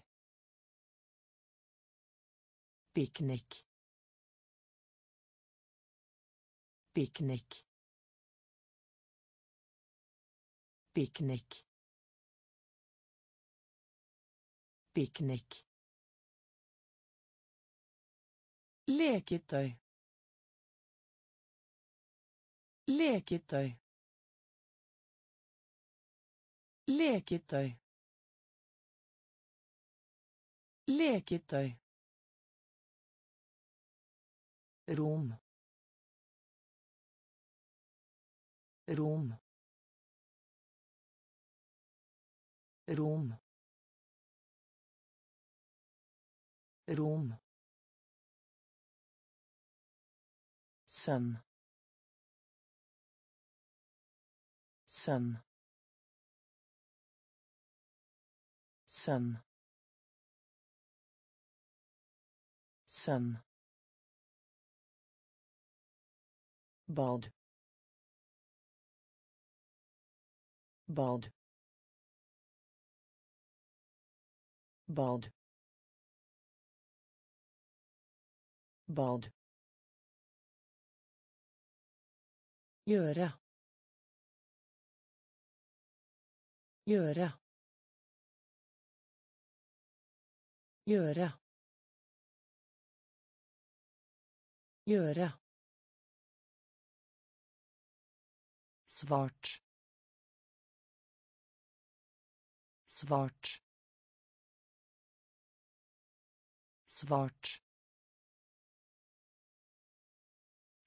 Piknik. Piknik. Piknik. Piknik. Leketøy. Leketøy. Leketøy. Leketøy. Rom. Rom. Rom. Rom. Sønn. Sønn. Sønn. Sønn. Bad. Bad. Bad. Bad. Gjøre. Gjøre. Gjøre. Gjøre. Svart. Svart. Svart.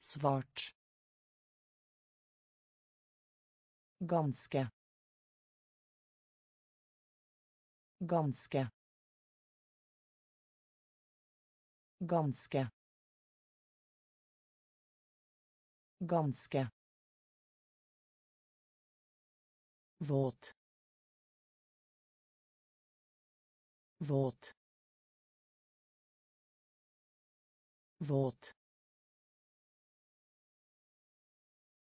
Svart. Ganske. Ganske. Ganske. Ganske. Våt. Våt. Våt.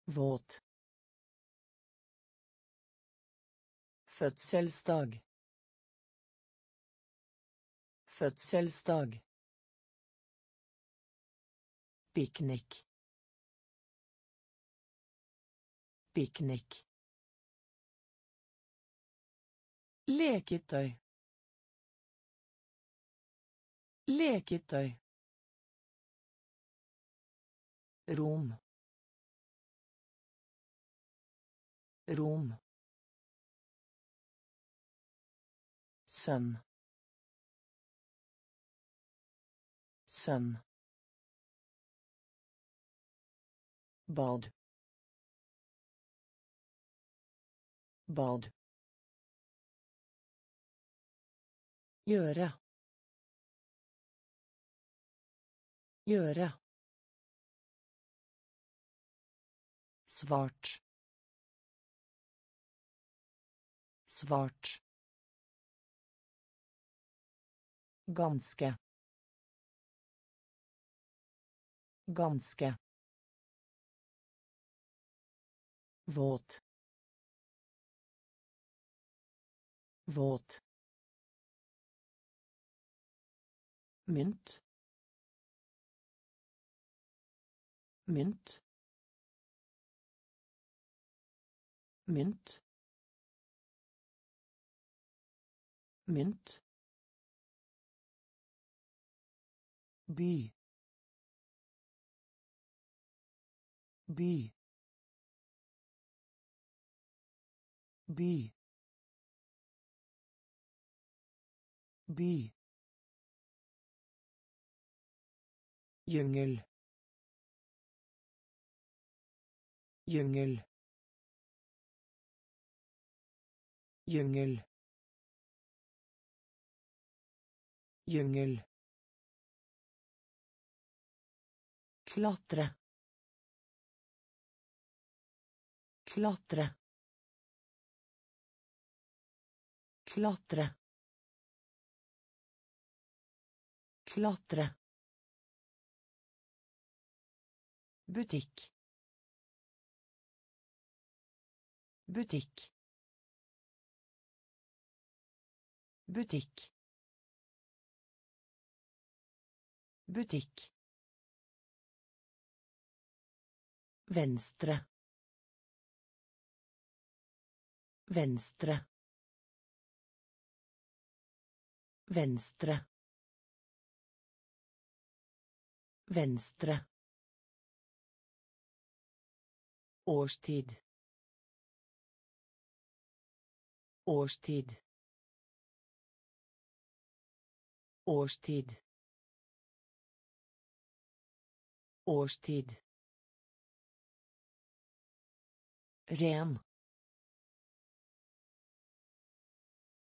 Våt. Fødselsdag. Fødselsdag. Piknik. Piknik. Leketøy. Leketøy. Rom. Rom. Sønn. Sønn. Bad. Bad. Gjøre. Gjøre. Svart. Svart. Ganske. Ganske. Våt. Våt. mynt mynt mynt mynt by by by by Jungel. Jungel. Jungel. Jungel. Klatre. Klatre. Klatre. Klatre. butikk butikk butikk butikk Venstre. Venstre. Venstre. Venstre. Årstid. Årstid. Årstid. Årstid. Ren.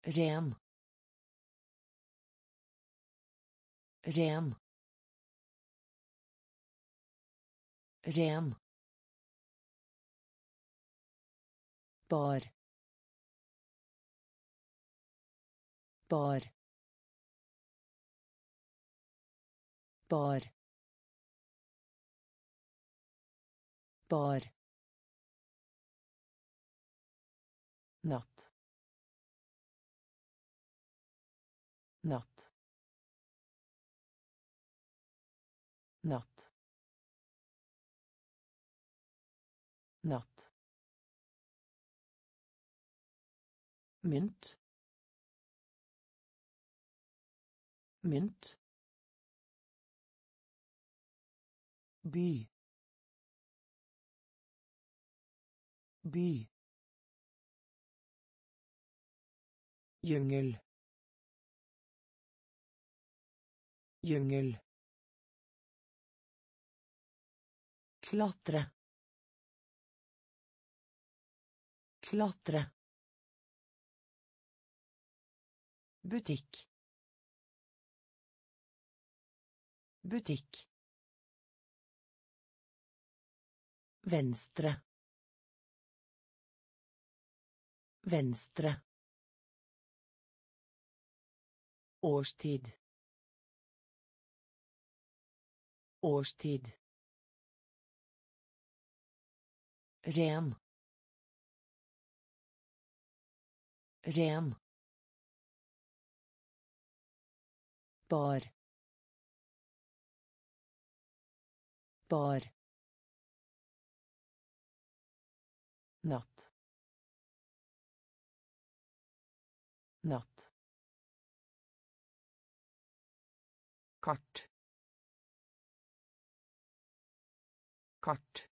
Ren. ren. Ren. Bar. Bar. Bar. Bar mynt. Mynt. By. By. Jungel jungel klatre. Klatre butikk butikk Venstre. Venstre. Årstid. Årstid. Ren. Ren. Bar. Bar. natt. Natt. Kart. Kart.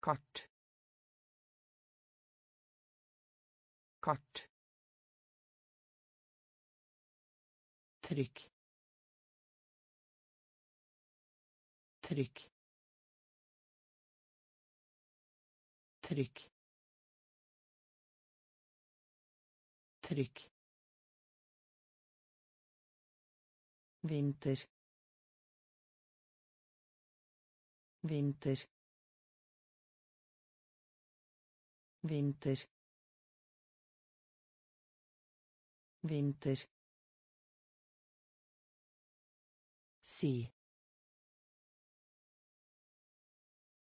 Kart. Kart trykk. Trykk. Trykk. Trykk. Vinter. Vinter. Vinter. Vinter si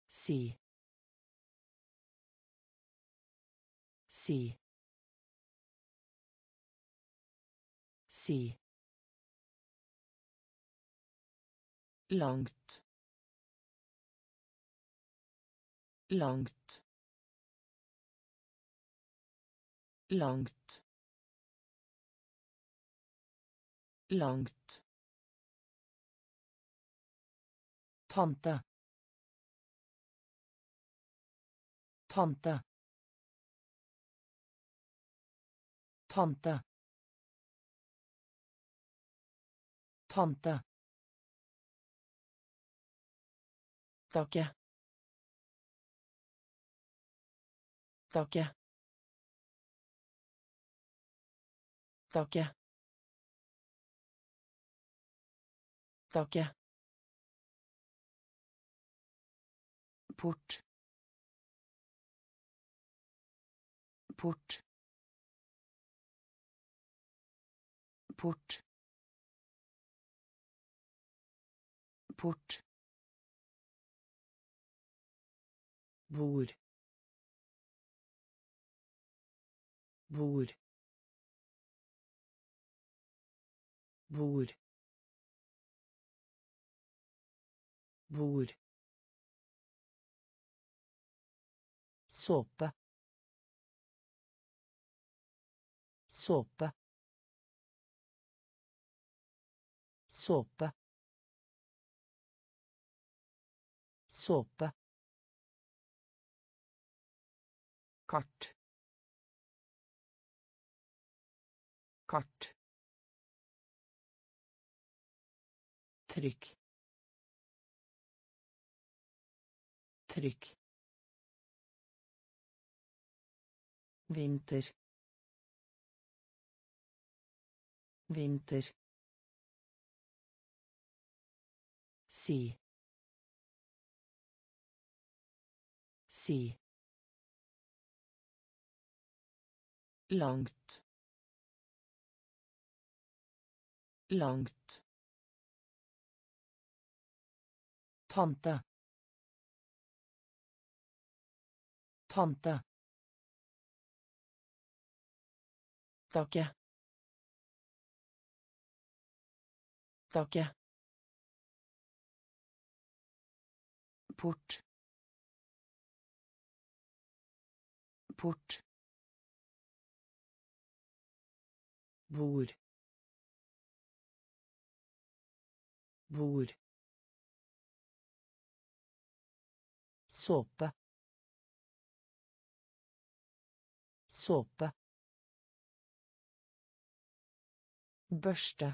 si Si. Si. Langt. Langt. Langt. Langt. Tante. Tante. Tante. Tante. Takke. Takke. Takke. Takke. Port. Port. port. Port. Bor bor bor bord såpe. Såpe. Såpe. Såpe. Kart. Kart. Trykk. Trykk vinter. Vinter. Si. Si. Langt. Langt. Tante. Tante takke. Taket port. Port. Bord. Bord. Såpe. Såpe børste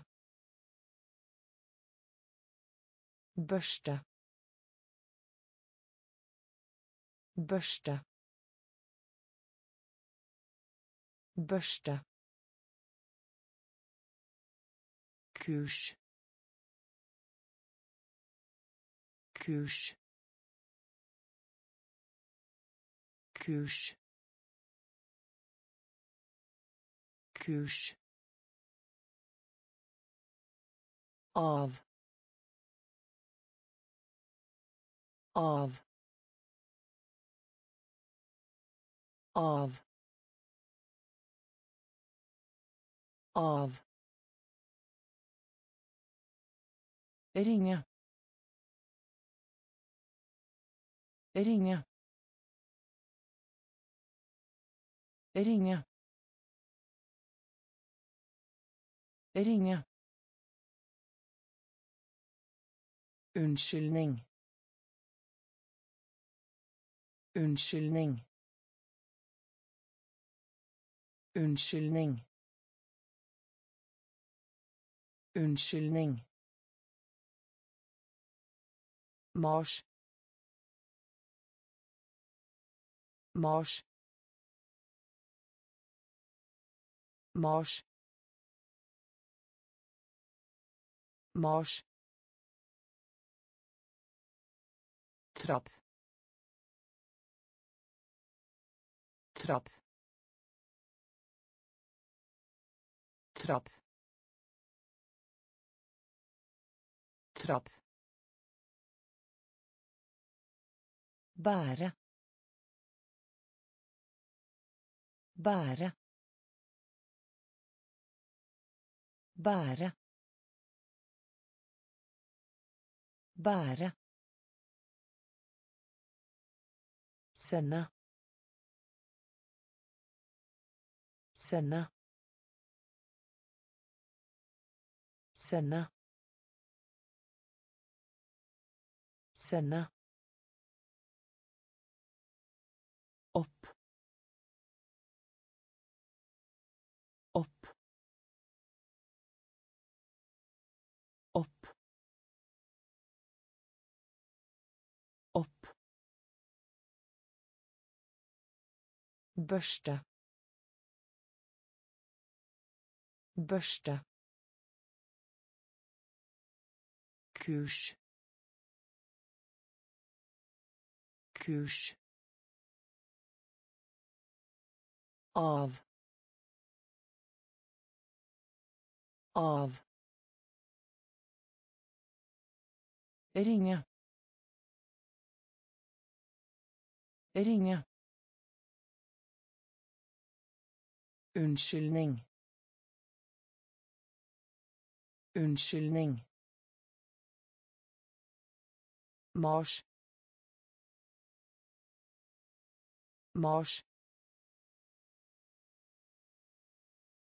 børste børste børste. Kurs kurs kurs. Kurs av av av av ringe. Ringe. Ringe. Ringe Unnskyldning. Unnskyldning. Unnskyldning. Unnskyldning. Mars. Mars. Mars. Mars. Trapp trapp trapp trapp bære bære bære bære سنة. سنة. سنة. سنة. Børste. Børste. Kurs. Kurs. Av. Av. Ringe. Ringe Unnskyldning. Unnskyldning. Mars. Mars.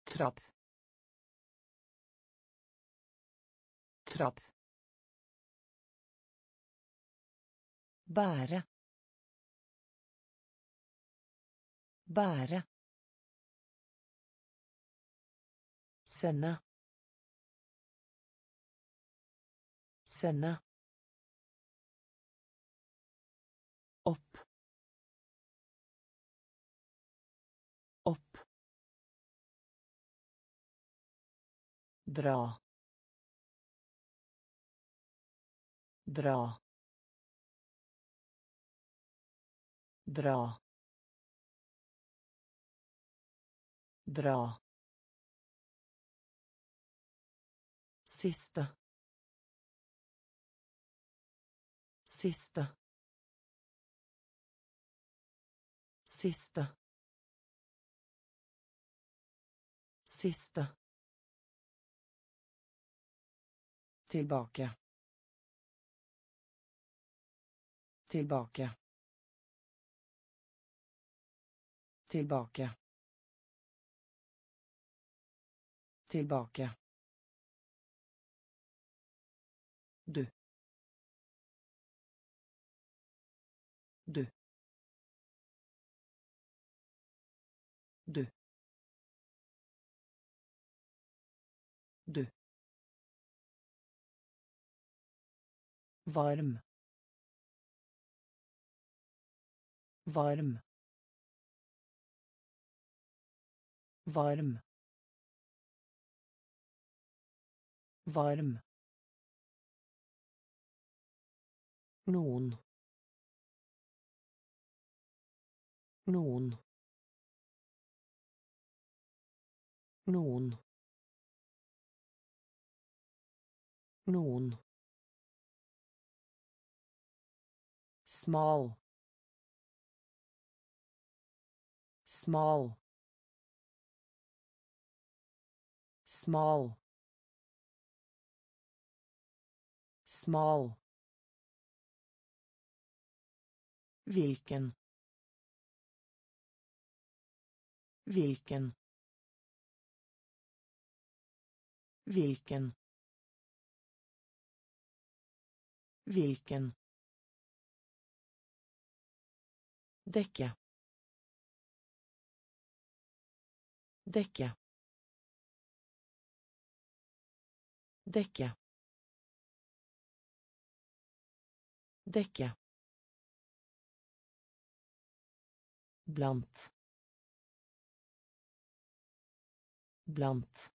Trapp. Trapp. Bære. Bære. Sende. Sende. Opp. Opp. dra dra dra dra siste siste siste siste Tilbake. Tilbake. Tilbake. Tilbake. Du. Du. Du. Du. varm varm varm varm noen noen noen noen small small small small Hvilken. Hvilken. Hvilken. Hvilken. dekke dekke dekke dekke blant. Blant.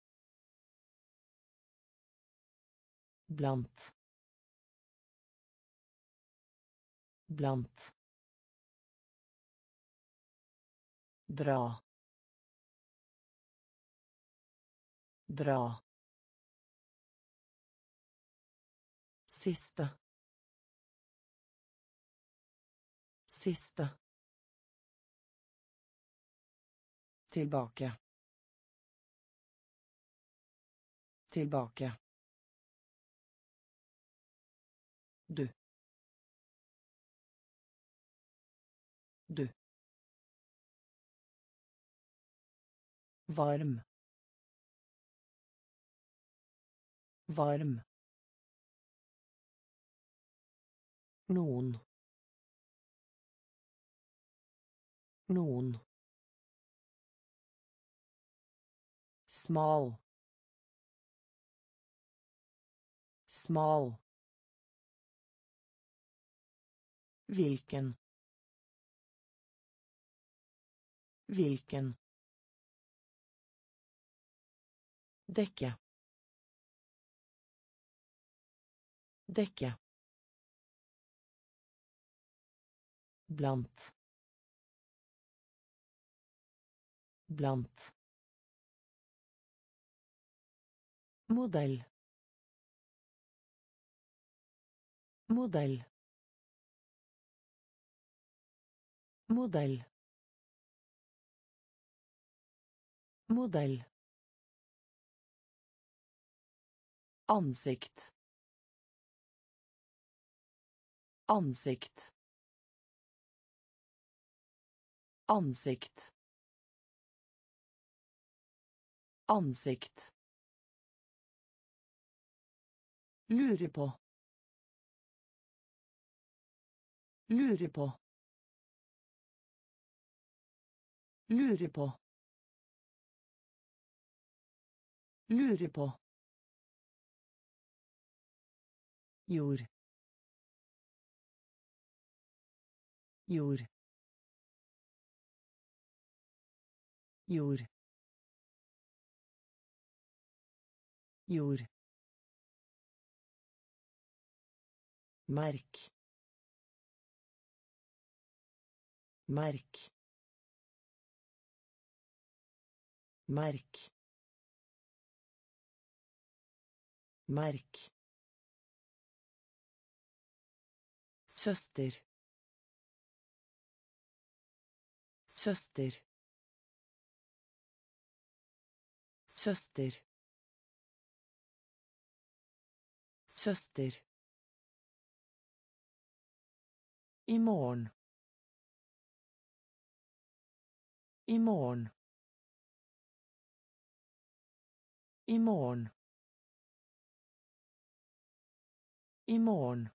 Blant. Blant. Dra. Dra. Siste. Siste tilbake. Tilbake. Du. Du. Varm. Varm. Noen. Noen smal. Smal. Hvilken. Hvilken. dekke. Dekke. Blant. Blant modell modell modell modell Ansikt. Ansikt. Ansikt. Ansikt. Lure på. Lure på. Lure på. Lure på. jord jord jord jord merk. Merk. Merk. Merk. Søster. Søster. Søster. Søster I morgen. I morgen. I morgen. I morgen.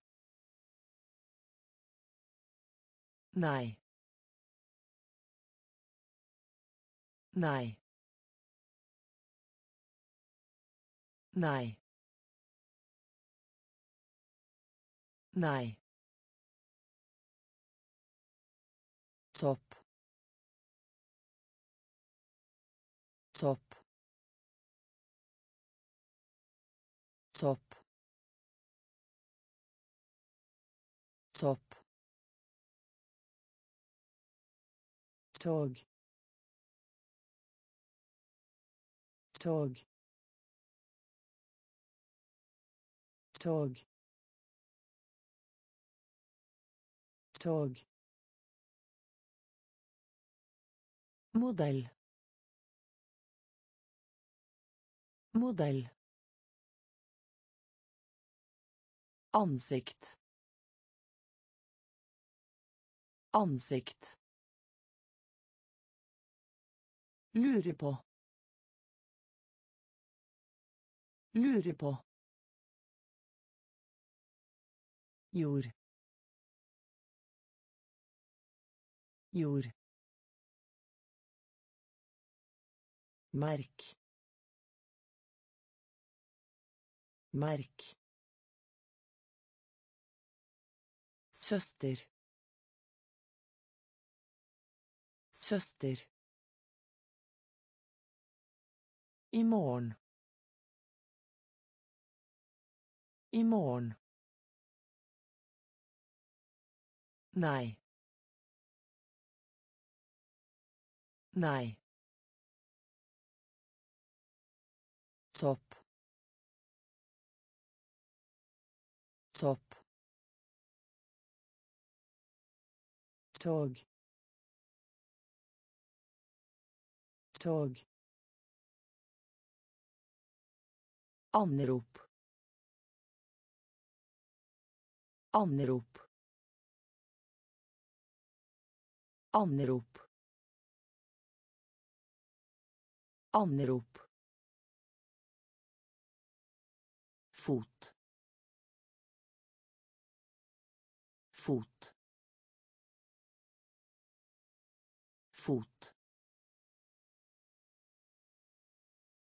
Topp topp topp topp tog. Tog. Tog. Tog modell. Modell. Ansikt. Ansikt. Lure på. Lure på. Jord. Jord Merk. Merk. Søster. Søster. I morgen. I morgen. Nei. Nei. Topp. Topp. Tog. Tog. Anrop. Anrop. Anrop. Anrop fot. Fot. Fot.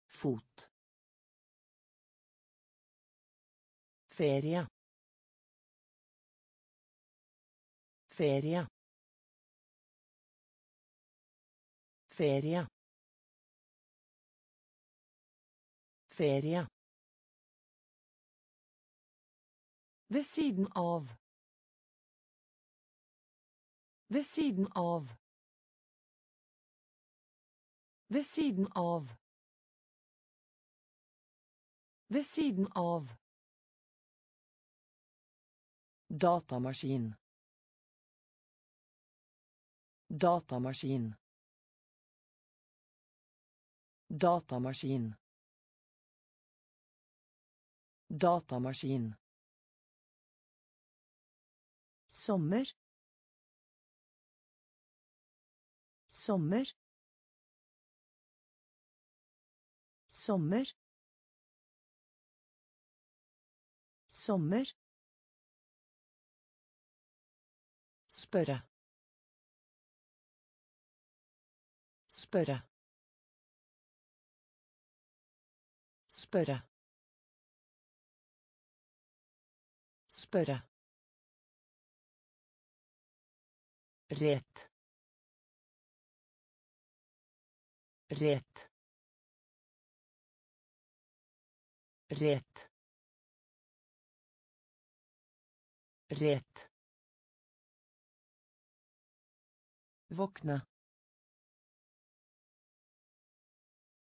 Fot. Ferie. Ferie. Ferie. Ferie Ved siden av. Ved siden av. Ved siden av. Ved siden av. Datamaskin. Datamaskin. Datamaskin. Datamaskin. Sommer. Sommer. Sommer. Sommer. Spørre. Spørre. Spørre. Spørre. Rett. Rett. Rett. Rett. Våkne.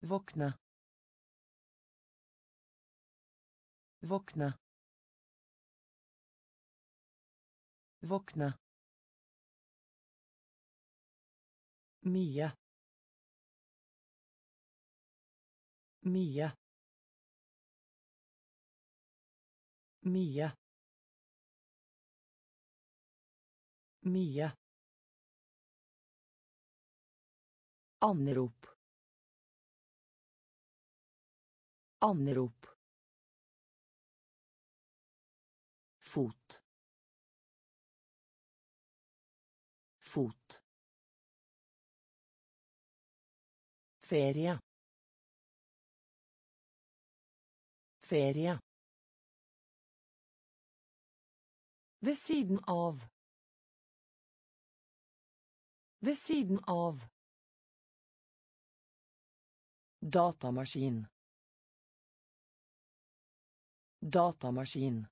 Våkne. Våkne. Våkne. Mye. Mye. Mye. Mye. Anrop. Anrop. Fot. Fot. Ferie. Ferie. Ved siden av. Ved siden av. Datamaskin. Datamaskin.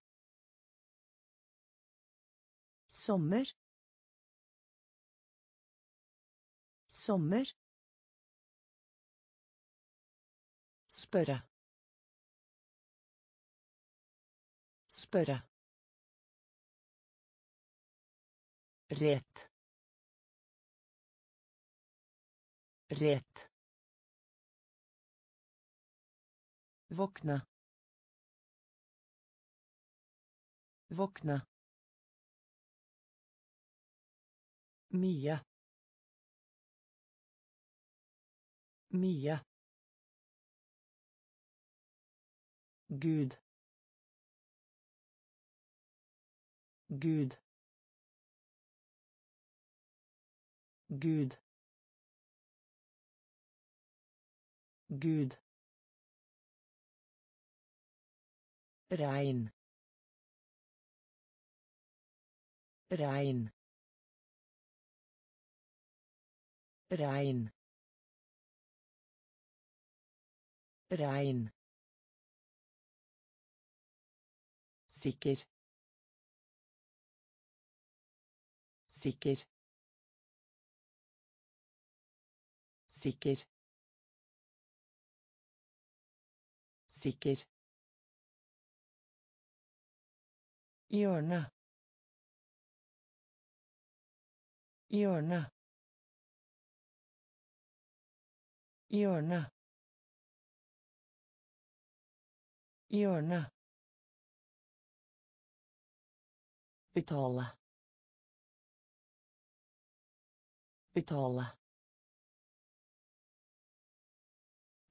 Sommer. Sommer. Spørre. Spørre. Rett. Rett. Våkne. Våkne. Mye. Mye. Gud. Gud. Gud. Gud. Rein. Rein. Rein. Rein. Sikker. Sikker. Sikker. Sikker. Hjørne. Hjørne. Hjørne. Hjørne. Betale. Betale.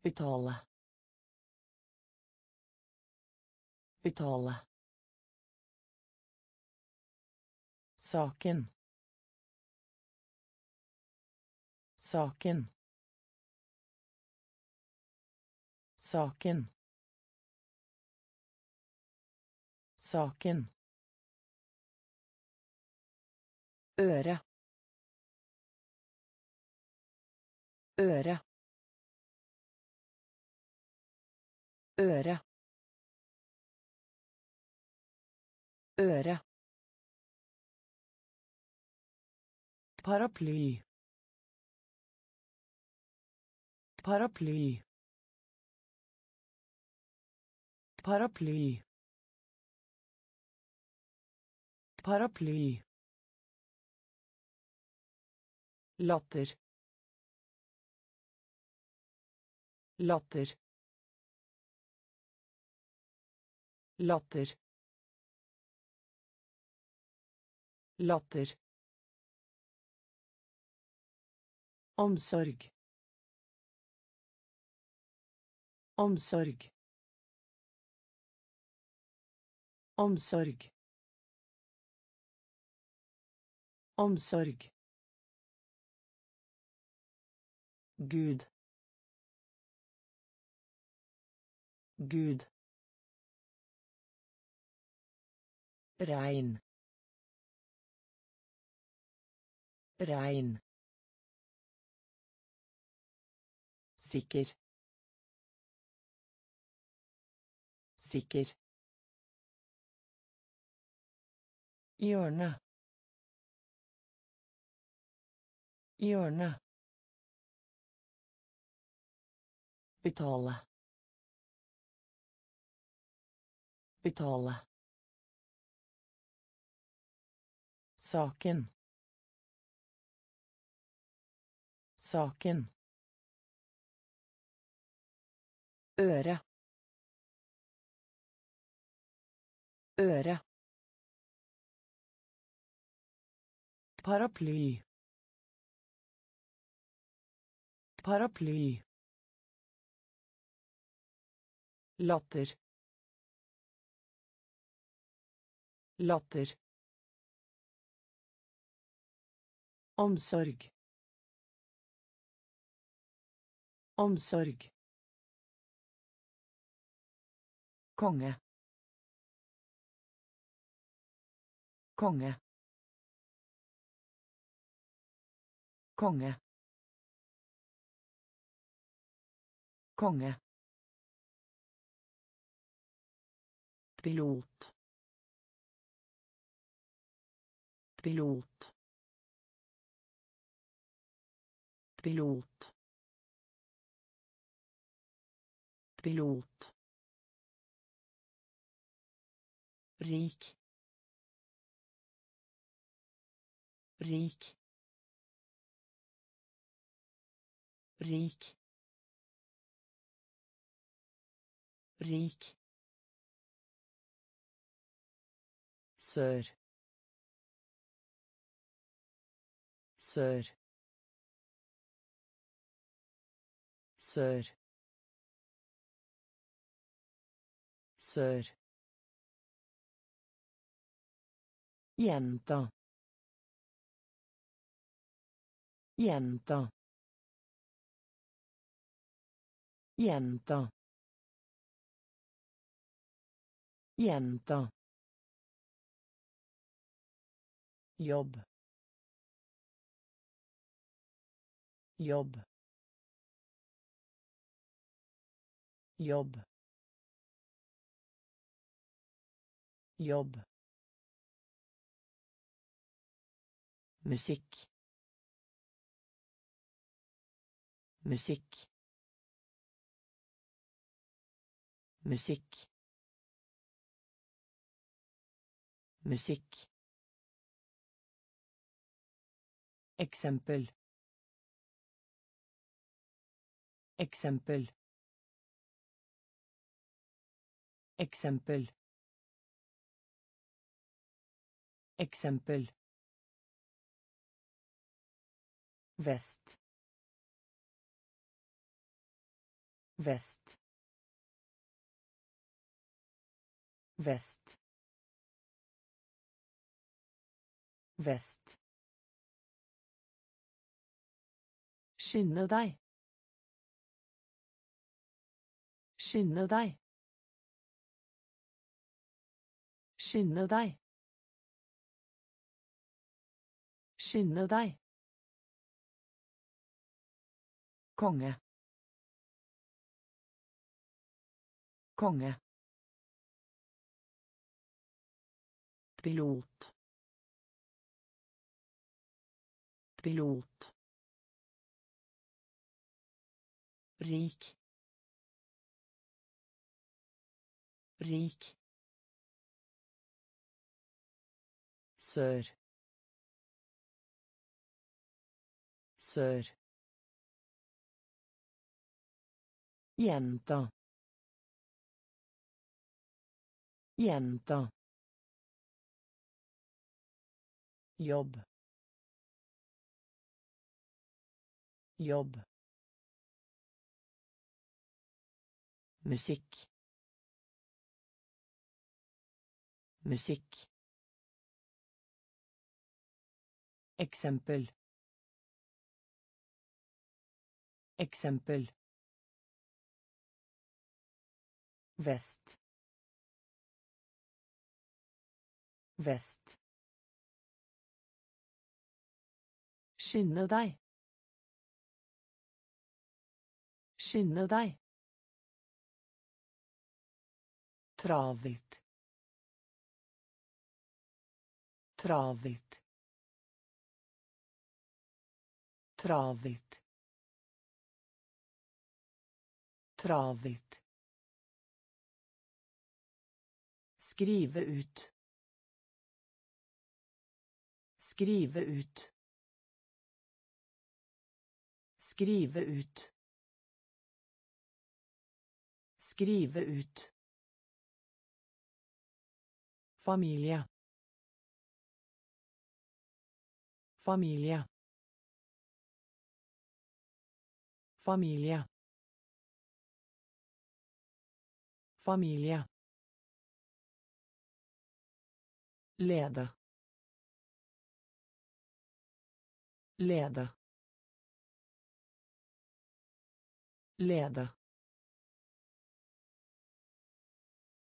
Betale. Betale. Saken. Saken. Saken. Saken. Øre. Øre. Øre. Øre. Paraply. Paraply. Paraply. Paraply. Latter. Latter. Latter. Latter. Omsorg. Omsorg. Omsorg. Omsorg. Gud. Gud. Rein. Rein. Sikker. Sikker. Hjørne. Hjørne. Betale. Betale. Saken. Saken. Øre. Øre. Paraply. Paraply. Latter. Latter. Omsorg. Omsorg. Konge. Konge. Konge. Konge. Pilot. Pilot. Pilot. Pilot. rik rik rik rik sør. Sør. Sør. Sør. Jenta jenta jenta Gjenta. Jobb. Jobb. Jobb. Jobb. musikk musikk musikk musikk eksempel. Eksempel. Eksempel. Eksempel. Vest. Vest. Vest. Vest skynde deg skynde deg skynde deg skynde deg Konge. Konge. Pilot. Pilot. Rik. Rik. Sør. Sør. jenta jenta Jobb. Jobb. Musikk. Musikk. Eksempel. Eksempel. vest vest skynde deg Travelt. Travelt. Travelt. Travelt. Skrive ut. Skrive ut. Skrive ut. Skrive ut. Familie. Familie. Familie. Familie. Lede. Lede. Lede.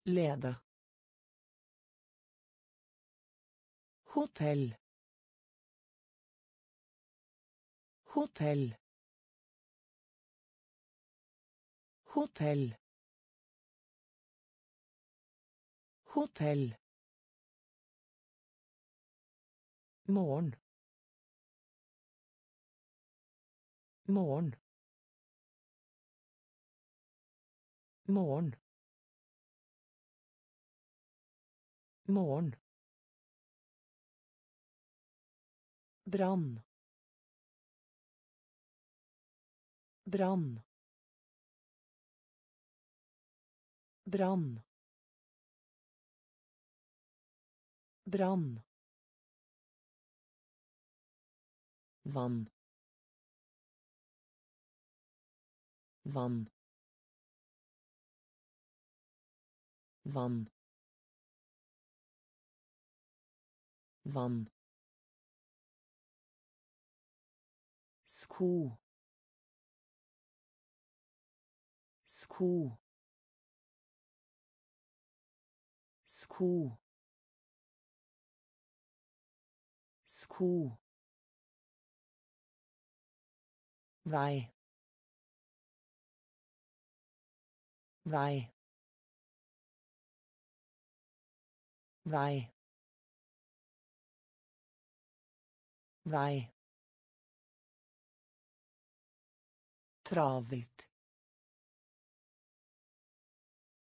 Lede. Hotell. Hotell. Hotell. Hotell. Morgen. Morgen. Morgen. Morgen. Brann. Brann. Brann. Brann. Vann. Vann. Vann. Vann. Scu. Scu. Scu. Scu. Vai. Vai. Vai. Vai. Travelt.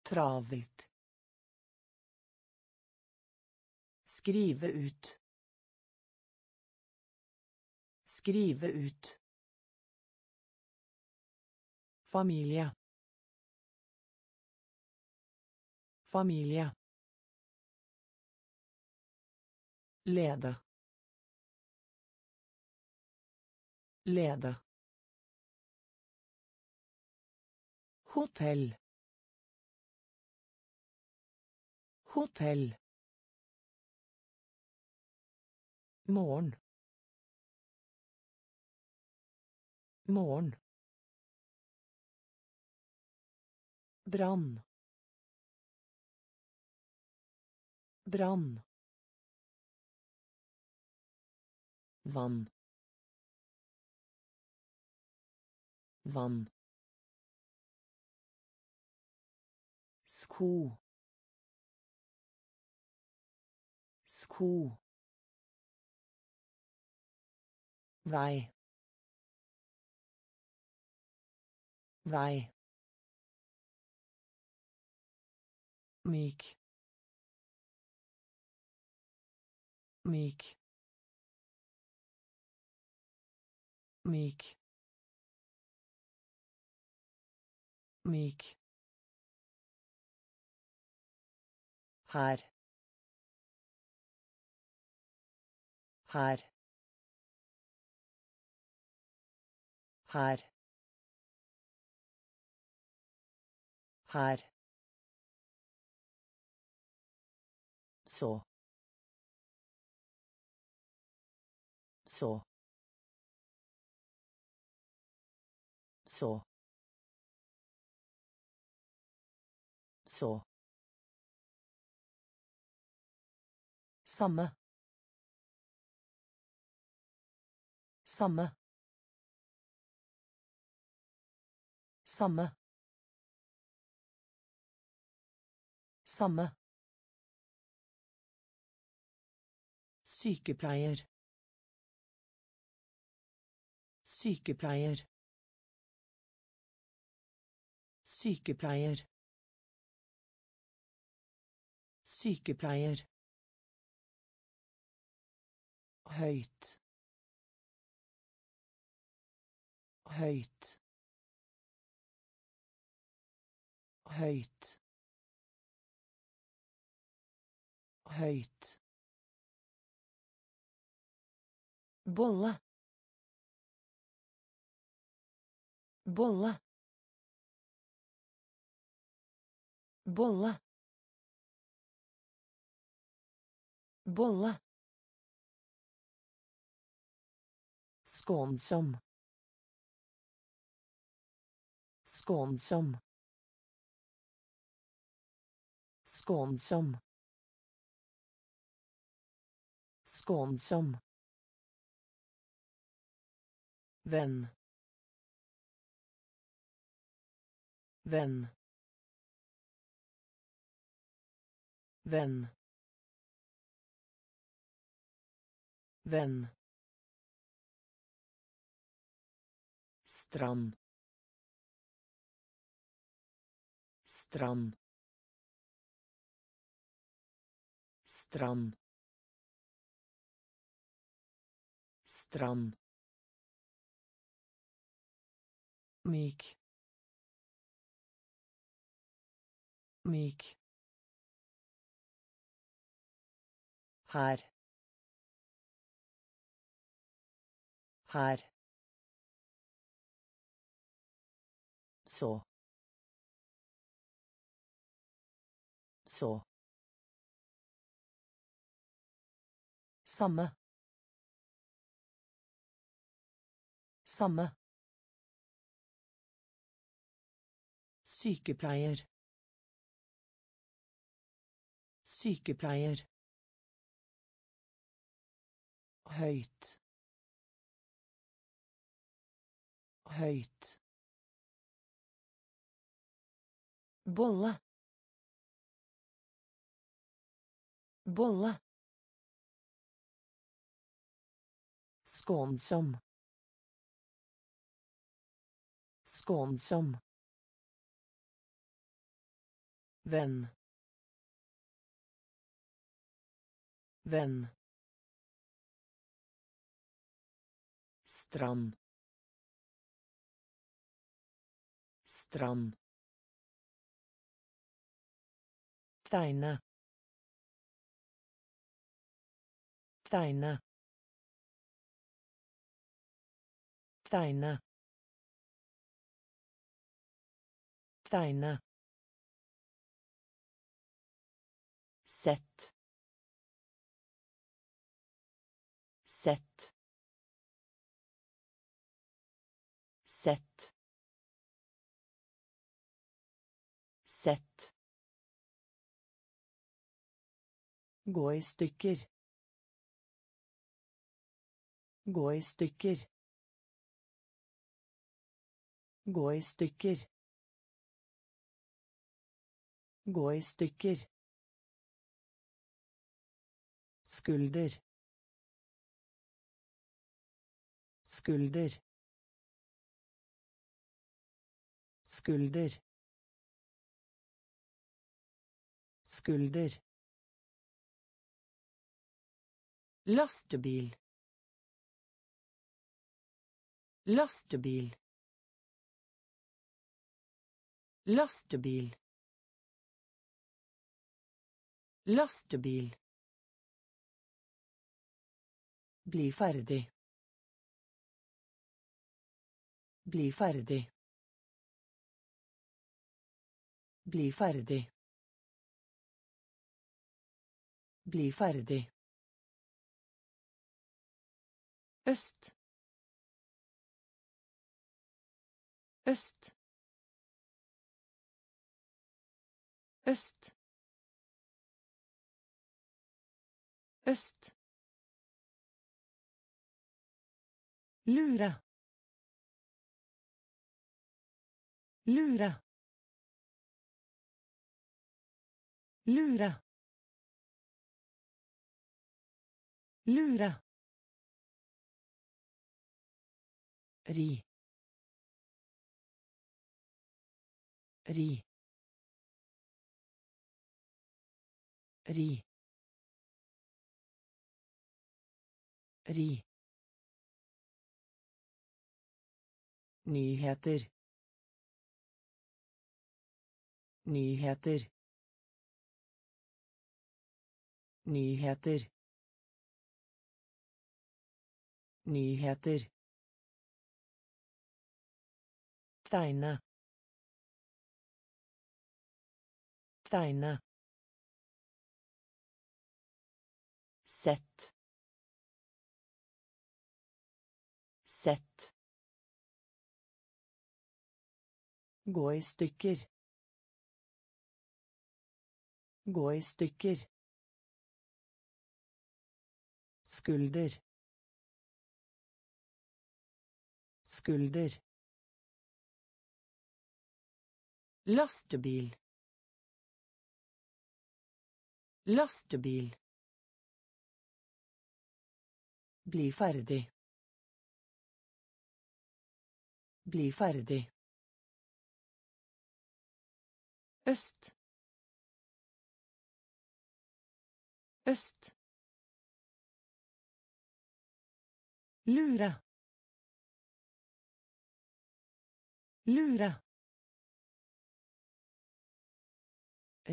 Travelt. Skrive ut. Skrive ut. Familie. Familie. Lede. Lede. Hotell. Hotell. Morgen. Morgen. Brann. Brann. Vann. Vann. Scu. Scu. Vai. Vai. Meek. Meek. Meek. Meek. Her. Her. Her. Her. Så. Så. Så. Så Samme. Samme. Samme. Samme. Sykepleier. Sykepleier. Sykepleier. Sykepleier. Høyt høyt høyt høyt bolle bolle bolle bolle Skånsom. Skånsom. Skånsom. Skånsom. Venn. Venn. Venn. Venn. Strand. Strand. Strand. Strand. myk myk her her så så samme samme Sykepleier. Sykepleier. Høyt. Høyt. Bolle. Bolle. Skånsom. Skånsom. Venn. Venn. Strand. Strand. Tegne. Tegne. Tegne. Tegne. Sett. Sett. Sett. Sett. Gå i stykker. Gå i stykker. Gå i stykker. Gå i stykker. Skulder. Skulder. Skulder. Skulder. Lastebil. Lastebil. Lastebil. Lastebil. Bli ferdig. Bli ferdig. Bli ferdig. Bli ferdig. Øst. Øst. Øst. Øst. Lure. Lure. Lure. Lure. Ri. Ri. Ri. Ri. Nyheter. Nyheter. Nyheter. Nyheter. Tegne. Steine. Sett. Sett. Gå i stykker. Gå i stykker. Skulder. Skulder. Lastebil. Lastebil. Bli ferdig. Bli ferdig. Øst. Øst. Lure. Lure.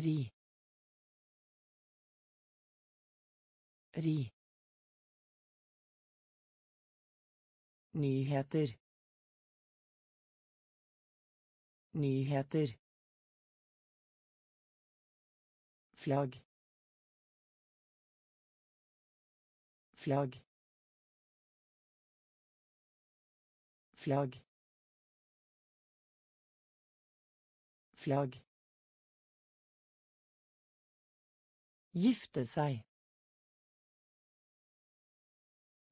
Ri. Ri. Nyheter. Nyheter. Flagg. Flagg. Flagg. Flagg. Gifte seg.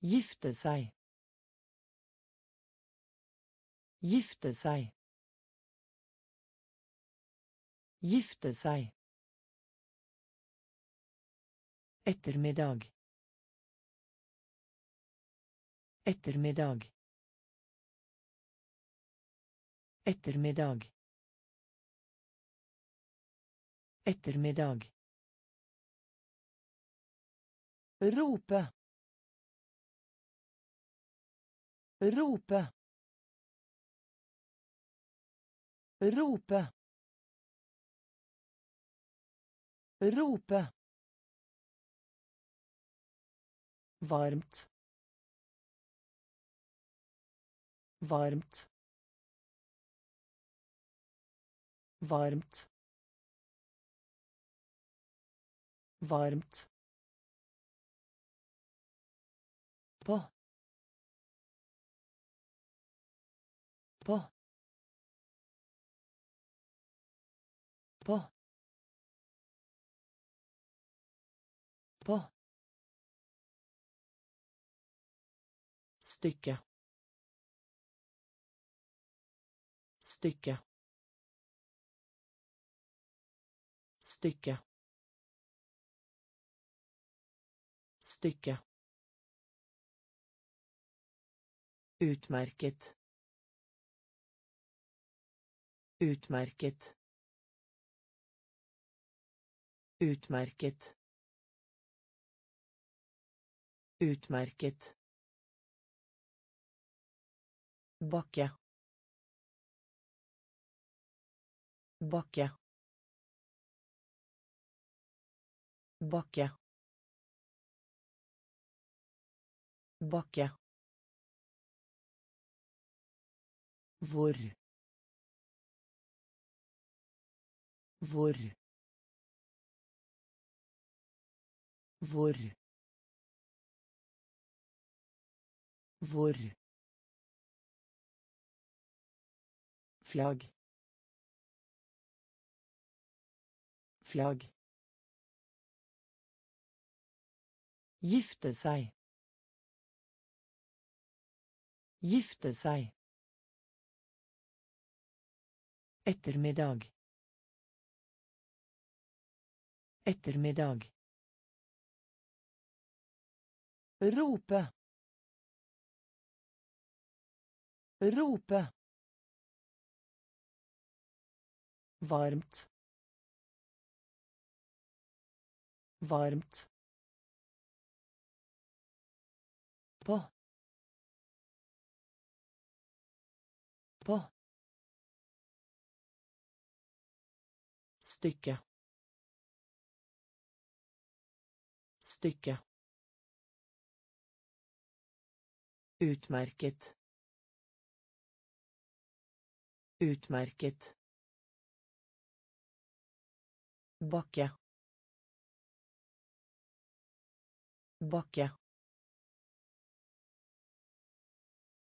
Gifte seg. Gifte seg. Gifte seg. Ettermiddag. Ettermiddag. Ettermiddag. Ettermiddag. Rope. Rope. Rope. Rope. Varmt. Varmt. Varmt. Varmt. Stykke. Stykke. Stykke. Stykke. Utmerket. Utmerket. Utmerket. Utmerket. Bakke. Bakke. Bakke. Bakke. Hvor. Hvor. Hvor. Hvor. Flagg. Flagg. Gifte seg. Gifte seg. Ettermiddag. Ettermiddag. Rope. Rope. Varmt. Varmt. På. På. Stykke. Stykke. Utmerket. Utmerket. Bakke. Bakke.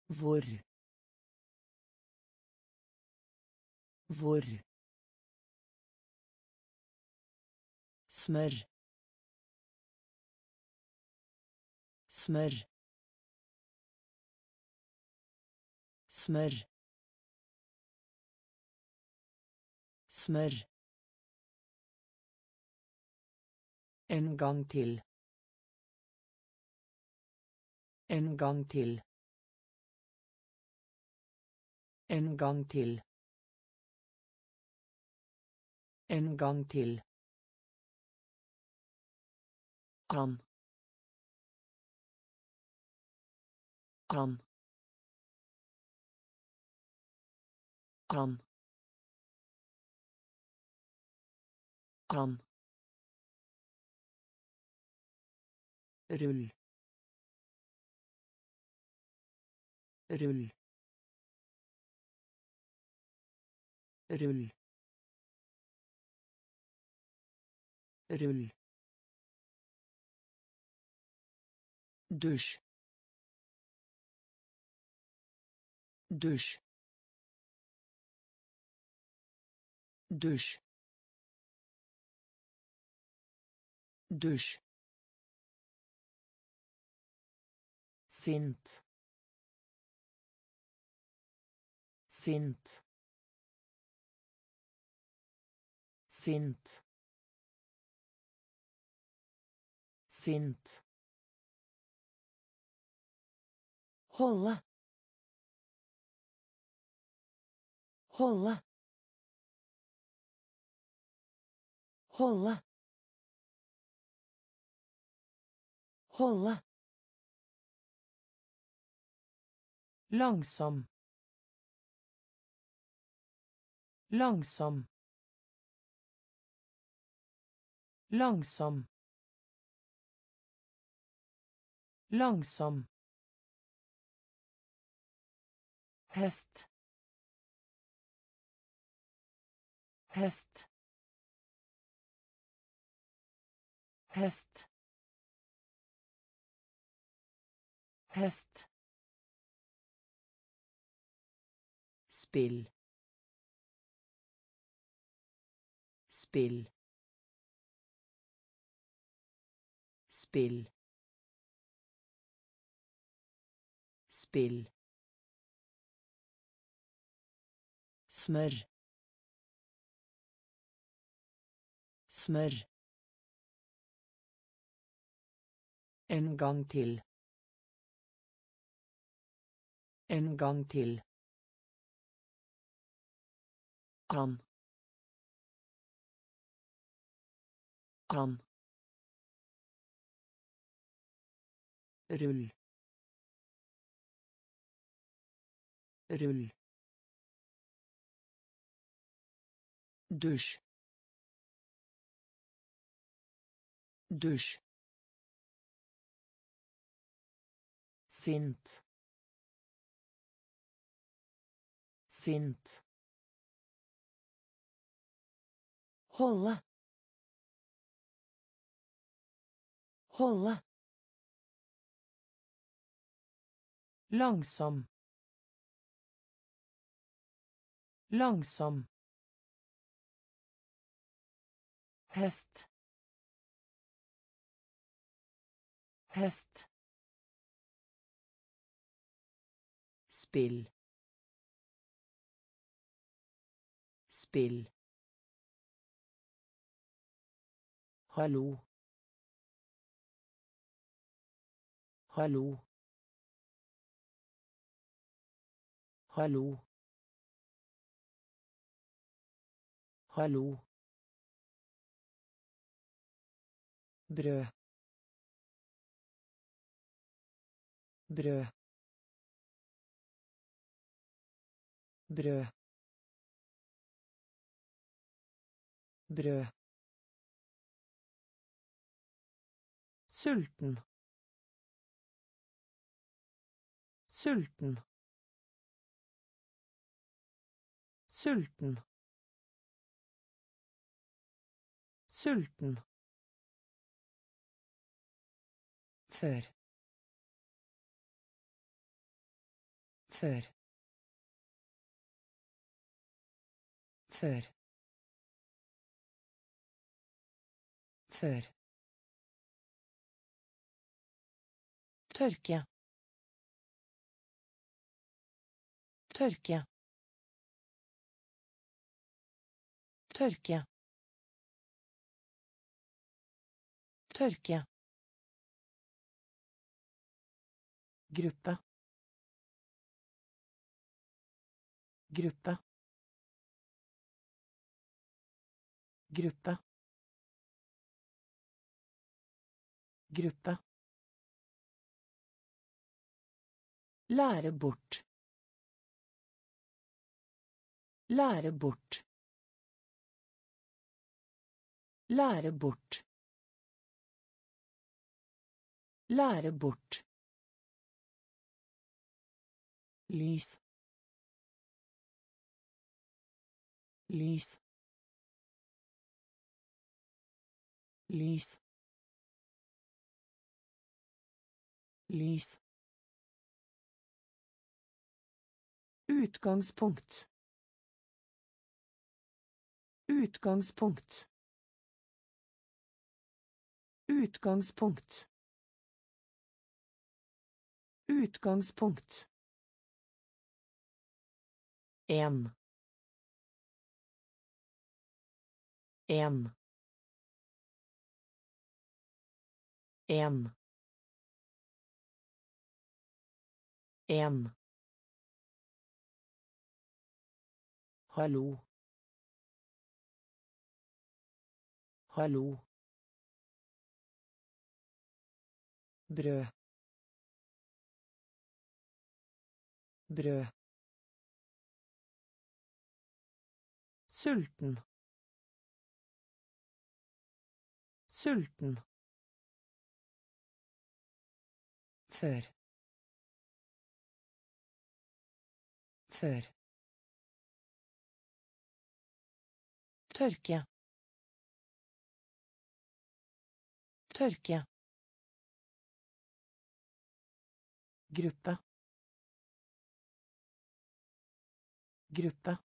Hvor. Hvor. Smør. Smør. Smør. Smør. En gang til. En gang til. En gang til. En gang til. An. An. An. An. rull. Rull. Rull. Rull. Duş. Duş. Duş. Duş. Sint sint sint sint holde holde holde holde Langsom. Langsom. Langsom. Langsom. Hest. Hest. Hest. Hest. Spill. Spill. Spill. Spill. Smør. Smør. En gang til. En gang til An. An. Rull. Rull. Dusj. Dusj. Sint. Sint. Holde. Holde. Langsom. Langsom. Hest. Hest. Spill. Spill. Hallo. Hallo. Hallo. Hallo. brød brød brød brød sulten. Sulten. Sulten. Sulten. Før. Før. Før. Før tørke. Tørke. Tørke. Tørke. Gruppe. Gruppe. Gruppe. Gruppe lære bort lære bort lære bort lære bort lys. Lys. Lys. Lys utgangspunkt. Utgangspunkt. Utgangspunkt. Utgangspunkt. En en en en Hallo. Hallo. brød. Brød. Sulten. Sulten. Før. Før tørke tørke gruppe gruppe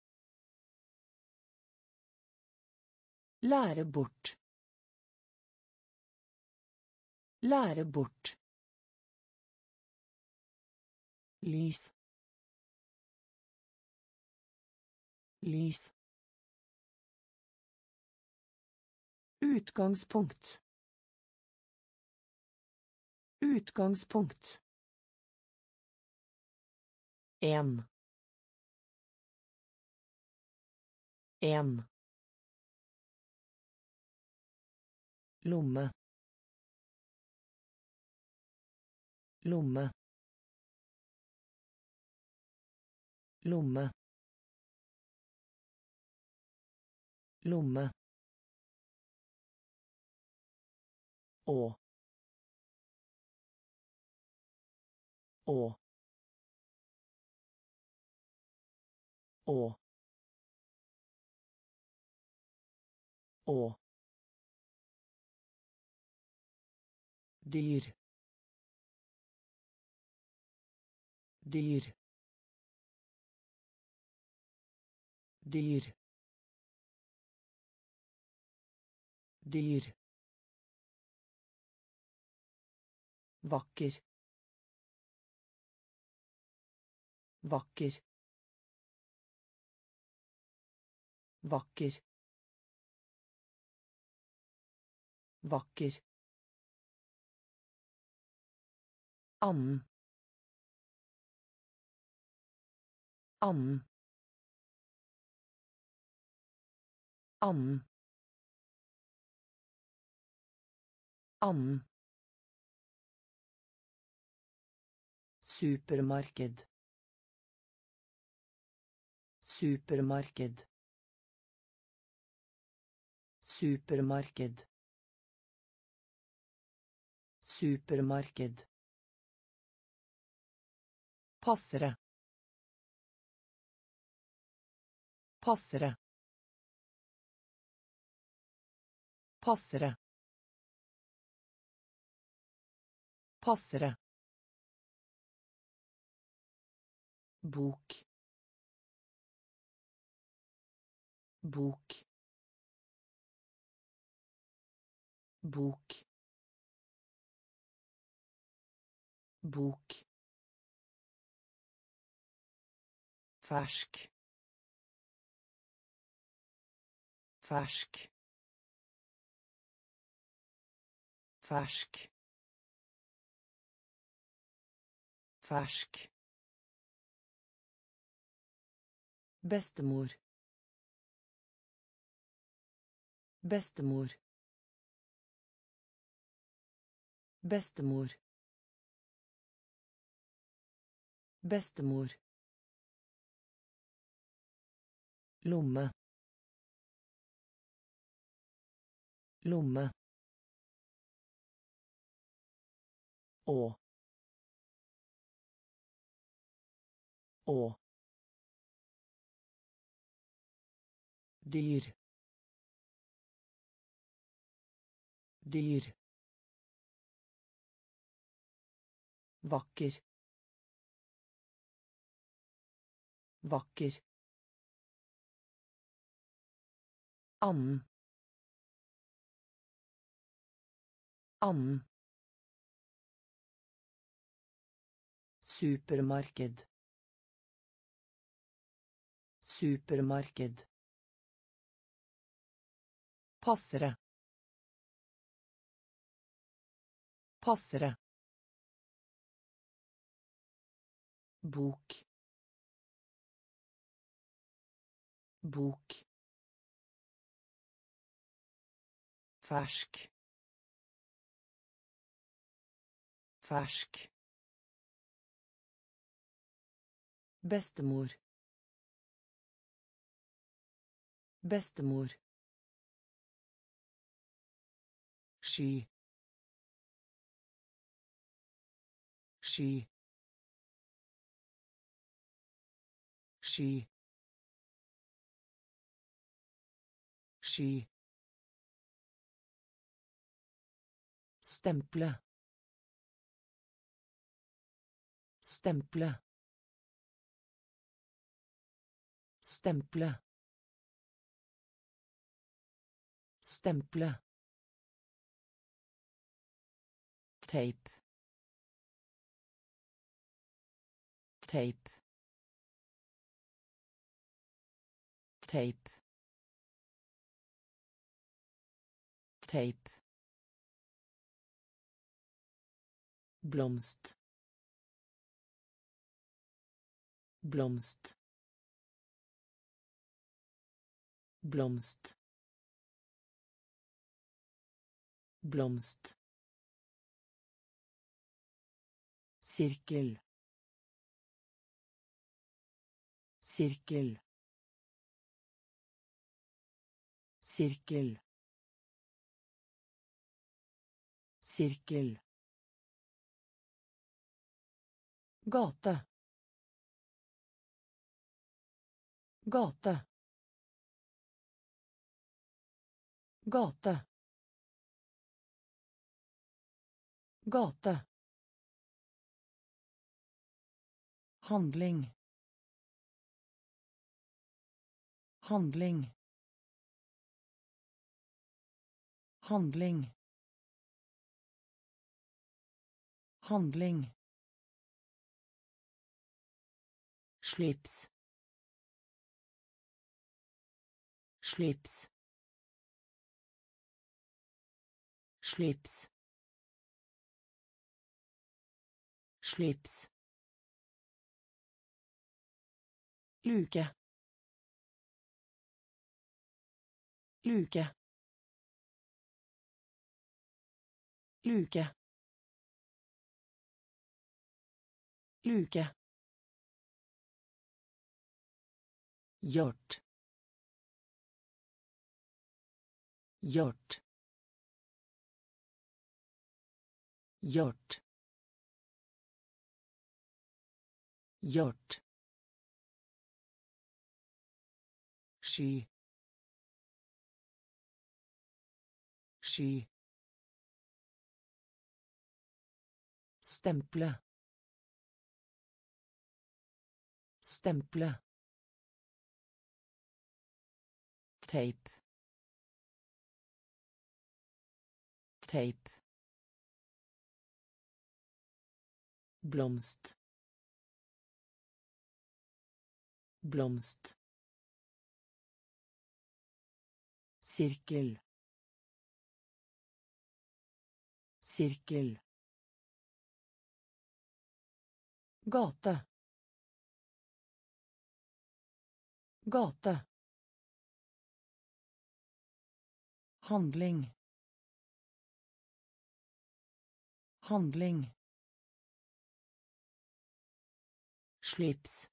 Lære bort. Lære bort. Lys. Lys. Utgangspunkt. Utgangspunkt. En. En. lomme lomme lomme lomme å å å å dyr. Dyr. Dyr. Dyr vakker vakker vakker Vakker. Annen. Annen. Annen. Annen. Supermarked. Supermarked. Supermarked. Supermarked. Passere. Passere. Passere. Passere. Bok. Bok. Bok. Bok. Fersk. Fersk. Fersk. Fersk Bestemor. Bestemor. Bestemor. Bestemor. Lomme. Lomme. Å. Å. dyr. Dyr. Vakker. Vakker. Annen annen supermarked. Supermarked Passere. Passere. Bok. Bok. Fersk. Fersk. Bestemor. Bestemor. She. Ski. Ski. Ski. Stemple. Stemple. Stemple. Stemple. Tape. Tape. Tape. Tape. Blomst. Blomst. Blomst. Blomst sirkel sirkel sirkel sirkel gate gate gate gate Handling. Handling. Handling. Handling. Slips. Slips. slips slips luke. Luke. Luke. Luke. Gjort gjort gjort gjort sky sky stemple stemple tape. Tape. Blomst. Blomst sirkel. Sirkel. Gate. Gate. Handling. Handling. Slips.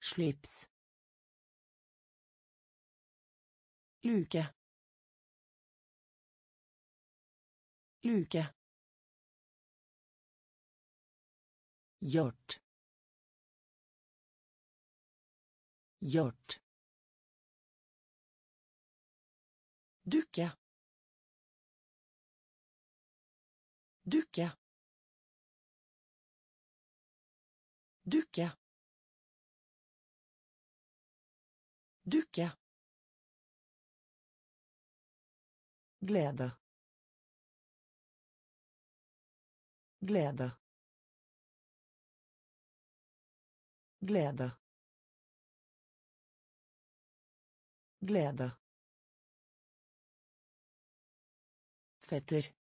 Slips luke. Luke. Gjort gjort dukke. Dukke. Dukke. Dukke glede glede glede glede fetter.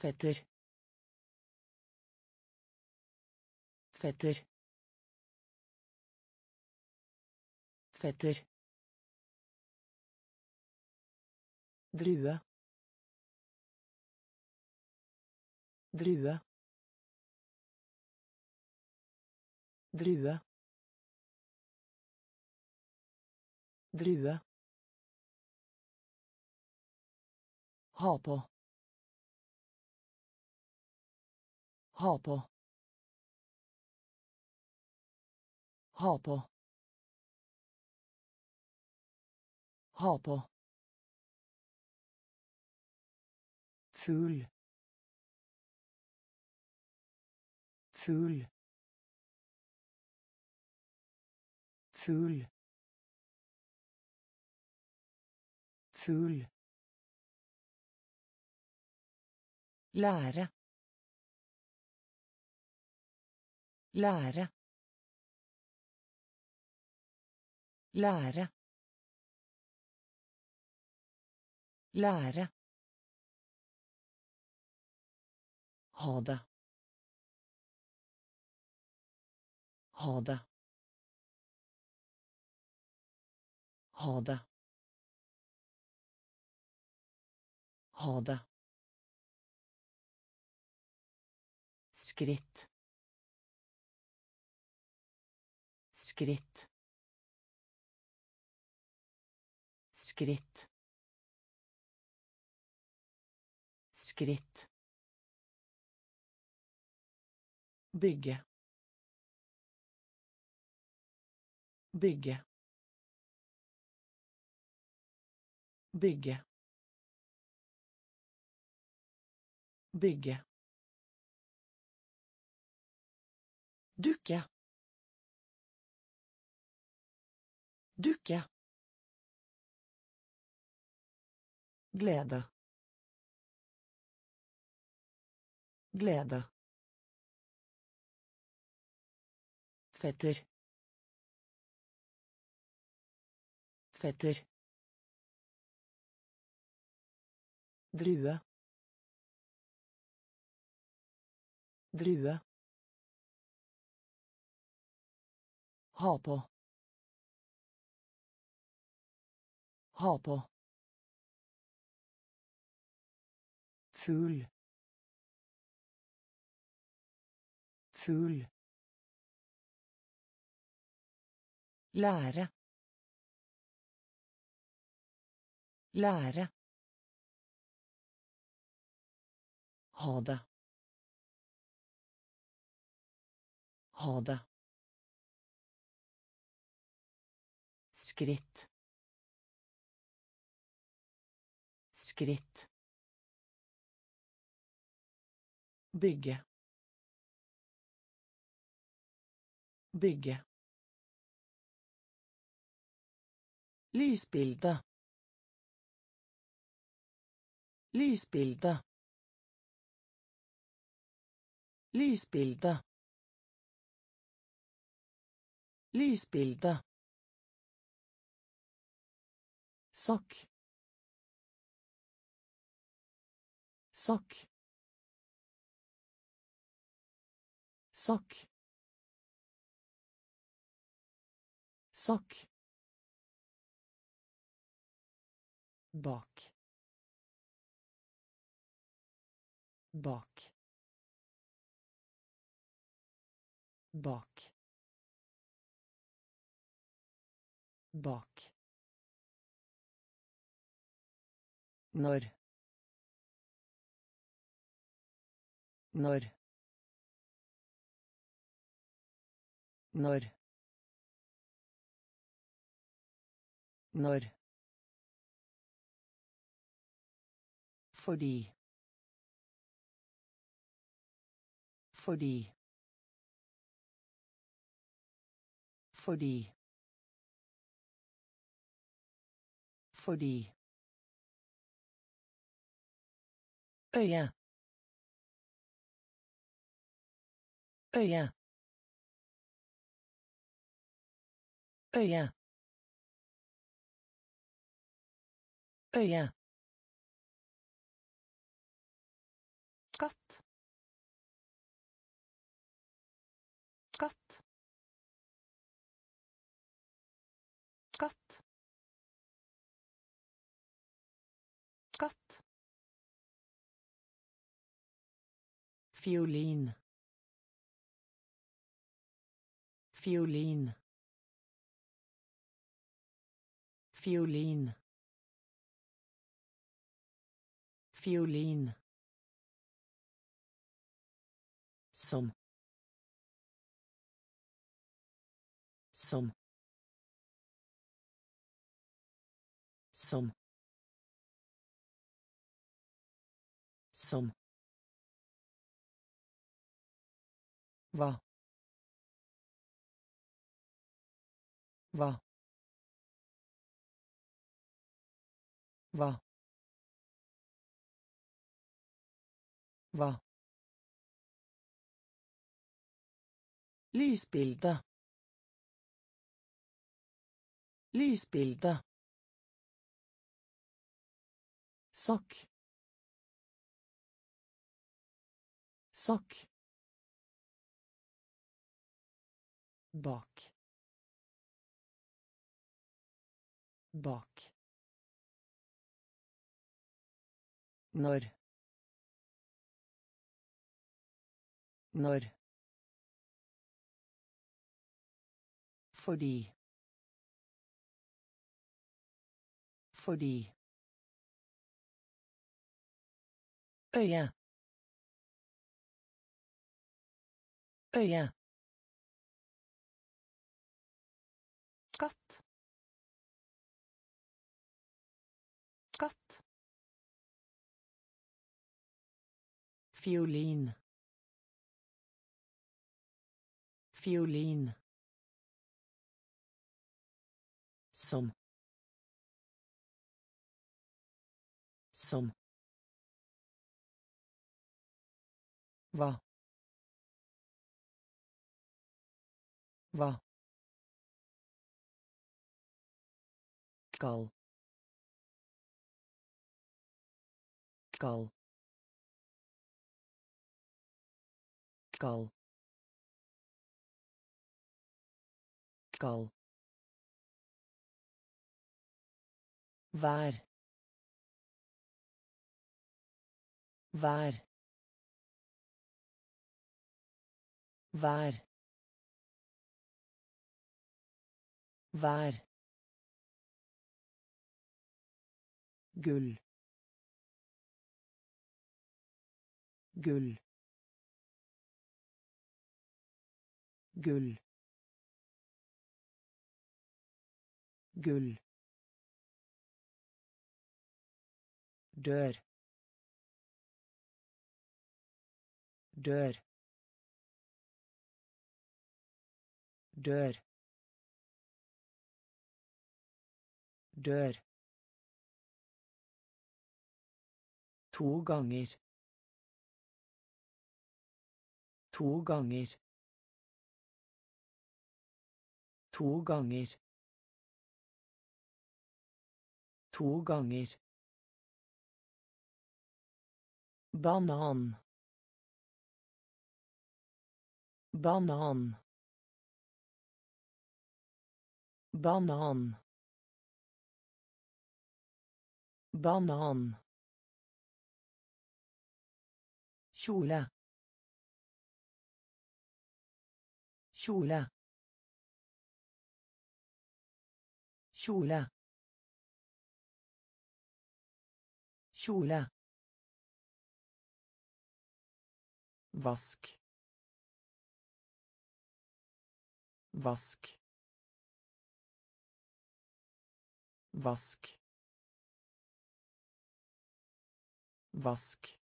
Fetter. Fetter. Fetter Ha på. Ha på. Ha på. Ha på. Fugl. Fugl. Fugl. Fugl. Lære. Lære. Lære. Lære Ha det. Ha det. Ha det. Ha det. Skritt. Skritt. Skritt. Skritt. Bygge. Bygge. Bygge. Bygge. Dukke. Dukke. Glede. Glede fetter Fetter. Drue. Drue. Ha på. Ha på. Fugl. Fugl. Lære. Lære. Ha det. Ha det. Skritt. Skritt. Bygge. Bygge. Lysbilde. Lysbilde. Lysbilde. Lysbilde. Sokk. Sokk. Sokk. Sokk. Bak. Bak. Bak. Bak. Når. Når. Når. Når Fordi. Fordi. Fordi. Fordi. Øye. Øye. Øye. Øye. Skatt. Skatt. Skatt. Skatt. Fiolin. Fiolin. Fiolin. Fiolin. Som. Som. Som. Som. Hva? Hva? Hva? Hva? Lysbilde. Lysbilde. Sokk. Sokk. Bak. Bak. Når. Når. Fordi. Fordi. Øye. Øye. Katt. Katt. Fiolin. Fiolin. Som. Som. Hva? Hva? Kall. Kall. Kall. Kall. Vær vær vær vær gull. Gull. Gull. Gull dør. Dør. Dør. Dør. To ganger. To ganger. To ganger. To ganger banan banan banan banan kjole kjole kjole kjole Vask. Vask. Vask. Vask.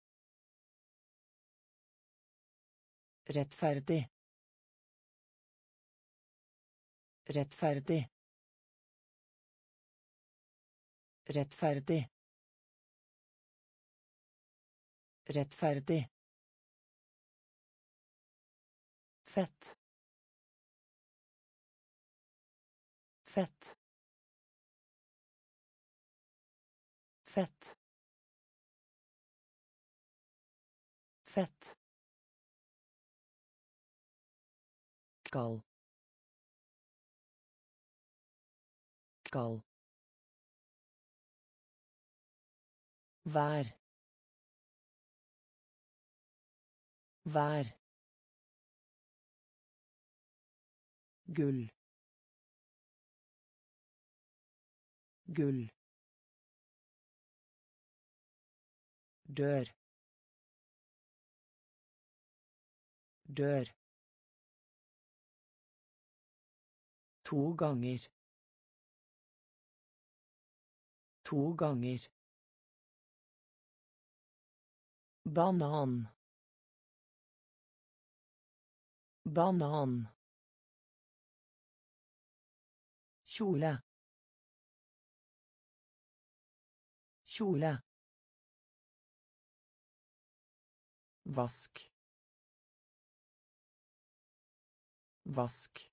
Rettferdig. Rettferdig. Rettferdig. Rettferdig. Fett. Fett. Fett. Fett. Kall. Kall. vær. Vær gull. Gull. Dør. Dør. To ganger. To ganger. Banan. Banan kjole. Kjole. Vask. Vask.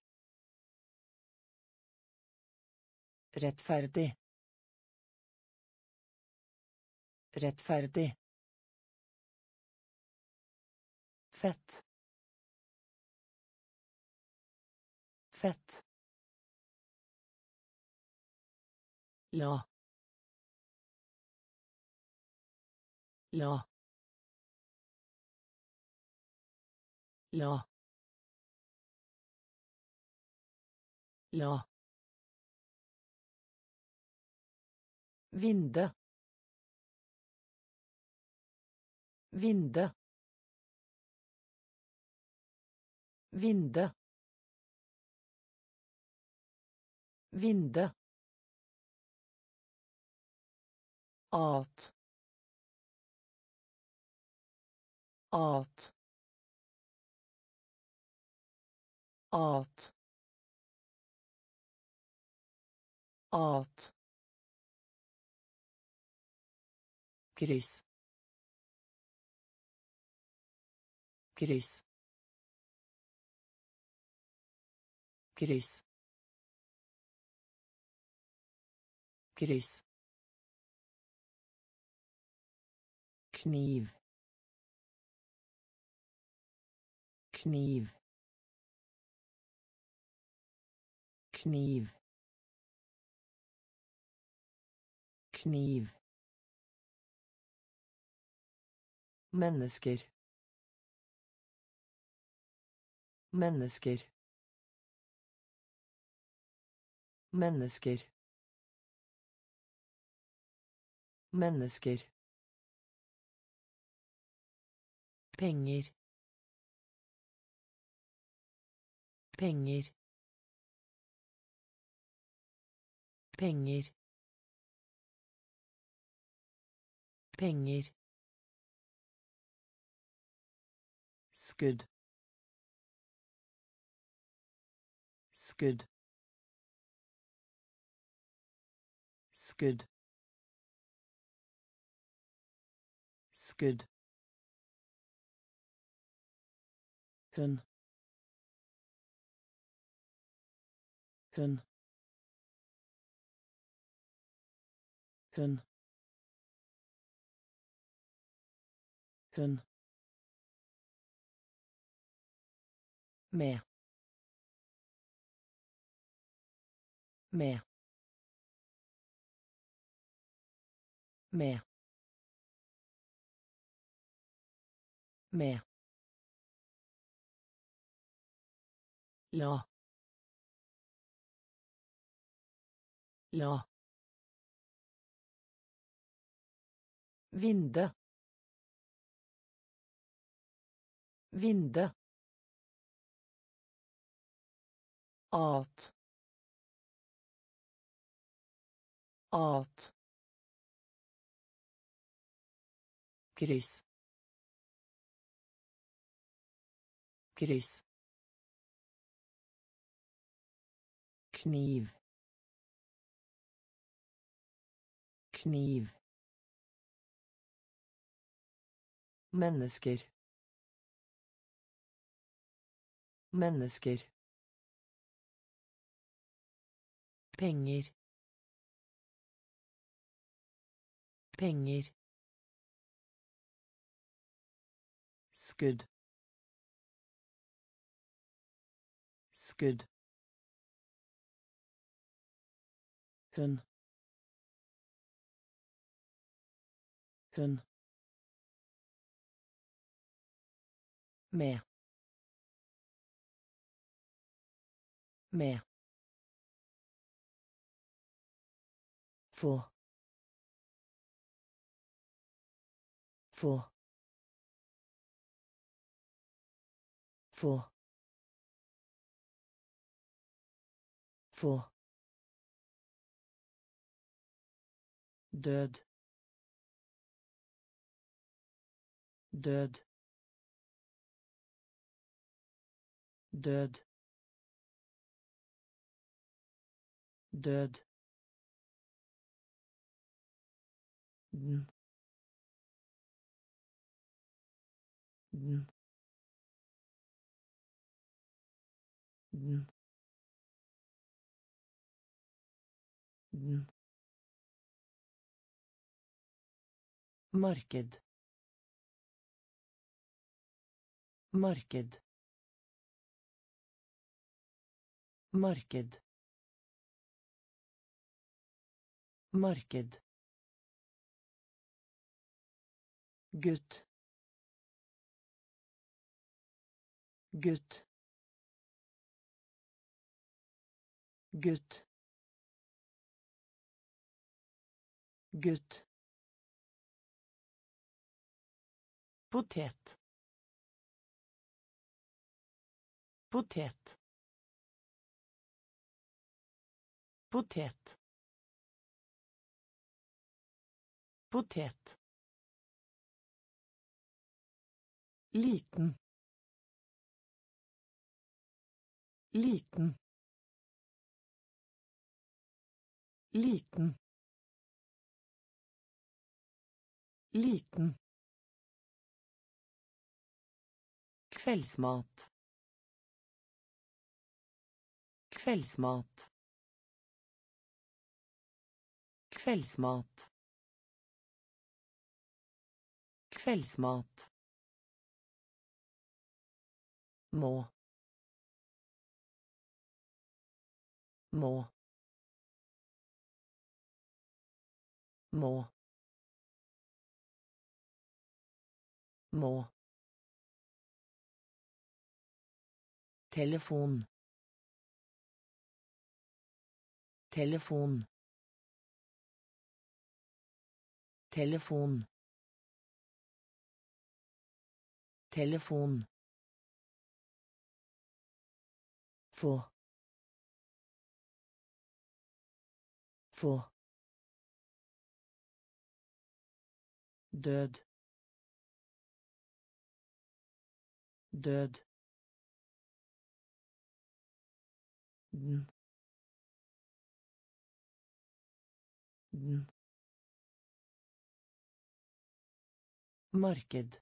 Rettferdig. Rettferdig. Fett. Fett La. La. La. La. Vinde. Vinde. Vinde. Vinde. At at at at kryss kryss kryss Kryss. Kniv. Kniv. Kniv. Kniv. Mennesker. Mennesker. Mennesker. Mennesker. Penger. Penger. Penger. Penger. skudd skudd skudd skudd hun hun hun hun med med med med la la Vinde. Vinde. at at kryss. Kryss kniv. Kniv. Mennesker. Mennesker. Penger. Penger. Skudd. Skudd hun hun med med Få. Få. Få. Få. Død. Død. Død. Død. den den den den marked. Marked. Marked. Marked. Gutt. Gutt. Gutt. Gutt potet potet potet potet Liten. Liten. Liten. Liten. Kveldsmat. Kveldsmat. Kveldsmat. Kveldsmat. Må. Må. Må. Må. Telefon. Telefon. Telefon. Telefon. Få. Få. Død. Død. Den. Den. Marked.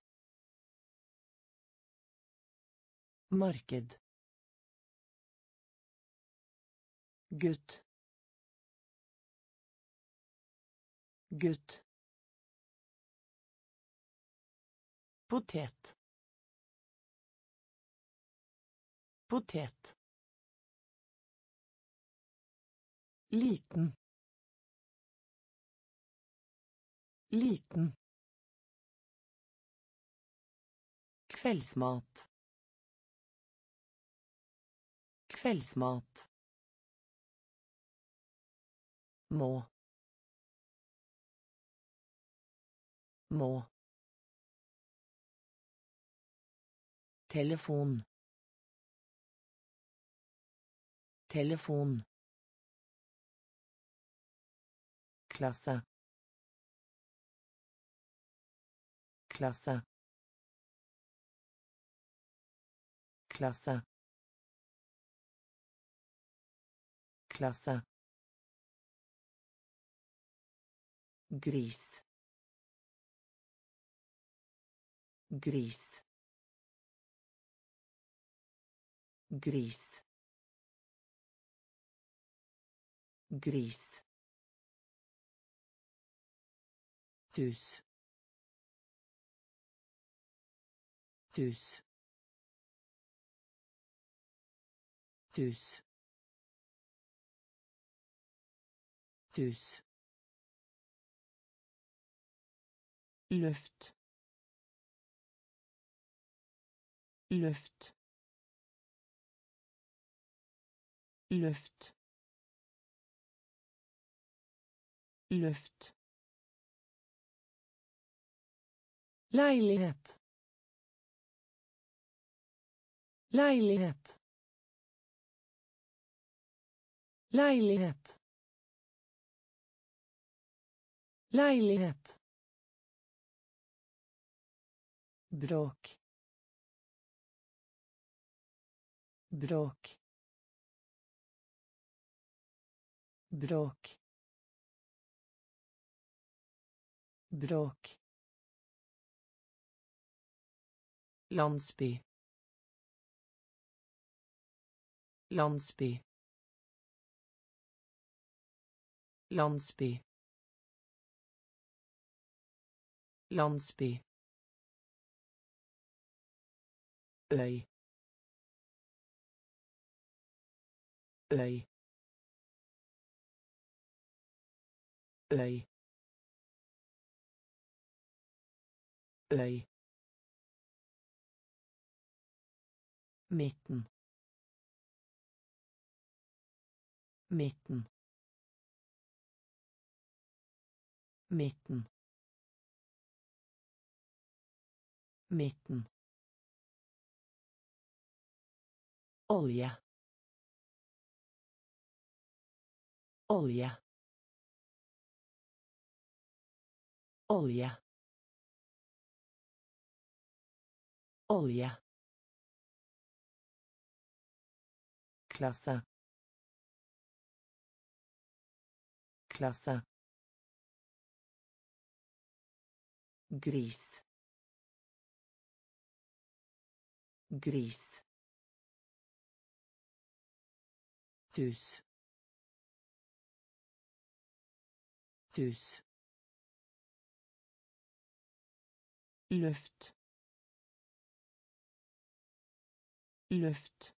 Marked. Gutt. Gutt. Potet. Potet. Liten. Liten. Kveldsmat. Kveldsmat. Må. Må. Telefon. Telefon. Klasa. Klasa. Klasa. Klasa. Gris. Gris. Gris. Gris. Tus. Tus. Tus. Tus. Luft. Luft. Luft. Luft. Leilighet. Leilighet. Leilighet. Leilighet. Bråk. Bråk. Bråk. Bråk landsby. Landsby. Landsby. Landsby. Øy. Øy. Øy. Øy midten midten midten midten olje. Olje. Olje. Olje Klasa. Klasa. Gris. Gris. Tus. Tus. Luft. Luft.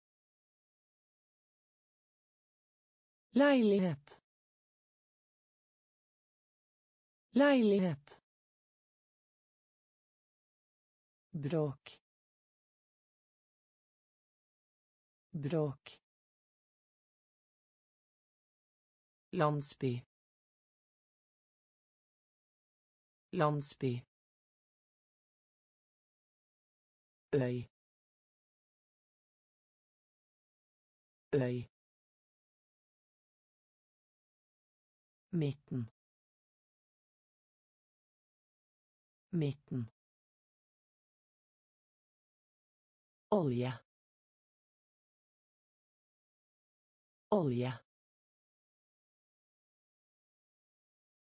Leilighet. Leilighet. Bråk. Bråk. Landsby. Landsby. Øy. Øy. Midten. Midten. Olje. Olje.